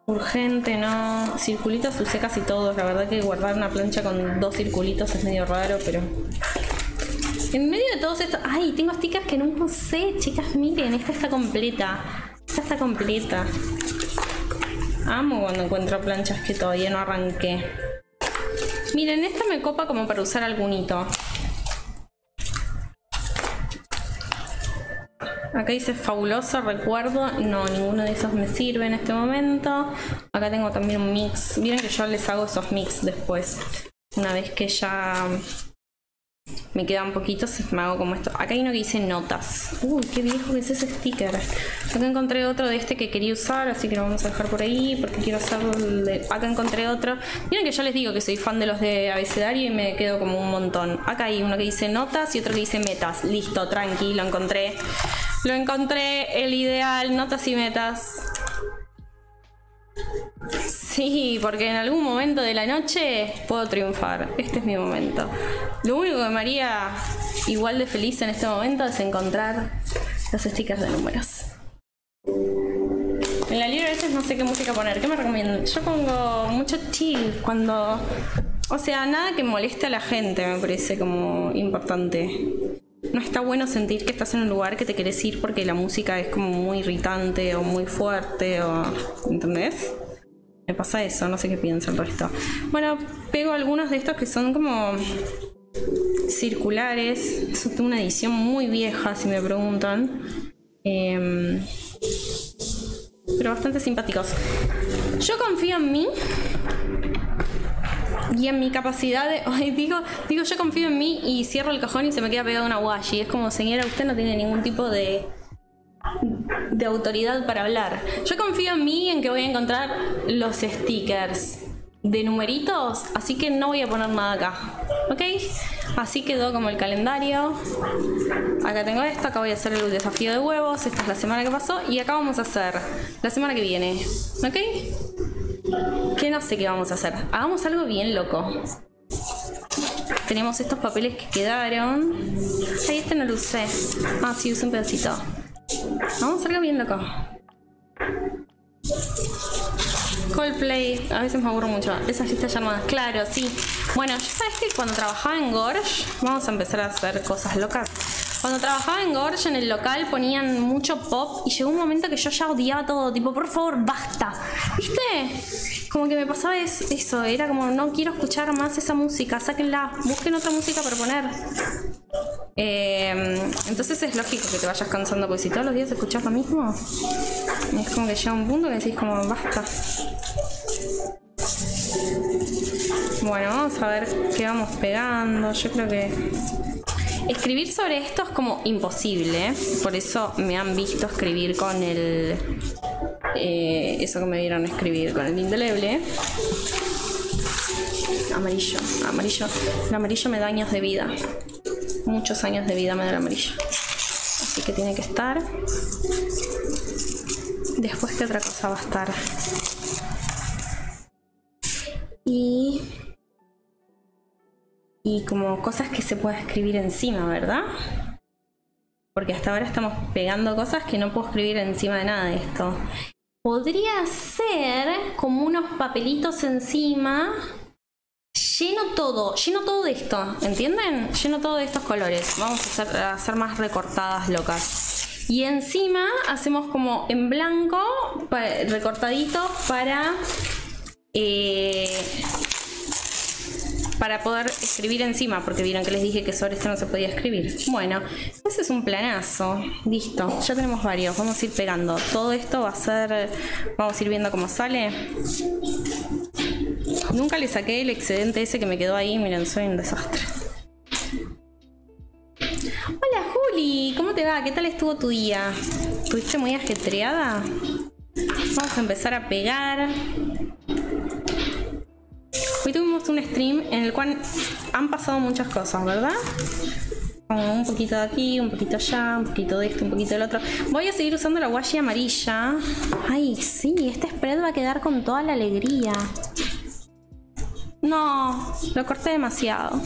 [SPEAKER 1] Urgente, no. Circulitos usé casi todos. La verdad que guardar una plancha con dos circulitos es medio raro, pero en medio de todos estos... ¡Ay! Tengo stickers que nunca usé, chicas. Miren, esta está completa. Esta está completa. Amo cuando encuentro planchas que todavía no arranqué. Miren, esta me copa como para usar algún hito. Acá dice fabuloso, recuerdo. No, ninguno de esos me sirve en este momento. Acá tengo también un mix. Miren que yo les hago esos mix después. Una vez que ya me quedan poquitos, me hago como esto. Acá hay uno que dice notas. Uy, qué viejo que es ese sticker. Acá encontré otro de este que quería usar, así que lo vamos a dejar por ahí porque quiero hacerlo. Acá encontré otro. Miren que ya les digo que soy fan de los de abecedario y me quedo como un montón. Acá hay uno que dice notas y otro que dice metas. Listo, tranqui, lo encontré. Lo encontré, el ideal, notas y metas. Sí, porque en algún momento de la noche puedo triunfar. Este es mi momento. Lo único que me haría igual de feliz en este momento es encontrar los stickers de números. En la libre a veces no sé qué música poner. ¿Qué me recomiendan? Yo pongo mucho chill cuando... O sea, nada que moleste a la gente me parece como importante. No está bueno sentir que estás en un lugar que te querés ir porque la música es como muy irritante o muy fuerte o... ¿Entendés? Me pasa eso, no sé qué piensa el resto. Bueno, pego algunos de estos que son como circulares. Es una edición muy vieja, si me preguntan. Em, pero bastante simpáticos. Yo confío en mí y en mi capacidad de. <laughs> digo, digo, yo confío en mí y cierro el cajón y se me queda pegado una washi. Es como, señora, usted no tiene ningún tipo de de autoridad para hablar. Yo confío en mí en que voy a encontrar los stickers de numeritos, así que no voy a poner nada acá. ¿Ok? Así quedó como el calendario. Acá tengo esto, acá voy a hacer el desafío de huevos. Esta es la semana que pasó. Y acá vamos a hacer la semana que viene. ¿Ok? Que no sé qué vamos a hacer. Hagamos algo bien loco. Tenemos estos papeles que quedaron. Ahí este no lo usé. Ah, sí, usé un pedacito. Vamos a algo bien loco. Coldplay, a veces me aburro mucho. Esas listas llamadas, claro, sí. Bueno, ya sabes que cuando trabajaba en Gorge, vamos a empezar a hacer cosas locas. Cuando trabajaba en Gorge, en el local, ponían mucho pop y llegó un momento que yo ya odiaba todo. Tipo, por favor, basta. ¿Viste? Como que me pasaba eso. Era como, no quiero escuchar más esa música. Sáquenla. Busquen otra música para poner. Em, entonces es lógico que te vayas cansando, porque si todos los días escuchas lo mismo, es como que llega un punto que decís como basta. Bueno, vamos a ver qué vamos pegando. Yo creo que Escribir sobre esto es como imposible, por eso me han visto escribir con el... Eh, eso que me vieron escribir con el indeleble. Amarillo, amarillo. El amarillo me da años de vida. Muchos años de vida me da el amarillo. Así que tiene que estar. Después, ¿qué otra cosa va a estar? Y y como cosas que se pueda escribir encima, ¿verdad? Porque hasta ahora estamos pegando cosas que no puedo escribir encima de nada de esto. Podría ser como unos papelitos encima. Lleno todo, lleno todo de esto, ¿entienden? Lleno todo de estos colores. Vamos a hacer, a hacer más recortadas locas. Y encima hacemos como en blanco, recortaditos para eh, para poder escribir encima, porque vieron que les dije que sobre esto no se podía escribir. Bueno, ese es un planazo. Listo, ya tenemos varios. Vamos a ir pegando. Todo esto va a ser. Vamos a ir viendo cómo sale. Nunca le saqué el excedente ese que me quedó ahí. Miren, soy un desastre. Hola Juli, ¿cómo te va? ¿Qué tal estuvo tu día? ¿Estuviste muy ajetreada? Vamos a empezar a pegar. Hoy tuvimos un stream en el cual han pasado muchas cosas, ¿verdad? Como un poquito de aquí, un poquito allá, un poquito de esto, un poquito del otro. Voy a seguir usando la washi amarilla. Ay, sí, este spread va a quedar con toda la alegría. No, lo corté demasiado.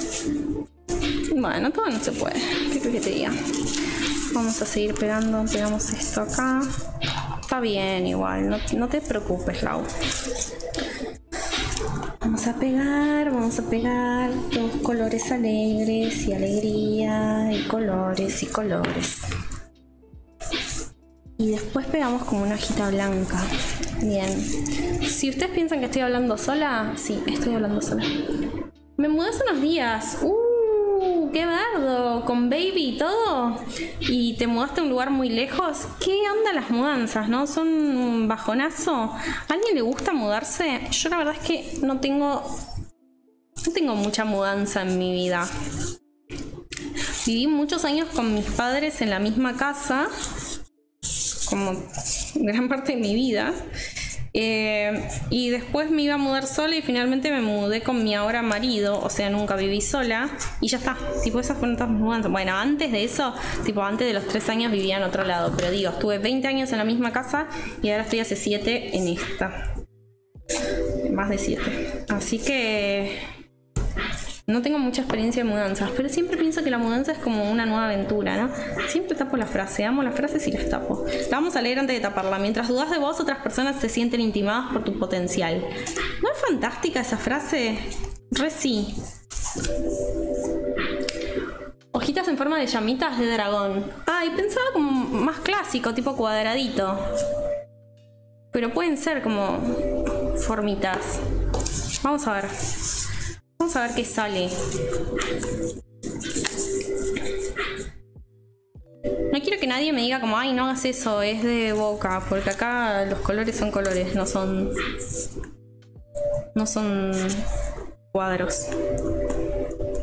[SPEAKER 1] Bueno, todo no se puede. ¿Qué crees que te diga? Vamos a seguir pegando, pegamos esto acá. Está bien igual, no, no te preocupes, Lau. Vamos a pegar, vamos a pegar dos colores alegres y alegría y colores y colores. Y después pegamos como una hojita blanca. Bien. Si ustedes piensan que estoy hablando sola, sí, estoy hablando sola. Me mudé hace unos días. ¡Uh! Qué bardo, con baby y todo, y te mudaste a un lugar muy lejos, ¿qué onda las mudanzas, no? ¿Son un bajonazo? ¿A alguien le gusta mudarse? Yo la verdad es que no tengo, no tengo mucha mudanza en mi vida. Viví muchos años con mis padres en la misma casa, como gran parte de mi vida. Eh, y después me iba a mudar sola y finalmente me mudé con mi ahora marido, o sea, nunca viví sola y ya está. Tipo, esas fueron. Bueno, antes de eso, tipo, antes de los tres años vivía en otro lado, pero digo, estuve 20 años en la misma casa y ahora estoy hace 7 en esta. Más de 7. Así que no tengo mucha experiencia en mudanzas, pero siempre pienso que la mudanza es como una nueva aventura, ¿no? Siempre tapo la frase, amo las frases y las tapo. La vamos a leer antes de taparla. Mientras dudas de vos, otras personas se sienten intimadas por tu potencial. ¿No es fantástica esa frase? Re sí. Hojitas en forma de llamitas de dragón. Ay, pensaba como más clásico, tipo cuadradito. Pero pueden ser como formitas. Vamos a ver. Vamos a ver qué sale. No quiero que nadie me diga como, ay, no hagas eso, es de boca, porque acá los colores son colores, no son... No son cuadros.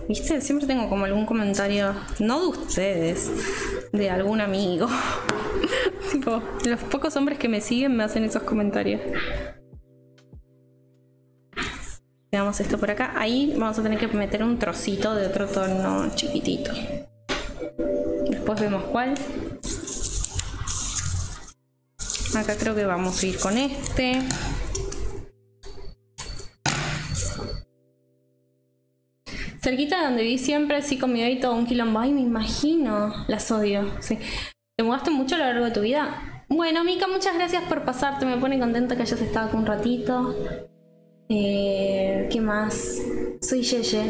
[SPEAKER 1] ¿Viste? Siempre tengo como algún comentario, no de ustedes, de algún amigo. <laughs> tipo, los pocos hombres que me siguen me hacen esos comentarios. Pegamos esto por acá. Ahí vamos a tener que meter un trocito de otro tono chiquitito. Después vemos cuál. Acá creo que vamos a ir con este. Cerquita de donde vi siempre, sí, con mi todo un quilombo. Ay, me imagino. Las odio, sí. ¿Te mudaste mucho a lo largo de tu vida? Bueno, Mica, muchas gracias por pasarte. Me pone contenta que hayas estado aquí un ratito. Eh, ¿Qué más? Soy Yeye.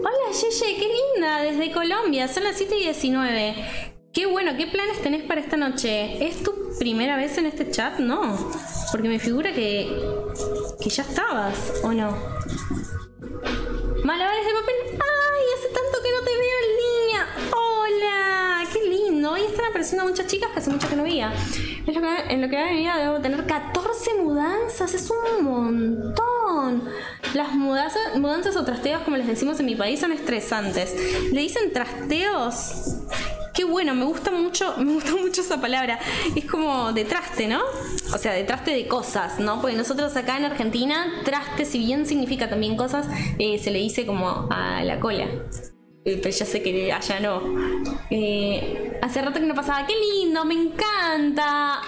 [SPEAKER 1] Hola Yeye, qué linda, desde Colombia, son las 7 y 19. Qué bueno, ¿qué planes tenés para esta noche? ¿Es tu primera vez en este chat? No, porque me figura que, que ya estabas, ¿o no? Malabares de papel. ¡Ay! Hace tanto que no te veo en línea. ¡Hola! ¡Qué lindo! Hoy están apareciendo muchas chicas que hace mucho que no veía. Es lo que, en va a venir debo tener 14 mudanzas. Es un montón. Las mudanzas, o trasteos, como les decimos en mi país, son estresantes. Le dicen trasteos Qué bueno, me gusta mucho, <laughs> me gusta mucho esa palabra. Es como de traste, ¿no? O sea, de traste de cosas, ¿no? Porque nosotros acá en Argentina, traste, si bien significa también cosas, eh, se le dice como a la cola. Eh, pero ya sé que allá no. Eh, hace rato que no pasaba. ¡Qué lindo! ¡Me encanta!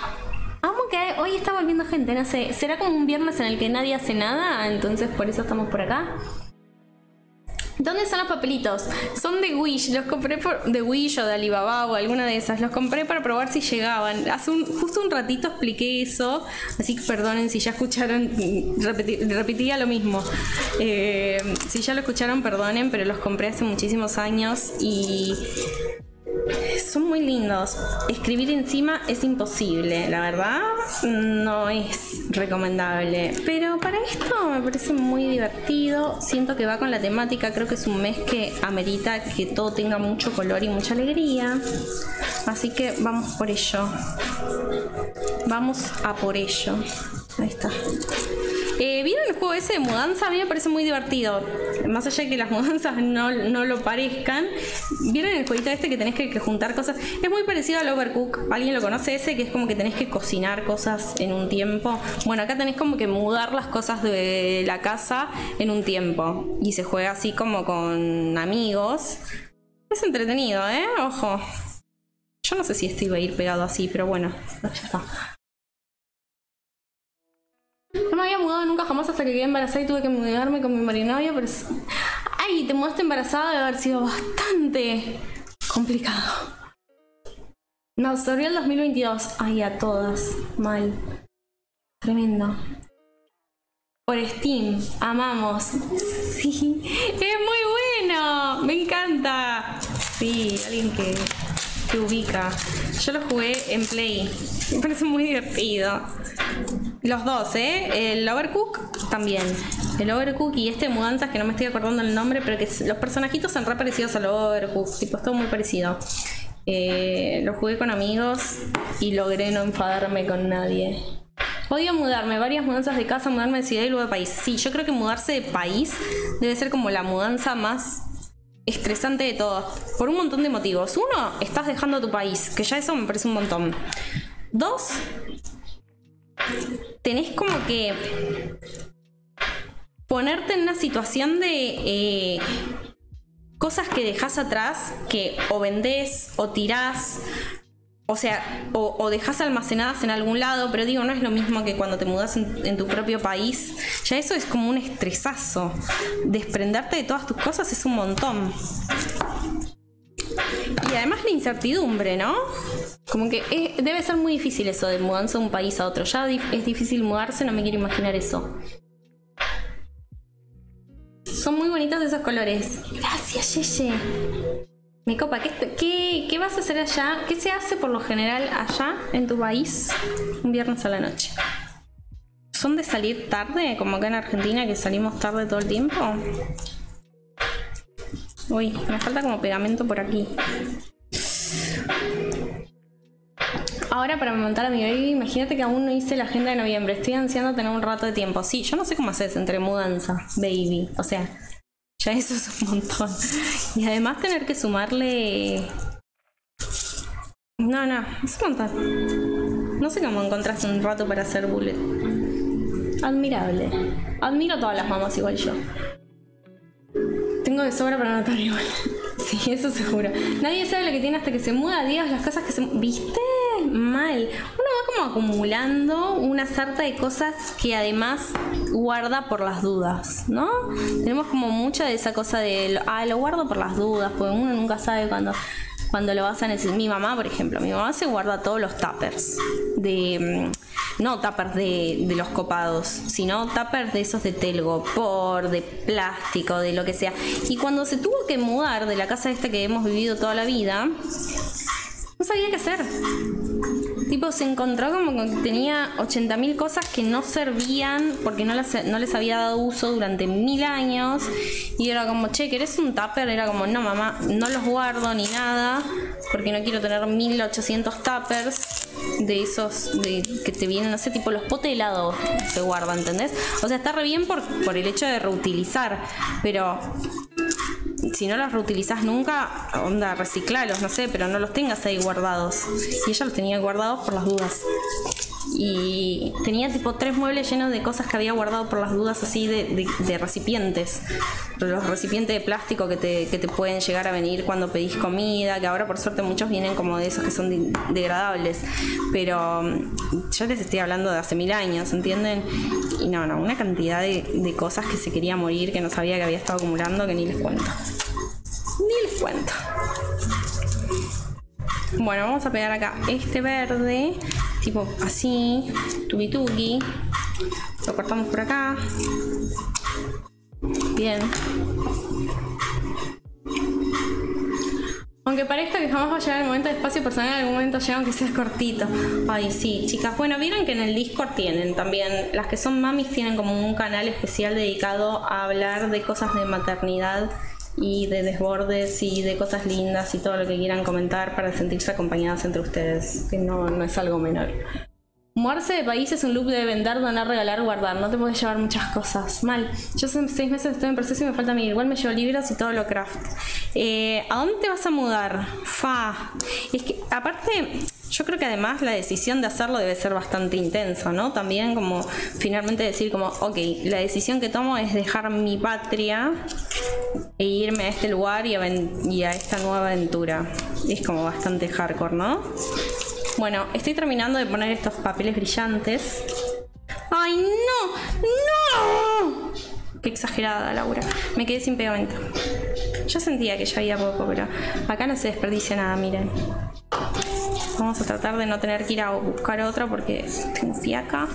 [SPEAKER 1] Que hoy está volviendo gente, no sé. ¿Será como un viernes en el que nadie hace nada? Entonces por eso estamos por acá. ¿Dónde son los papelitos? Son de Wish, los compré por de Wish o de Alibaba o alguna de esas. Los compré para probar si llegaban. Hace un, justo un ratito expliqué eso, así que perdonen si ya escucharon, repetía lo mismo. Eh, si ya lo escucharon, perdonen, pero los compré hace muchísimos años y son muy lindos. Escribir encima es imposible, la verdad. No es recomendable. Pero para esto me parece muy divertido. Siento que va con la temática. Creo que es un mes que amerita que todo tenga mucho color y mucha alegría. Así que vamos por ello. Vamos a por ello. Ahí está. Eh, ¿Vieron el juego ese de mudanza? A mí me parece muy divertido. Más allá de que las <laughs> mudanzas no, lo parezcan. ¿Vieron el jueguito este que tenés que, juntar cosas? Es muy parecido al Overcook. ¿Alguien lo conoce ese? Que es como que tenés que cocinar cosas en un tiempo. Bueno, acá tenés como que mudar las cosas de la casa en un tiempo. Y se juega así como con amigos. Es entretenido, ¿eh? Ojo. Yo no sé si esto iba a ir pegado así, pero bueno, ya está. No me había mudado nunca jamás hasta que quedé embarazada y tuve que mudarme con mi marinovio, pero... Ay, te mudaste embarazada debe haber sido bastante complicado. No, absorbió el 2022. Ay, a todas. Mal. Tremendo. Por Steam. Amamos. Sí. Es muy bueno. Me encanta. Sí, alguien que, que ubica. Yo lo jugué en Play. Me parece muy divertido. Los dos, ¿eh? El Overcook también. El Overcook y este Mudanzas, que no me estoy acordando el nombre, pero que los personajitos son re parecidos al Overcook. Tipo, es todo muy parecido. Eh, lo jugué con amigos y logré no enfadarme con nadie. Odio mudarme, varias mudanzas de casa, mudarme de ciudad y luego de país. Sí, yo creo que mudarse de país debe ser como la mudanza más estresante de todas. Por un montón de motivos. Uno, estás dejando tu país, que ya eso me parece un montón. Dos, tenés como que ponerte en una situación de eh, cosas que dejas atrás, que o vendés o tirás, o sea, o, dejas almacenadas en algún lado, pero digo, no es lo mismo que cuando te mudas en, tu propio país. Ya eso es como un estresazo. Desprenderte de todas tus cosas es un montón. Y además la incertidumbre, ¿no? Como que debe ser muy difícil eso de mudarse de un país a otro. Ya es difícil mudarse, no me quiero imaginar eso. Son muy bonitos esos colores. Gracias, Yeye. Me copa, ¿Qué, ¿qué, vas a hacer allá? ¿Qué se hace por lo general allá en tu país un viernes a la noche? ¿Son de salir tarde, como acá en Argentina, que salimos tarde todo el tiempo? Uy, me falta como pegamento por aquí. Ahora para montar a mi baby, imagínate que aún no hice la agenda de noviembre. Estoy ansiando tener un rato de tiempo. Sí, yo no sé cómo haces entre mudanza, baby. O sea, eso es un montón. Y además tener que sumarle... No, no, es un montón. No sé cómo encontraste un rato para hacer bullet. Admirable. Admiro a todas las mamás igual yo. Tengo de sobra para anotar igual. <laughs> Sí, eso seguro. Nadie sabe lo que tiene hasta que se muda. Dios, las cosas que se... ¿Viste? Mal. Uno va como acumulando una sarta de cosas que además guarda por las dudas, ¿no? Tenemos como mucha de esa cosa de... Ah, lo guardo por las dudas, porque uno nunca sabe cuándo... cuando lo vas a necesitar. Mi mamá, por ejemplo, mi mamá se guarda todos los tuppers de. mm, No tuppers de, de los copados, sino tuppers de esos de telgopor, de plástico, de lo que sea. Y cuando se tuvo que mudar de la casa esta que hemos vivido toda la vida, sabía qué hacer. Tipo, se encontró como que tenía 80.000 cosas que no servían porque no, las- no les había dado uso durante mil años. Y era como, che, ¿querés un tupper? Era como, no, mamá, no los guardo ni nada porque no quiero tener 1800 tuppers de esos de, que te vienen, no sé, tipo los potes de helado se guardan, ¿entendés? O sea, está re bien por, por el hecho de reutilizar, pero si no los reutilizás nunca, onda, reciclalos, no sé, pero no los tengas ahí guardados. Y ella los tenía guardados por las dudas. Y tenía tipo tres muebles llenos de cosas que había guardado por las dudas así de, recipientes. Los recipientes de plástico que te, que te pueden llegar a venir cuando pedís comida, que ahora por suerte muchos vienen como de esos que son de- degradables. Pero mm, yo les estoy hablando de hace mil años, ¿entienden? Y no, no, una cantidad de cosas que se quería morir, que no sabía que había estado acumulando, que ni les cuento. Ni les cuento. Bueno, vamos a pegar acá este verde, tipo así, tuki tuki. Lo cortamos por acá. Bien. Aunque parezca que jamás va a llegar el momento de espacio personal, en algún momento llega aunque sea cortito. Ay, sí, chicas. Bueno, vieron que en el Discord tienen también, las que son mamis tienen como un canal especial dedicado a hablar de cosas de maternidad y de desbordes y de cosas lindas y todo lo que quieran comentar para sentirse acompañadas entre ustedes, que no, no es algo menor. Mudarse de país es un loop de vender, donar, regalar, guardar. No te puedes llevar muchas cosas. Mal. Yo hace seis meses estoy en proceso y me falta mí. Igual me llevo libros y todo lo craft. Eh, ¿A dónde te vas a mudar? Fa. Es que, aparte, yo creo que además la decisión de hacerlo debe ser bastante intenso, ¿no? También como finalmente decir como, ok, la decisión que tomo es dejar mi patria e irme a este lugar y a esta nueva aventura. Es como bastante hardcore, ¿no? Bueno, estoy terminando de poner estos papeles brillantes. ¡Ay, no! ¡No! Qué exagerada, Laura. Me quedé sin pegamento. Yo sentía que ya había poco, pero acá no se desperdicia nada, miren. Vamos a tratar de no tener que ir a buscar otro porque tengo fiaca.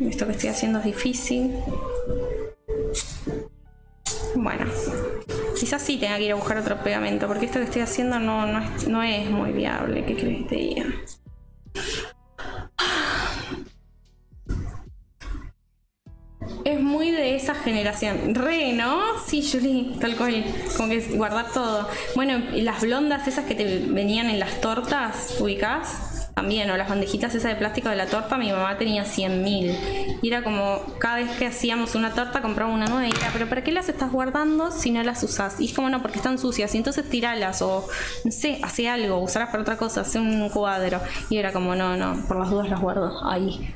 [SPEAKER 1] Esto que estoy haciendo es difícil. Bueno, quizás sí tenga que ir a buscar otro pegamento, porque esto que estoy haciendo no, no, es, no es muy viable. ¿Qué crees que te diga? Es muy de esa generación. Re, ¿no? Sí, Julie, tal cual. Como que guardar todo. Bueno, las blondas esas que te venían en las tortas, ubicás, también, o las bandejitas esas de plástico de la torta, mi mamá tenía 100.000. Y era como, cada vez que hacíamos una torta compraba una nueva y era, pero ¿para qué las estás guardando si no las usas? Y es como, no, porque están sucias. Y entonces tiralas o, no sé, hace algo, usarlas para otra cosa, hace un cuadro. Y era como, no, no, por las dudas las guardo ahí.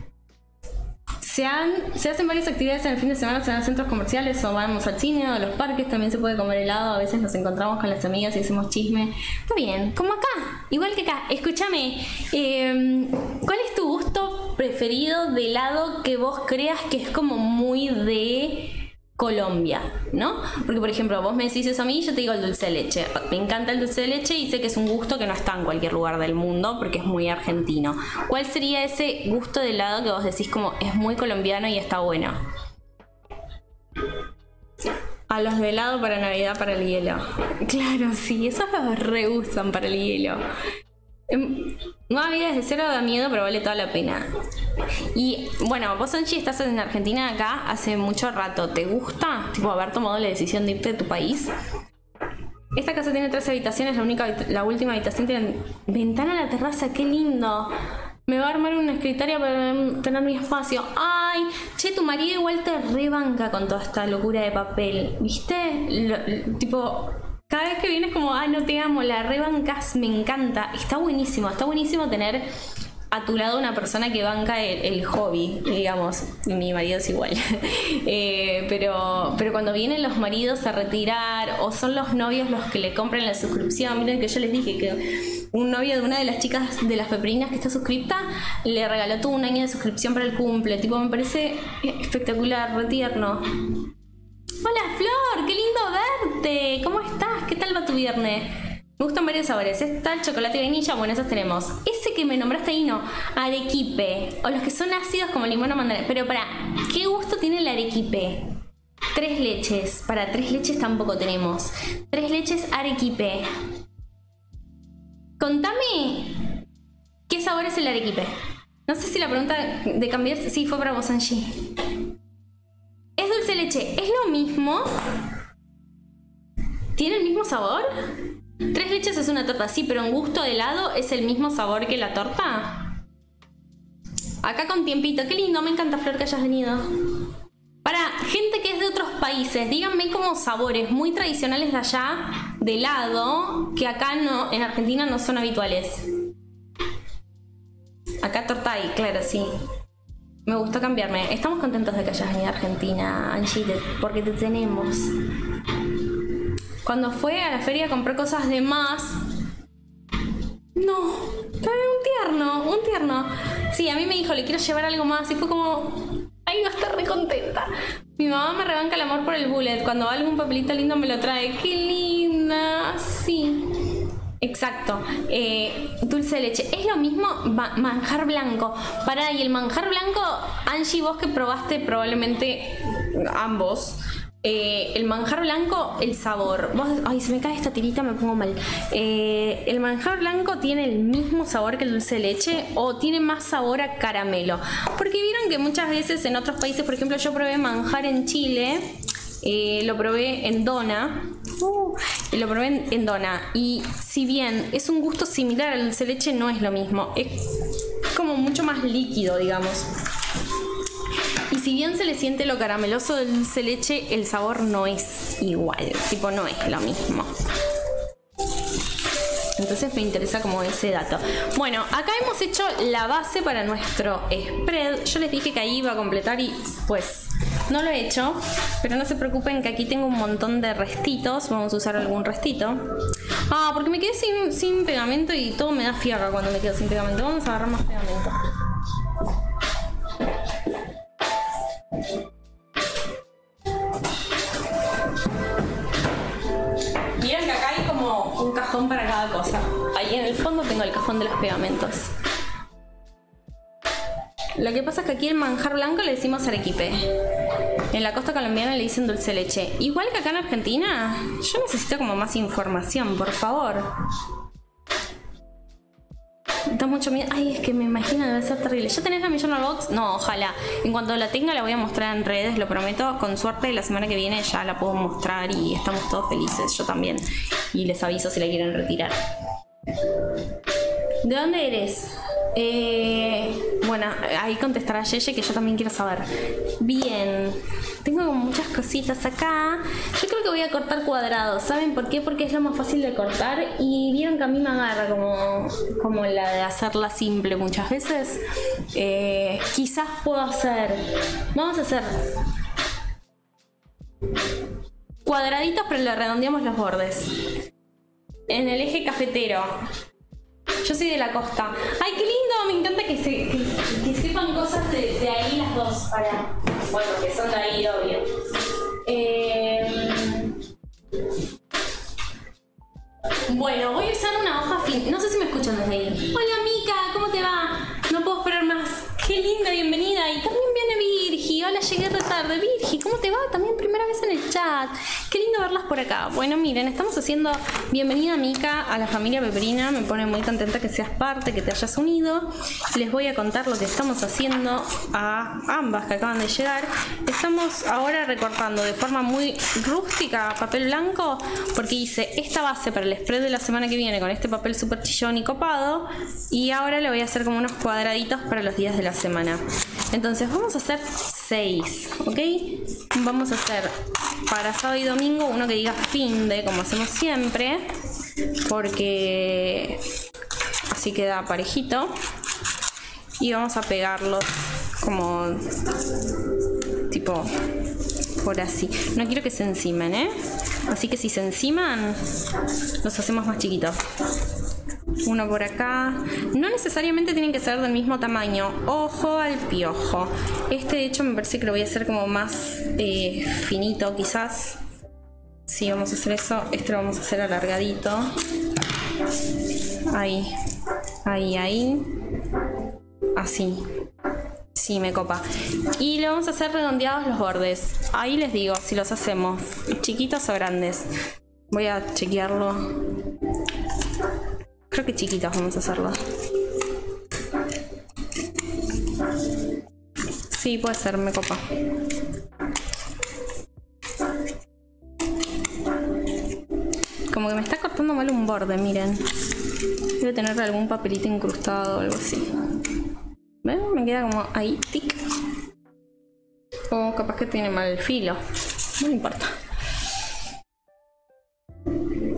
[SPEAKER 1] Se, han- se hacen varias actividades en el fin de semana, se van a centros comerciales o vamos al cine o a los parques, también se puede comer helado, a veces nos encontramos con las amigas y hacemos chisme. Está bien, como acá, igual que acá. Escúchame, eh, ¿cuál es tu gusto preferido de helado que vos creas que es como muy de Colombia, ¿no? Porque, por ejemplo, vos me decís eso a mí y yo te digo el dulce de leche. Me encanta el dulce de leche y sé que es un gusto que no está en cualquier lugar del mundo porque es muy argentino. ¿Cuál sería ese gusto de helado que vos decís como es muy colombiano y está bueno? A los de helado para Navidad para el hielo. Claro, sí, esos los reusan para el hielo. Em, No había desde cero da miedo, pero vale toda la pena. Y bueno, vos Angie estás en Argentina acá hace mucho rato. ¿Te gusta tipo haber tomado la decisión de irte de tu país? Esta casa tiene tres habitaciones, la única la última habitación tiene ventana a la terraza, qué lindo. Me va a armar un escritorio para tener mi espacio. Ay, che, tu marido igual te rebanca con toda esta locura de papel. ¿Viste? Tipo, cada vez que vienes como, ay, no te amo, la rebancas, me encanta. Está buenísimo, está buenísimo tener a tu lado una persona que banca el, hobby, digamos. Mi marido es igual. <laughs> Eh, pero, pero cuando vienen los maridos a retirar o son los novios los que le compran la suscripción, miren que yo les dije que un novio de una de las chicas de las peprinas que está suscripta le regaló todo un año de suscripción para el cumple. Tipo, me parece espectacular, retierno. Hola Flor, qué lindo verte. ¿Cómo estás? ¿Qué tal va tu viernes? Me gustan varios sabores. Está el chocolate y vainilla, bueno, esos tenemos. Ese que me nombraste ahí no, arequipe. O los que son ácidos como limón o mandarina. Pero para, ¿qué gusto tiene el arequipe? Tres leches. Para tres leches tampoco tenemos. Tres leches arequipe. Contame qué sabor es el arequipe. No sé si la pregunta de cambiar. Sí, fue para vos, Angie. Es dulce leche. ¿Es lo mismo? ¿Tiene el mismo sabor? Tres leches es una torta, sí, pero en gusto de helado es el mismo sabor que la torta. Acá con tiempito, qué lindo, me encanta Flor que hayas venido. Para gente que es de otros países, díganme como sabores muy tradicionales de allá, de helado, que acá no, en Argentina no son habituales. Acá torta hay, claro, sí. Me gustó cambiarme. Estamos contentos de que hayas venido a Argentina, Angie, porque te tenemos. Cuando fue a la feria compré cosas de más. No, un tierno, un tierno. Sí, a mí me dijo, le quiero llevar algo más y fue como, ay, va a estar re contenta. Mi mamá me rebanca el amor por el bullet. Cuando va algún papelito lindo me lo trae. Qué linda, sí. Exacto. Eh, dulce de leche. Es lo mismo manjar blanco. Para, y el manjar blanco, Angie, vos que probaste probablemente ambos. Eh, el manjar blanco, el sabor. ay, se me cae esta tirita, me pongo mal. Eh, ¿El manjar blanco tiene el mismo sabor que el dulce de leche o tiene más sabor a caramelo? Porque vieron que muchas veces en otros países, por ejemplo, yo probé manjar en Chile. Eh, lo probé en dona. Uh, lo probé en, dona. Y si bien es un gusto similar al dulce de leche, no es lo mismo. Es como mucho más líquido, digamos. Y si bien se le siente lo carameloso del dulce leche, el sabor no es igual, tipo no es lo mismo. Entonces me interesa como ese dato. Bueno, acá hemos hecho la base para nuestro spread. Yo les dije que ahí iba a completar y pues no lo he hecho. Pero no se preocupen que aquí tengo un montón de restitos. Vamos a usar algún restito. Ah, porque me quedé sin, sin pegamento y todo me da fierra cuando me quedo sin pegamento. Vamos a agarrar más pegamento. Miren que acá hay como un cajón para cada cosa. Ahí en el fondo tengo el cajón de los pegamentos. Lo que pasa es que aquí el manjar blanco le decimos arequipe. En la costa colombiana le dicen dulce leche. Igual que acá en Argentina, yo necesito como más información, por favor. Da mucho miedo. Ay, es que me imagino debe ser terrible. ¿Ya tenés la Millón Box? No, ojalá. En cuanto la tenga la voy a mostrar en redes, lo prometo. Con suerte la semana que viene ya la puedo mostrar y estamos todos felices. Yo también. Y les aviso si la quieren retirar. ¿De dónde eres? Eh, bueno, ahí contestará Yeye que yo también quiero saber. Bien, tengo muchas cositas acá. Yo creo que voy a cortar cuadrados. ¿Saben por qué? Porque es lo más fácil de cortar. Y vieron que a mí me agarra como, como la de hacerla simple muchas veces. Eh, quizás puedo hacer. Vamos a hacer cuadraditos, pero le redondeamos los bordes. En el eje cafetero. Yo soy de la costa. ¡Ay, qué lindo! Me encanta que, se, sepan cosas de, ahí las dos. Para, bueno, que son de ahí, obvio. Eh, bueno, voy a usar una hoja fin. No sé si me escuchan desde ahí. Hola, Mica, ¿cómo te va? No puedo esperar más. Qué linda, bienvenida. Y también viene Virgi. Hola, llegué tarde. Virgi, ¿cómo te va? También primera vez en el chat. Qué lindo verlas por acá. Bueno, miren, estamos haciendo bienvenida Mica a la familia Peperina. Me pone muy contenta que seas parte, que te hayas unido. Les voy a contar lo que estamos haciendo a ambas que acaban de llegar. Estamos ahora recortando de forma muy rústica papel blanco porque hice esta base para el spread de la semana que viene con este papel super chillón y copado. Y ahora le voy a hacer como unos cuadraditos para los días de la semana. Entonces vamos a hacer 6, ¿ok? Vamos a hacer para sábado y domingo uno que diga fin de, como hacemos siempre, porque así queda parejito. Y vamos a pegarlos como tipo por así. No quiero que se encimen, ¿eh? Así que si se enciman, los hacemos más chiquitos uno por acá. No necesariamente tienen que ser del mismo tamaño. Ojo al piojo. Este de hecho me parece que lo voy a hacer como más eh, finito quizás. Si vamos a hacer eso, este lo vamos a hacer alargadito. Ahí. Ahí, ahí. Así. Sí, me copa. Y le vamos a hacer redondeados los bordes. Ahí les digo si los hacemos chiquitos o grandes. Voy a chequearlo. Creo que chiquitos vamos a hacerlo. Sí, puede ser, me copa. Como que me está cortando mal un borde, miren. Debe tener algún papelito incrustado o algo así. ¿Ven? Me queda como ahí, tic. O capaz que tiene mal el filo. No me importa.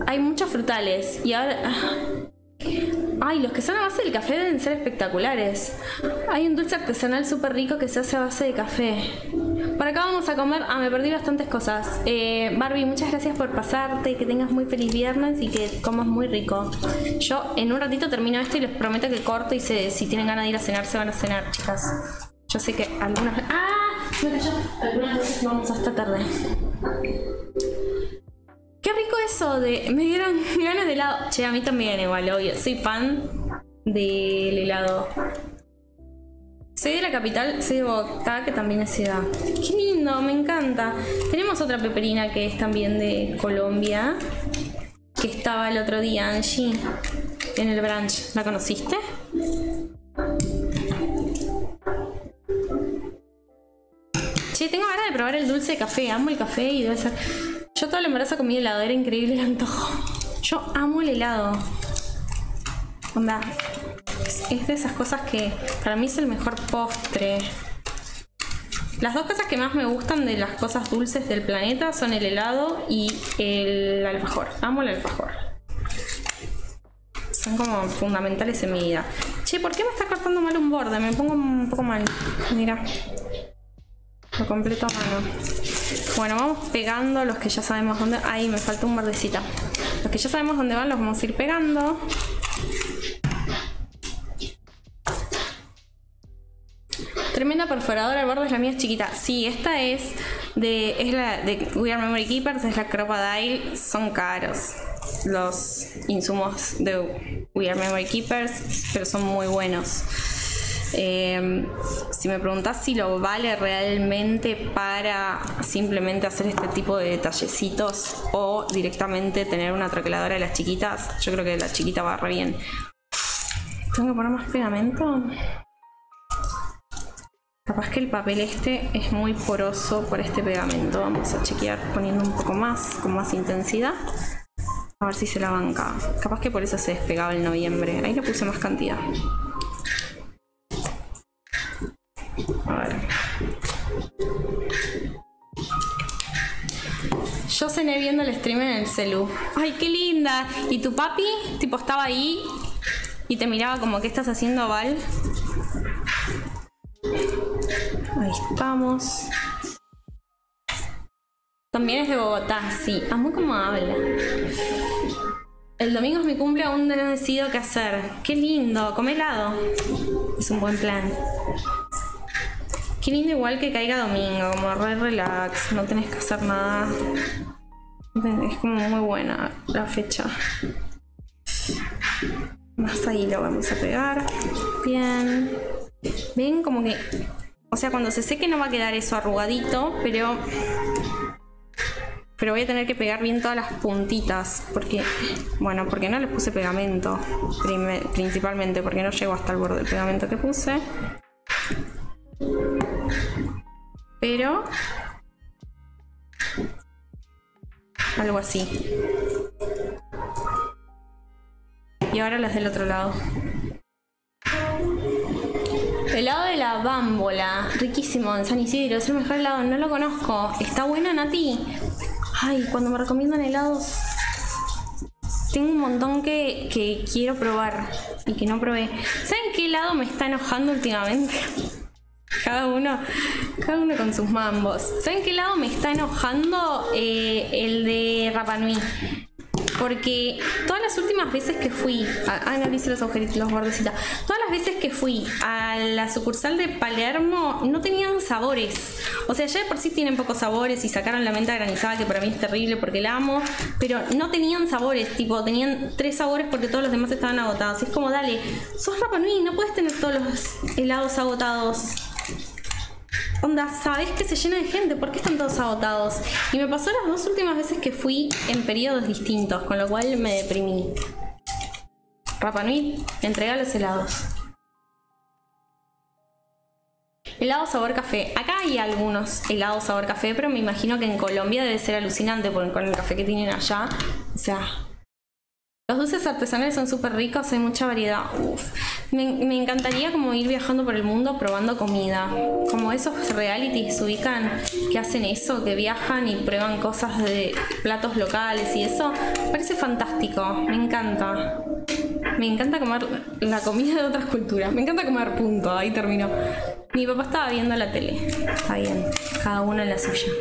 [SPEAKER 1] Hay muchos frutales y ahora... Ay, los que son a base del café deben ser espectaculares. Hay un dulce artesanal súper rico que se hace a base de café. Por acá vamos a comer. Ah, me perdí bastantes cosas. Eh, Barbie, muchas gracias por pasarte. Que tengas muy feliz viernes y que comas muy rico. Yo en un ratito termino esto y les prometo que corto y si tienen ganas de ir a cenar, se van a cenar, chicas. Yo sé que algunas. ¡Ah! Me cayó. Algunas veces vamos hasta tarde. Qué rico eso de. Me dieron <laughs> ganas de helado. Che, a mí también igual, obvio. Soy fan del helado. Soy de la capital, soy de Bogotá, que también es ciudad. Qué lindo, me encanta. Tenemos otra peperina que es también de Colombia. Que estaba el otro día, Angie, en el branch. ¿La conociste? Che, tengo ganas de probar el dulce de café. Amo el café y debe ser. Yo todo el embarazo comí helado, era increíble el antojo. Yo amo el helado. Onda, es, de esas cosas que para mí es el mejor postre. Las dos cosas que más me gustan de las cosas dulces del planeta son el helado y el alfajor. Amo el alfajor. Son como fundamentales en mi vida. Che, ¿por qué me está cortando mal un borde? Me pongo un poco mal. Mira. Lo completo a mano. Bueno, vamos pegando los que ya sabemos dónde... Ahí me falta un bordecito. Los que ya sabemos dónde van los vamos a ir pegando. Tremenda perforadora, el borde es la mía es chiquita. Sí, esta es de. es la de We Are Memory Keepers, es la Crocodile. Son caros los insumos de We Are Memory Keepers, pero son muy buenos. Eh, si me preguntas si lo vale realmente para simplemente hacer este tipo de detallecitos o directamente tener una troqueladora de las chiquitas, yo creo que la chiquita va re bien. ¿Tengo que poner más pegamento? Capaz que el papel este es muy poroso por este pegamento. Vamos a chequear poniendo un poco más, con más intensidad. A ver si se la banca. Capaz que por eso se despegaba el noviembre. Ahí le puse más cantidad. Yo cené viendo el stream en el celu. ¡Ay, qué linda! ¿Y tu papi? Tipo, estaba ahí y te miraba como, ¿qué estás haciendo, Val? Ahí estamos. También es de Bogotá, sí. Amo como habla. El domingo es mi cumple, aún no decidido qué hacer. Qué lindo, come helado. Es un buen plan. Qué lindo igual que caiga domingo, como re relax, no tenés que hacer nada. Es como muy buena la fecha. Más ahí lo vamos a pegar. Bien. Ven como que... O sea, cuando se seque no va a quedar eso arrugadito, pero... Pero voy a tener que pegar bien todas las puntitas. Porque... Bueno, porque no les puse pegamento. Principalmente porque no llego hasta el borde del pegamento que puse. Pero... Algo así. Y ahora las del otro lado. Helado de la bámbola, riquísimo en San Isidro, es el mejor helado, no lo conozco. ¿Está bueno, Nati? Ay, cuando me recomiendan helados, tengo un montón que, que quiero probar y que no probé. ¿Saben qué helado me está enojando últimamente? Cada uno, cada uno con sus mambos. ¿Saben qué lado me está enojando? Eh, el de Rapanui. Porque todas las últimas veces que fui. Ah, no hice los agujeritos, los bordecitos. Todas las veces que fui a la sucursal de Palermo no tenían sabores. O sea, ya de por sí tienen pocos sabores y sacaron la menta granizada, que para mí es terrible porque la amo, pero no tenían sabores, tipo, tenían tres sabores porque todos los demás estaban agotados. es como, dale, sos Rapa Nui, no puedes tener todos los helados agotados. Onda, sabes que se llena de gente, ¿por qué están todos agotados? Y me pasó las dos últimas veces que fui en periodos distintos, con lo cual me deprimí. Rapa Nui, entrega los helados. Helado sabor café. Acá hay algunos helados sabor café, pero me imagino que en Colombia debe ser alucinante porque con el café que tienen allá. O sea, los dulces artesanales son súper ricos, hay mucha variedad. Uf. Me, encantaría como ir viajando por el mundo probando comida. Como esos realities ubican que hacen eso, que viajan y prueban cosas de platos locales y eso. Parece fantástico, me encanta. Me encanta comer la comida de otras culturas. Me encanta comer, punto. Ahí terminó. Mi papá estaba viendo la tele. Está bien, cada uno en la suya.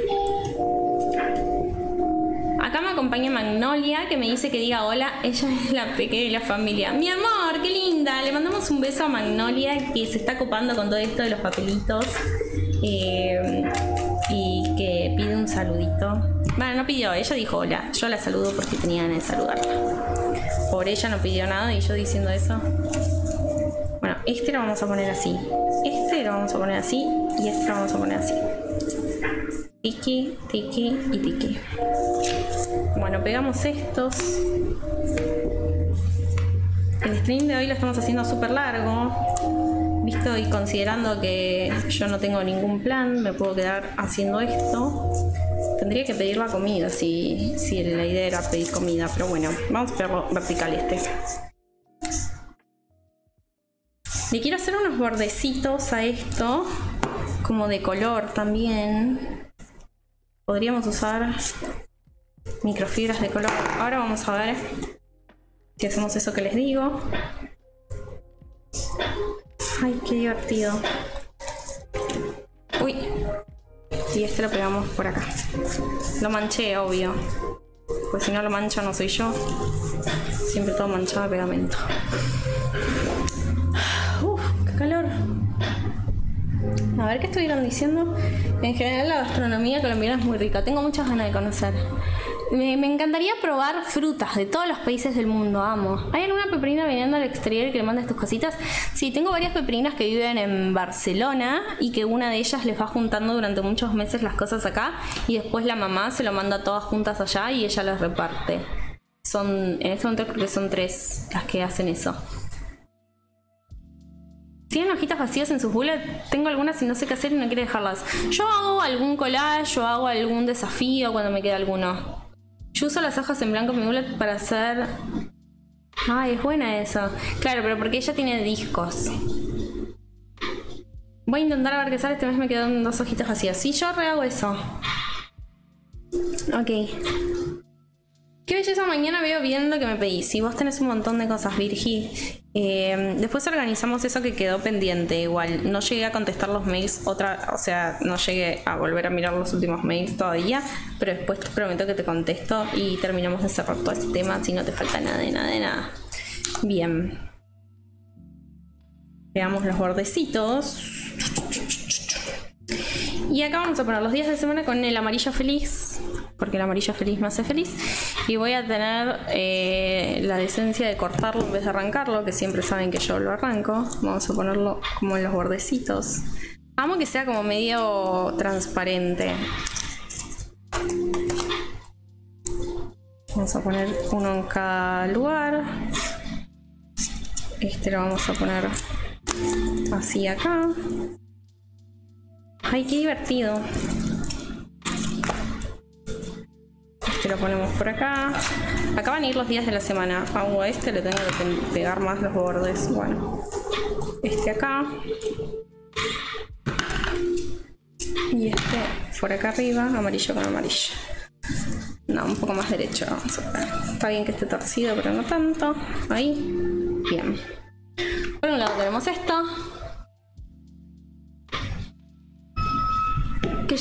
[SPEAKER 1] Acá me acompaña Magnolia, que me dice que diga hola. Ella es la pequeña de la familia. Mi amor, qué linda. Le mandamos un beso a Magnolia, que se está ocupando con todo esto de los papelitos. Eh, y que pide un saludito. Bueno, no pidió, ella dijo hola. Yo la saludo porque tenía ganas de saludarla. Por ella no pidió nada y yo diciendo eso. Bueno, este lo vamos a poner así. Este lo vamos a poner así. Y este lo vamos a poner así. Tiki, tiki y tiki. Bueno, pegamos estos. El stream de hoy lo estamos haciendo súper largo. Visto y considerando que yo no tengo ningún plan, me puedo quedar haciendo esto. Tendría que pedir la comida si, si la idea era pedir comida, pero bueno, vamos a pegarlo vertical este. Le quiero hacer unos bordecitos a esto, como de color también podríamos usar microfibras de color. Ahora vamos a ver si hacemos eso que les digo. Ay, qué divertido. Uy. Y este lo pegamos por acá. Lo manché, obvio. Pues si no lo mancha no soy yo. Siempre todo manchado de pegamento. <sighs> Uf, qué calor. A ver qué estuvieron diciendo. En general la gastronomía colombiana es muy rica. Tengo muchas ganas de conocer. Me, encantaría probar frutas de todos los países del mundo, amo. ¿Hay alguna peperina viniendo al exterior que le manda tus cositas? Sí, tengo varias peprinas que viven en Barcelona y que una de ellas les va juntando durante muchos meses las cosas acá y después la mamá se lo manda todas juntas allá y ella las reparte. Son, en este momento creo que son tres las que hacen eso. ¿Tienen hojitas vacías en sus bullets? Tengo algunas y no sé qué hacer y no quiero dejarlas. Yo hago algún collage, yo hago algún desafío cuando me queda alguno. Yo uso las hojas en blanco en mi bullet para hacer... Ay, es buena eso. Claro, pero porque ella tiene discos. Voy a intentar ver qué sale. Este mes me quedan dos hojitas vacías. Sí, yo rehago eso. Ok. Qué belleza, mañana veo bien lo que me pedís. Si vos tenés un montón de cosas, Virgi. Eh, después organizamos eso que quedó pendiente. Igual, no llegué a contestar los mails otra, o sea, no llegué a volver a mirar los últimos mails todavía, pero después te prometo que te contesto y terminamos de cerrar todo este tema si no te falta nada de nada de nada. Bien. Veamos los bordecitos. Y acá vamos a poner los días de semana con el amarillo feliz porque el amarillo feliz me hace feliz. Y voy a tener eh, la decencia de cortarlo en vez de arrancarlo, que siempre saben que yo lo arranco. Vamos a ponerlo como en los bordecitos. Amo que sea como medio transparente. Vamos a poner uno en cada lugar. Este lo vamos a poner así acá. Ay, qué divertido. Lo ponemos por acá. Acá van a ir los días de la semana. Hago este, le tengo que pegar más los bordes. Bueno, este acá. Y este por acá arriba, amarillo con amarillo. No, un poco más derecho. A Está bien que esté torcido, pero no tanto. Ahí. Bien. Por un lado tenemos esto.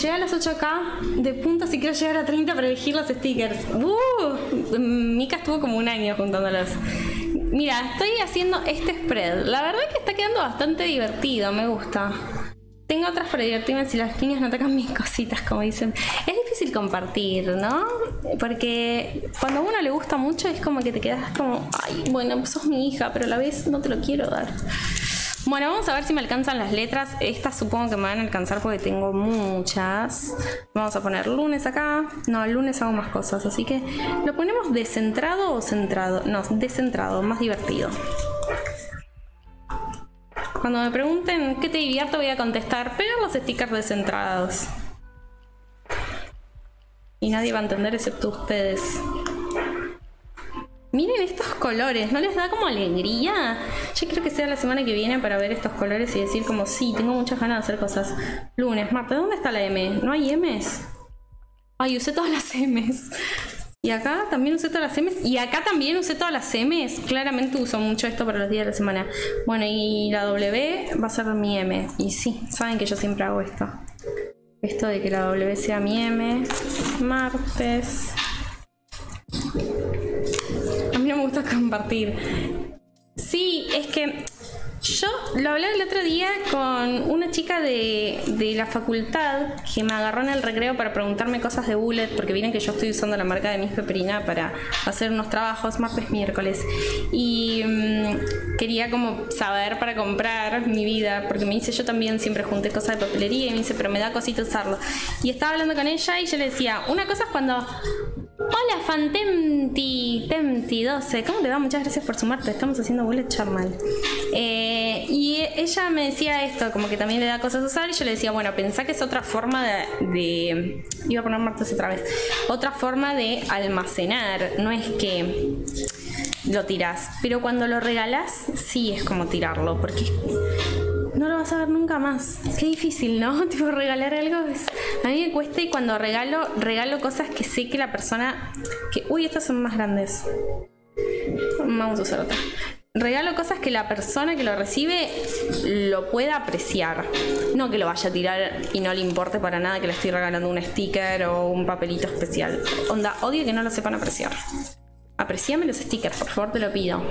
[SPEAKER 1] Que a las 8K de punta si quiero llegar a 30 para elegir los stickers. Uh, Mika estuvo como un año juntándolos. Mira, estoy haciendo este spread. La verdad que está quedando bastante divertido, me gusta. Tengo otras para divertirme si las niñas no tocan mis cositas, como dicen. Es difícil compartir, ¿no? Porque cuando a uno le gusta mucho es como que te quedas como, ay, bueno, sos mi hija, pero a la vez no te lo quiero dar. Bueno, vamos a ver si me alcanzan las letras. Estas supongo que me van a alcanzar porque tengo muchas. Vamos a poner lunes acá. No, el lunes hago más cosas, así que lo ponemos descentrado o centrado. No, descentrado, más divertido. Cuando me pregunten qué te divierte voy a contestar, pegar los stickers descentrados. Y nadie va a entender excepto ustedes. Miren estos colores, ¿no les da como alegría? Yo creo que sea la semana que viene para ver estos colores y decir como sí, tengo muchas ganas de hacer cosas. Lunes, martes, ¿dónde está la M? ¿No hay M's? Ay, usé todas las M's. Y acá también usé todas las M's. Y acá también usé todas las M's. Claramente uso mucho esto para los días de la semana. Bueno, y la W va a ser mi M. Y sí, saben que yo siempre hago esto. Esto de que la W sea mi M. Martes <laughs> compartir. Sí, es que yo lo hablé el otro día con una chica de, de, la facultad que me agarró en el recreo para preguntarme cosas de Bullet, porque vienen que yo estoy usando la marca de Miss Peperina para hacer unos trabajos martes, miércoles. Y mm, quería como saber para comprar mi vida, porque me dice yo también siempre junté cosas de papelería y me dice, pero me da cosita usarlo. Y estaba hablando con ella y yo le decía, una cosa es cuando Hola, Fantemti, Temti 12. ¿Cómo te va? Muchas gracias por sumarte. Estamos haciendo bullet charmal. Eh, y ella me decía esto, como que también le da cosas a usar. Y yo le decía, bueno, pensá que es otra forma de. iba a poner martes otra vez. Otra forma de almacenar. No es que lo tirás. Pero cuando lo regalás, sí es como tirarlo. Porque no lo vas a ver nunca más. Qué difícil, ¿no? <laughs> Tipo, regalar algo A mí me cuesta y cuando regalo, regalo cosas que sé que la persona... Que... Uy, estas son más grandes. Vamos a usar otra. Regalo cosas que la persona que lo recibe lo pueda apreciar. No que lo vaya a tirar y no le importe para nada que le estoy regalando un sticker o un papelito especial. Onda, odio que no lo sepan apreciar. Apreciame los stickers, por favor, te lo pido.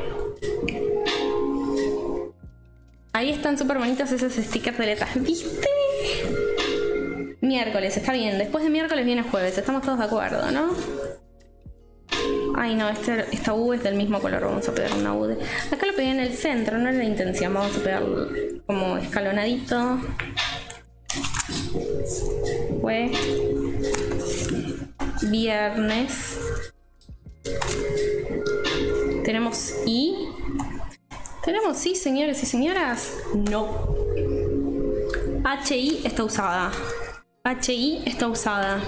[SPEAKER 1] Ahí están súper bonitos esos stickers de letras. ¿Viste? Miércoles, está bien. Después de miércoles viene jueves. Estamos todos de acuerdo, ¿no? Ay, no, este, esta U es del mismo color. Vamos a pegar una U. De... Acá lo pegué en el centro, no era la intención. Vamos a pegarlo como escalonadito. Fue viernes. Tenemos Sí, señores y señoras. No. HI está usada. HI está usada.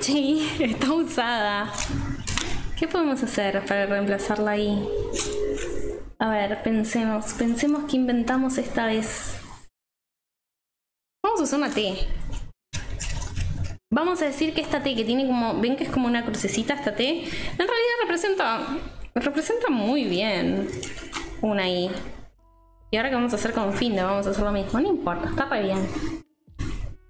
[SPEAKER 1] HI <laughs> está usada. ¿Qué podemos hacer para reemplazarla ahí? A ver, pensemos. Pensemos que inventamos esta vez. Vamos a usar una T. Vamos a decir que esta T que tiene como... ¿Ven que es como una crucecita esta T? En realidad representa... Representa muy bien una ahí. Y ahora que vamos a hacer con Finde, vamos a hacer lo mismo. No importa, está re bien.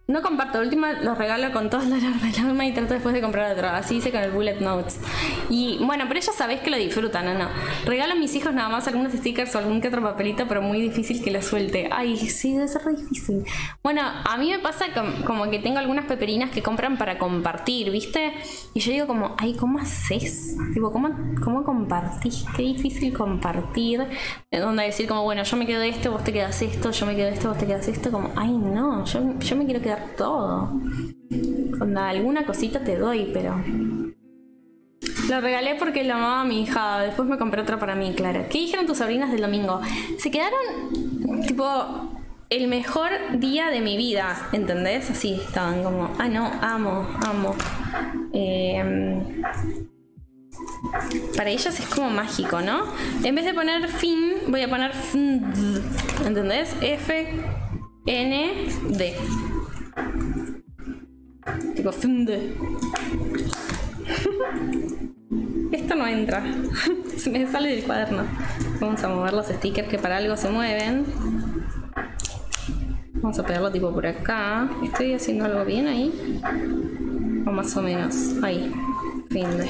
[SPEAKER 1] No comparto, última los regalo con todas las del alma y trato después de comprar otro. Así hice con el Bullet Notes. Y bueno, pero ya sabéis que lo disfrutan, ¿no? no. Regalo a mis hijos nada más algunos stickers o algún que otro papelito, pero muy difícil que lo suelte. Ay, sí, debe ser re difícil. Bueno, a mí me pasa como que tengo algunas peperinas que compran para compartir, ¿viste? Y yo digo como, ay, ¿cómo haces? Tipo, ¿cómo, cómo compartís? Qué difícil compartir. De donde decir como, bueno, yo me quedo esto, vos te quedas esto, yo me quedo esto, vos te quedas esto. Como, ay, no, yo, yo me quiero quedar todo. Cuando alguna cosita te doy, pero. Lo regalé porque lo amaba a mi hija. Después me compré otra para mí, claro. ¿Qué dijeron tus sobrinas del domingo? Se quedaron, tipo, el mejor día de mi vida, ¿entendés? Así estaban como, ah, no, amo, amo. Em, para ellas es como mágico, ¿no? En vez de poner fin, voy a poner ¿entendés? F, N, D. Tipo, funde. Esto no entra. <laughs> se me sale del cuaderno. Vamos a mover los stickers que para algo se mueven. Vamos a pegarlo tipo por acá. ¿Estoy haciendo algo bien ahí? O más o menos. Ahí. Finde.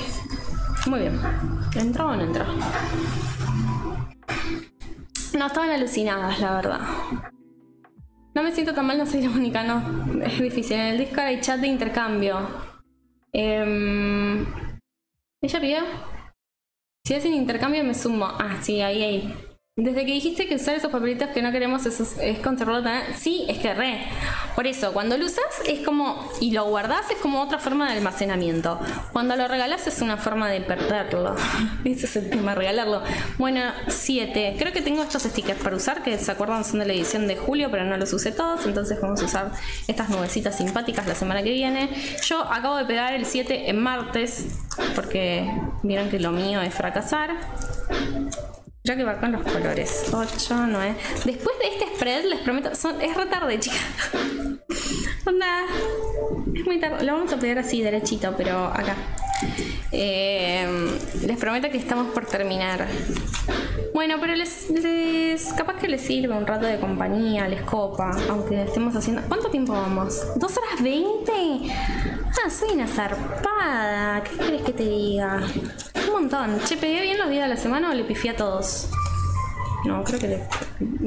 [SPEAKER 1] Muy bien. ¿Entró o no entró? No, estaban alucinadas, la verdad. No me siento tan mal, no soy la única, no. Es difícil. En el Discord hay chat de intercambio. Em, ¿Ella pidió? Si hacen intercambio me sumo. Ah, sí, ahí, ahí. Desde que dijiste que usar esos papelitos que no queremos es, conservarlo también. Sí, es que re. Por eso, cuando lo usas es como. y lo guardas es como otra forma de almacenamiento. Cuando lo regalas es una forma de perderlo. <laughs> Ese es el tema, regalarlo. Bueno, 7. Creo que tengo estos stickers para usar, que se acuerdan son de la edición de julio, pero no los usé todos. Entonces vamos a usar estas nubecitas simpáticas la semana que viene. Yo acabo de pegar el 7 en martes, porque vieron que lo mío es fracasar. Ya que va con los colores. 8, 9. Después de este spread, les prometo, es retarde, chicas. <laughs> Onda. Es muy tarde. Lo vamos a pegar así, derechito, pero acá. Eh, les prometo que estamos por terminar. Bueno, pero les, les. capaz que les sirve un rato de compañía, les copa, aunque estemos haciendo. ¿Cuánto tiempo vamos? ¿Dos horas veinte? Ah, soy una zarpada. ¿Qué querés que te diga? Un montón. Che, ¿pegué bien los días de la semana o le pifié a todos? No, creo que le,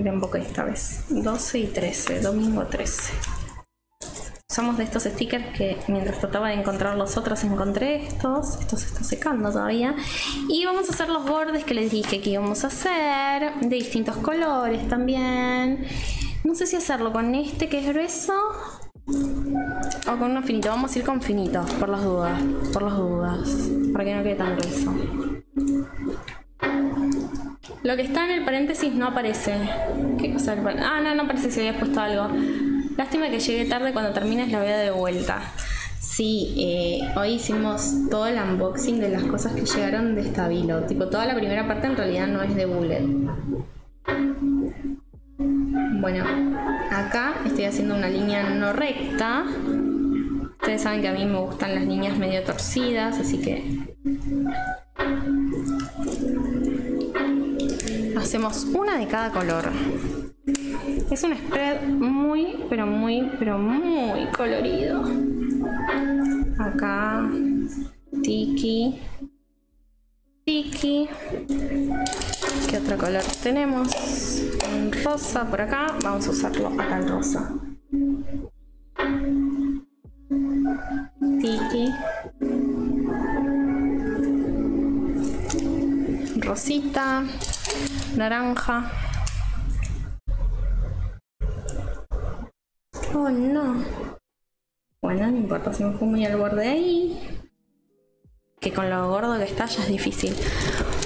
[SPEAKER 1] le emboqué esta vez. 12 y 13, domingo 13. Usamos de estos stickers que mientras trataba de encontrar los otros encontré estos. Esto se está secando todavía. Y vamos a hacer los bordes que les dije que íbamos a hacer. De distintos colores también. No sé si hacerlo con este que es grueso. O con uno finito. Vamos a ir con finito, por las dudas. Por las dudas. Para que no quede tan grueso. Lo que está en el paréntesis no aparece. Ah, no, no aparece si había puesto algo. Lástima que llegué tarde, cuando termines la veo de vuelta. Sí, eh, hoy hicimos todo el unboxing de las cosas que llegaron de Stabilo. Tipo, toda la primera parte en realidad no es de Bullet. Bueno, acá estoy haciendo una línea no recta. Ustedes saben que a mí me gustan las líneas medio torcidas, así que... Hacemos una de cada color. Es un spread muy, pero muy, pero muy colorido. Acá, tiki, tiki. ¿Qué otro color tenemos? Un rosa por acá. Vamos a usarlo acá el rosa. Tiki. Rosita. Naranja. Oh no. Bueno, no importa si me fue muy al borde ahí. Que con lo gordo que está ya es difícil.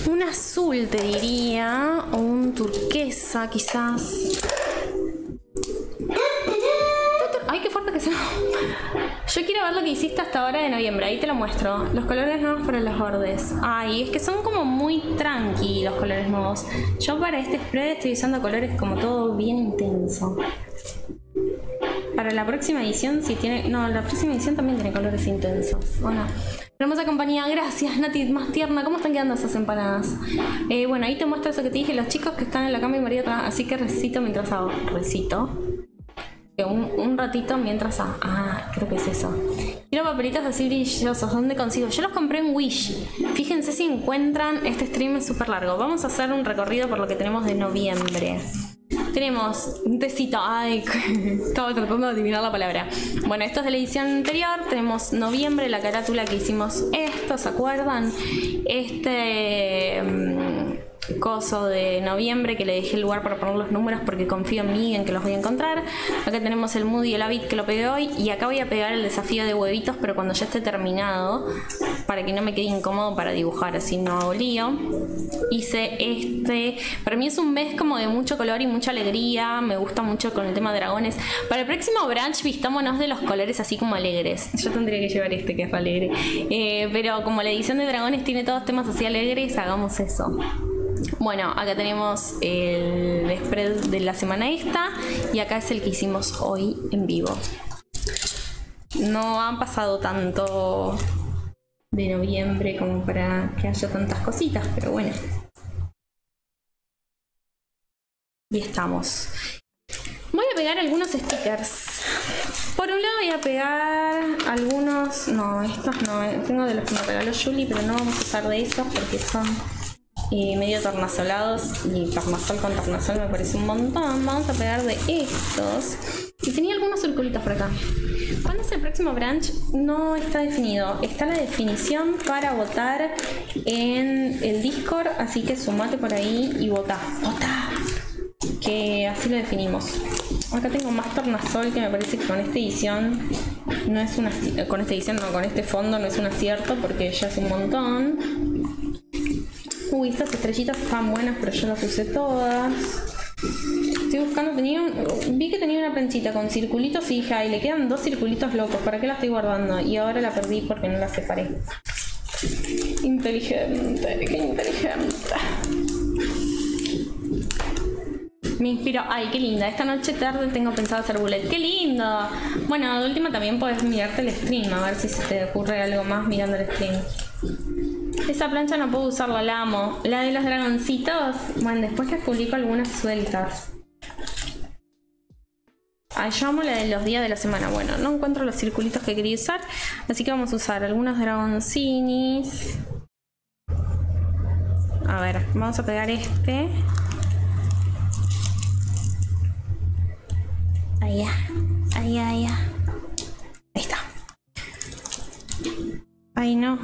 [SPEAKER 1] Un azul te diría. O un turquesa quizás. Ay, qué fuerte que se Yo quiero ver lo que hiciste hasta ahora de noviembre. Ahí te lo muestro. Los colores nuevos para los bordes. Ay, es que son como muy tranqui los colores nuevos. Yo para este spread estoy usando colores como todo bien intenso. Para la próxima edición, si tiene. No, la próxima edición también tiene colores intensos. ¿O no? Hermosa compañía, gracias Nati, más tierna. ¿Cómo están quedando esas empanadas? Eh, bueno, ahí te muestro eso que te dije, los chicos que están en la cama y María atrás. Así que recito mientras hago. Recito. Un, un, ratito mientras hago. Ah, creo que es eso. Quiero papelitos así brillosos. ¿Dónde consigo? Yo los compré en Wish. Fíjense si encuentran. Este stream es súper largo. Vamos a hacer un recorrido por lo que tenemos de noviembre. Tenemos un tecito, ay, <laughs> estaba tratando de adivinar la palabra. Bueno, esto es de la edición anterior. Tenemos noviembre, la carátula que hicimos esto, ¿se acuerdan? Este. Coso de noviembre que le dejé el lugar para poner los números porque confío en mí en que los voy a encontrar. Acá tenemos el mood y el habit que lo pegué hoy y acá voy a pegar el desafío de huevitos pero cuando ya esté terminado para que no me quede incómodo para dibujar así no hago lío. Hice este, para mí es un mes como de mucho color y mucha alegría, me gusta mucho con el tema de dragones. Para el próximo branch vistámonos de los colores así como alegres. Yo tendría que llevar este que es alegre. Eh, pero como la edición de dragones tiene todos temas así alegres, hagamos eso. Bueno, acá tenemos el spread de la semana esta y acá es el que hicimos hoy en vivo. No han pasado tanto de noviembre como para que haya tantas cositas, pero bueno. Y estamos. Voy a pegar algunos stickers. Por un lado voy a pegar algunos unos, no, estos no, tengo de los que me regaló Julie, pero no vamos a usar de esos porque son eh, medio tornasolados y tornasol con tornasol me parece un montón. Vamos a pegar de estos. Y tenía algunos circulitos por acá. ¿Cuándo es el próximo branch? No está definido. Está la definición para votar en el Discord, así que sumate por ahí y vota. ¡Vota! Que así lo definimos. Acá tengo más tornasol que me parece que con esta edición no es una con esta edición no, con este fondo no es un acierto porque ya es un montón. Uy, estas estrellitas están buenas, pero yo las usé todas. Estoy buscando, tenía vi que tenía una planchita con circulitos y dije, ay, le quedan dos circulitos locos, ¿para qué la estoy guardando? Y ahora la perdí porque no la separé. Inteligente, qué inteligente. Me inspiro. Ay, qué linda. Esta noche tarde tengo pensado hacer bullet. ¡Qué lindo! Bueno, de última también puedes mirarte el stream, a ver si se te ocurre algo más mirando el stream. Esa plancha no puedo usarla, la amo. La de los dragoncitos, bueno, después les publico algunas sueltas. Ay, yo amo la de los días de la semana. Bueno, no encuentro los circulitos que quería usar, así que vamos a usar algunos dragoncinis. A ver, vamos a pegar este. Ahí, ahí, ahí. Ahí está. Ay, no.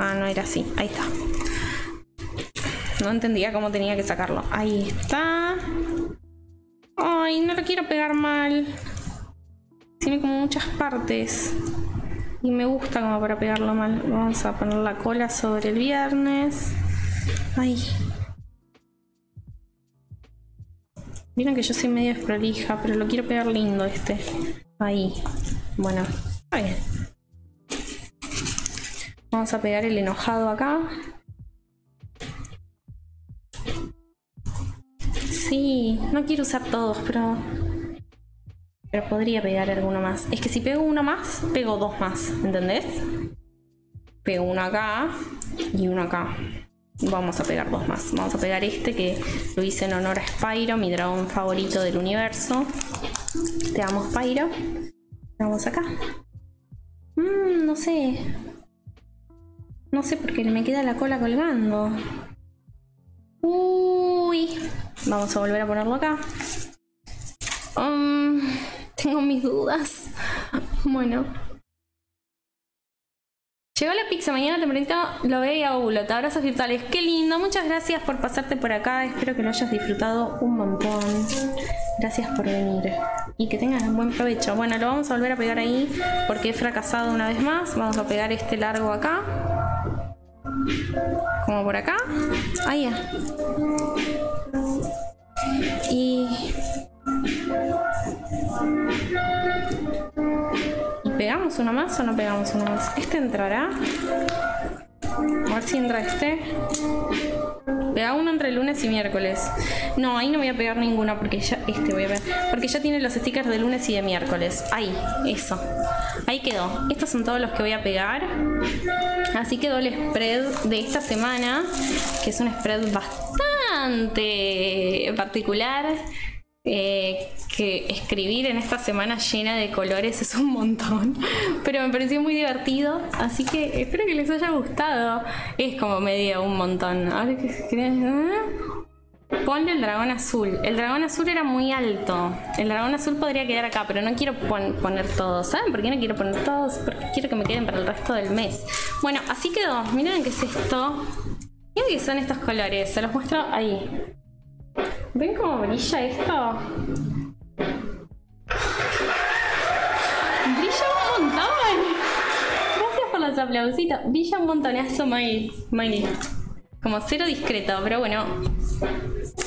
[SPEAKER 1] Ah, no era así. Ahí está. No entendía cómo tenía que sacarlo. Ahí está. Ay, no lo quiero pegar mal. Tiene como muchas partes. Y me gusta como para pegarlo mal. Vamos a poner la cola sobre el viernes. Ay. Miren que yo soy medio desprolija, pero lo quiero pegar lindo este. Ahí. Bueno, está bien. Vamos a pegar el enojado acá. Sí, no quiero usar todos, pero... Pero podría pegar alguno más. Es que si pego uno más, pego dos más, ¿entendés? Pego uno acá y uno acá. Vamos a pegar dos más. Vamos a pegar este que lo hice en honor a Spyro, mi dragón favorito del universo. Te amo, Spyro. Vamos acá. Mmm, no sé. No sé por qué me queda la cola colgando. Uy. Vamos a volver a ponerlo acá. Um, tengo mis dudas. Bueno. Llegó la pizza, mañana tempranito lo veo y hago bulota. Abrazos virtuales. Qué lindo. Muchas gracias por pasarte por acá. Espero que lo hayas disfrutado un montón. Gracias por venir. Y que tengas un buen provecho. Bueno, lo vamos a volver a pegar ahí porque he fracasado una vez más. Vamos a pegar este largo acá. Como por acá. Ahí ya. Y... ¿Y pegamos uno más o no pegamos uno más? ¿Este entrará? A ver si entra este. Pega uno entre lunes y miércoles. No, ahí no voy a pegar ninguna porque ya. Este voy a ver. Porque ya tiene los stickers de lunes y de miércoles. Ahí, eso. Ahí quedó. Estos son todos los que voy a pegar. Así quedó el spread de esta semana. Que es un spread bastante particular. Eh, que escribir en esta semana llena de colores es un montón, <laughs> pero me pareció muy divertido, así que espero que les haya gustado. Es como medio un montón. Ahora Ponle el dragón azul. El dragón azul era muy alto. El dragón azul podría quedar acá, pero no quiero poner todos. ¿Saben por qué no quiero poner todos? Porque quiero que me queden para el resto del mes. Bueno, así quedó. Miren qué es esto. Miren qué son estos colores. Se los muestro ahí. ¿Ven cómo brilla esto? Brilla un montón. Gracias por los aplausitos. Brilla un montonazo, Miley. Como cero discreto, pero bueno.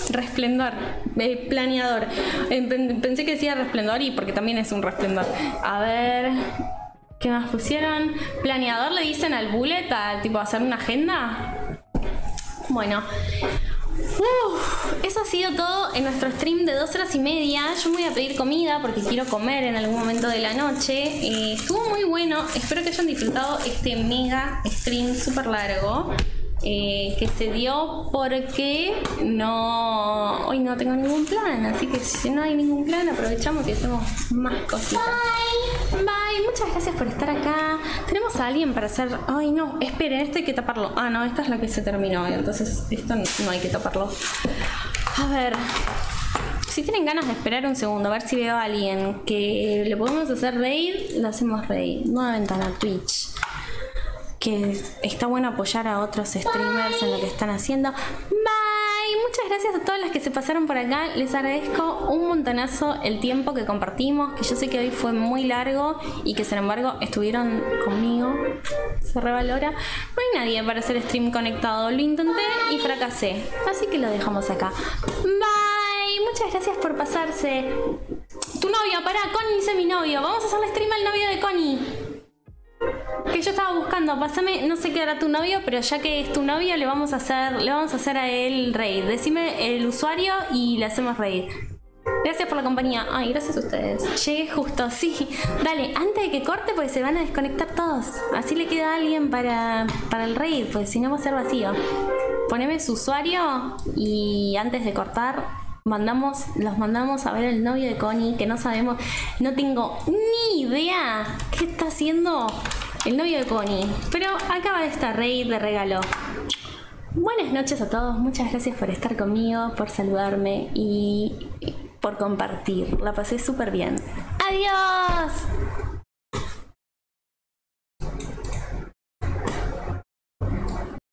[SPEAKER 1] Resplendor, planeador. Pensé que decía resplendor y porque también es un resplendor. A ver. ¿Qué más pusieron? Planeador le dicen al bullet, al tipo hacer una agenda. Bueno, eso ha sido todo en nuestro stream de dos horas y media. Yo me voy a pedir comida porque quiero comer en algún momento de la noche. Eh, estuvo muy bueno. Espero que hayan disfrutado este mega stream súper largo. Eh, que se dio porque no hoy no tengo ningún plan así que si no hay ningún plan aprovechamos y hacemos más cositas bye bye muchas gracias por estar acá. Tenemos a alguien para hacer. Ay, no, esperen, esto hay que taparlo. Ah, no, esta es la que se terminó. Entonces, esto no hay que taparlo. A ver. Si tienen ganas de esperar un segundo, a ver si veo a alguien que le podemos hacer raid, le hacemos raid. Nueva ventana, Twitch. Que está bueno apoyar a otros streamers en lo que están haciendo. Bye. Muchas gracias a todas las que se pasaron por acá. Les agradezco un montonazo el tiempo que compartimos, que yo sé que hoy fue muy largo y que sin embargo estuvieron conmigo. Se revalora. No hay nadie para hacer stream conectado. Lo intenté y fracasé. Así que lo dejamos acá. Bye. Muchas gracias por pasarse. Tu novio, pará, Connie dice mi novio. Vamos a hacerle stream al novio de Connie. Que yo estaba buscando, pásame, no sé qué era tu novio, pero ya que es tu novio, le vamos a hacer, le vamos a hacer a él raid. Decime el usuario y le hacemos raid. Gracias por la compañía. Ay, gracias a ustedes. Llegué justo, sí. Dale, antes de que corte, pues se van a desconectar todos. Así le queda a alguien para, para el raid, pues si no va a ser vacío. Poneme su usuario y antes de cortar, mandamos, los mandamos a ver el novio de Connie, que no sabemos, no tengo ni idea qué está haciendo el novio de Connie. Pero acaba de estar rey de regalo. Buenas noches a todos, muchas gracias por estar conmigo, por saludarme y por compartir. La pasé súper bien. ¡Adiós!